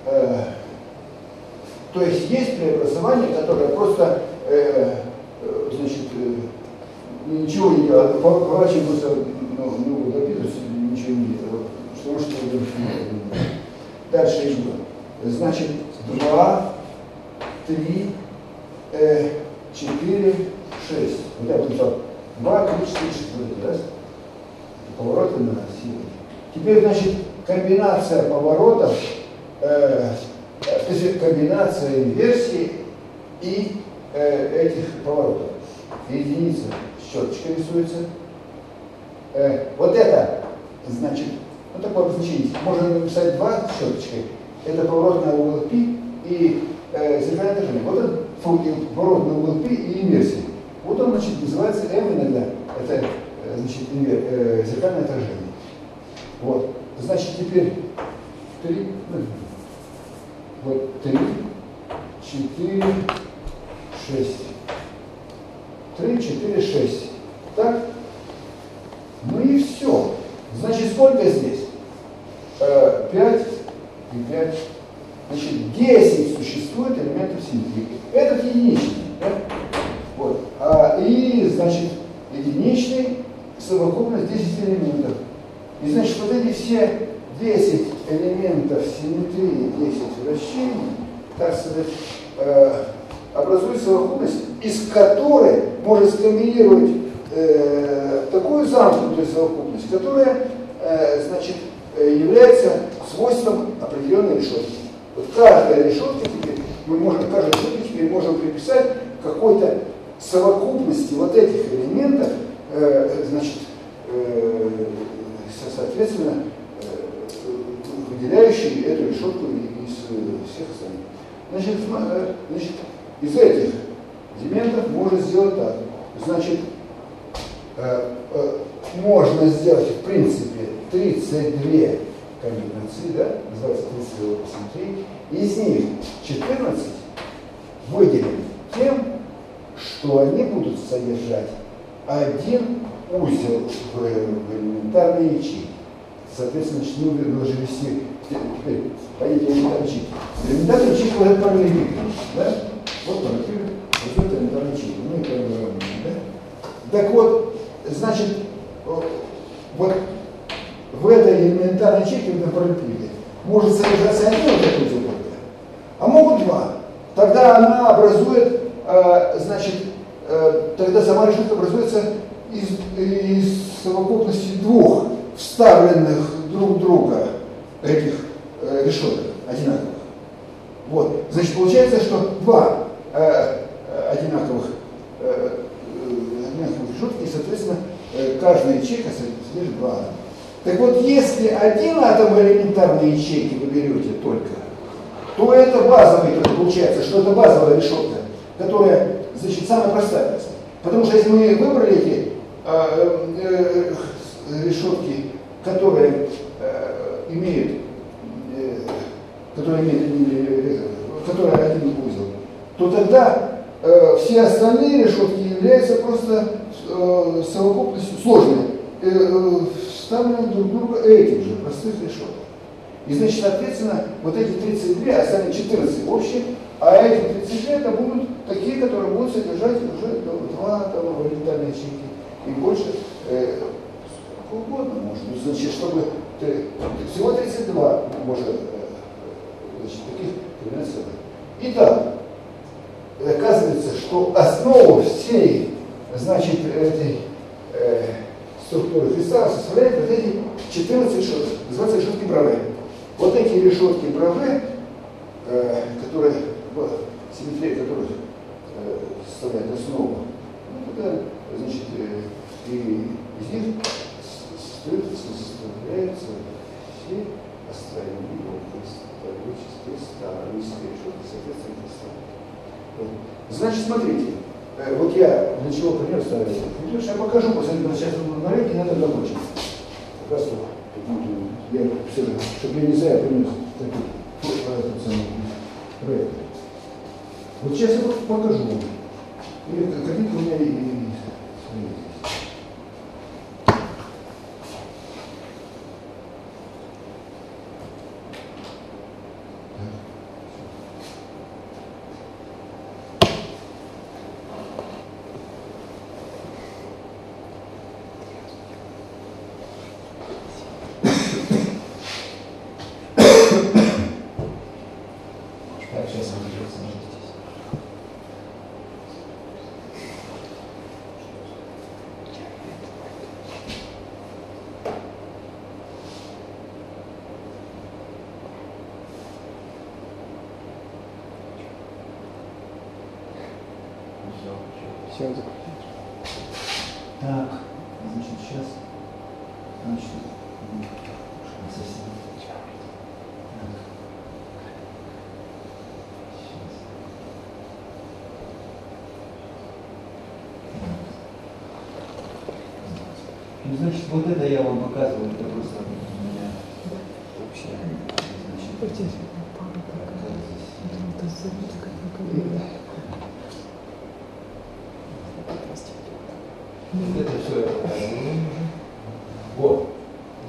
э, то есть есть преобразование, которое просто, э, э, значит, э, ничего не делает, поворачивается, ну, ну, дописывается, ничего не делает. Что может Дальше идем. Значит, 2, 3, э, 4, 6. Вот я написал 2, 3, 4, 6. Вот раз. Повороты на силу. Теперь, значит, комбинация поворотов э, то есть комбинация инверсии и э, этих поворотов. Единица щеточка рисуется. Э, вот это, значит, ну такое обозначение. Можно написать два щеточкой. Это поворот на угол π и э, зеркальное отражение. Вот это поворот на угол π и инверсия. Вот он, значит, называется m иногда. Это, э, значит, э, зеркальное отражение. Вот. Значит, теперь три, ну, вот 3, 4, 6. 3, 4, 6. Так? Ну и все. Значит, сколько здесь? 5 э, и 5. Значит, 10 существует элементов симметрии. Этот единичный. Да? Вот. А, и, значит, единичный совокупность 10 элементов. И, значит, вот эти все 10 элементов симметрии, 10 вращений, так сказать, э, образует совокупность, из которой может скомбинировать э, такую замкнутую совокупность, которая, э, значит, э, является свойством определенной решетки. Вот каждая решетка теперь, мы можем, каждой решетке теперь можем приписать какой-то совокупности вот этих элементов, э, значит, э, соответственно, э, выделяющие эту решетку из всех остальных. Значит, значит, из этих элементов можно сделать так. Значит, можно сделать в принципе 32 комбинации, да, называется 32 из них 14 выделим тем, что они будут содержать один узел в, в элементарной ячейке. Соответственно, мы должны ввести теперь пойдите элементарной ячейки. Элементарная ячейка вот это правильный вид, да? Вот он, вот это ячейка. Ну и да? Так вот, значит, вот в этой элементарной ячейке, в этом параллелепипеде, может содержаться один вот этот узел, а могут два. Тогда она образует Э, значит, э, тогда сама решетка образуется из, из совокупности двух вставленных друг друга этих э, решеток одинаковых. Вот. Значит, получается, что два одинаковых, э, одинаковых решетки, и, соответственно, э, каждая ячейка содержит два атома. Так вот, если один атом элементарной ячейки вы берете только, то это базовый, получается, что это базовая решетка которая, значит, самая простая. Потому что если мы выбрали эти э, э, решетки, которые э, имеют, э, которые имеют, которые один узел, то тогда э, все остальные решетки являются просто э, совокупностью сложной, э, э, вставленных друг друга этих же простых решеток. И значит, соответственно, вот эти 32, а остальные 14 общие, а эти 32 это будут такие, которые будут содержать уже два там, валентальные ячейки и больше, э, сколько угодно можно. Ну, значит, чтобы ты, всего 32 может э, значит, таких комбинаций. Итак, оказывается, что основу всей значит, этой э, структуры кристалла составляет вот эти 14 решеток, называются решетки Браве. Вот эти решетки Браве, э, которые, симметрия которых э, составляет основу, ну, тогда, значит, э, и из них составляются все остальные кристаллические старые решетки, соответственно. Вот. Значит, смотрите, э, вот я для чего пример ставлю? Я покажу, после этого сейчас на рынке надо закончить. Как раз я все чтобы я не зря принес такой проект. Вот сейчас я покажу. И картинка у меня Все Так, значит, сейчас. Значит, совсем. Ну, значит, вот это я вам показываю, это просто у меня общее. Значит, Это все. Вот.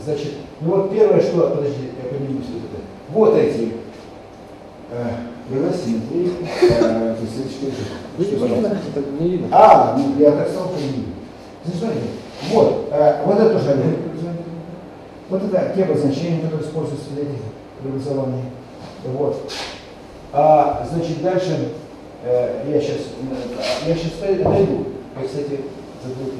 Значит, ну вот первое, что, подожди, я поднимусь вот это. Вот эти э, превосимые, э, Это не видно. А, ну я так стал понимать. Смотрите, вот, э, вот это тоже один Вот это те обозначения, которые используются для этих преобразований. Вот. А, значит, дальше э, я сейчас, э, я сейчас дойду. Я, кстати, забыл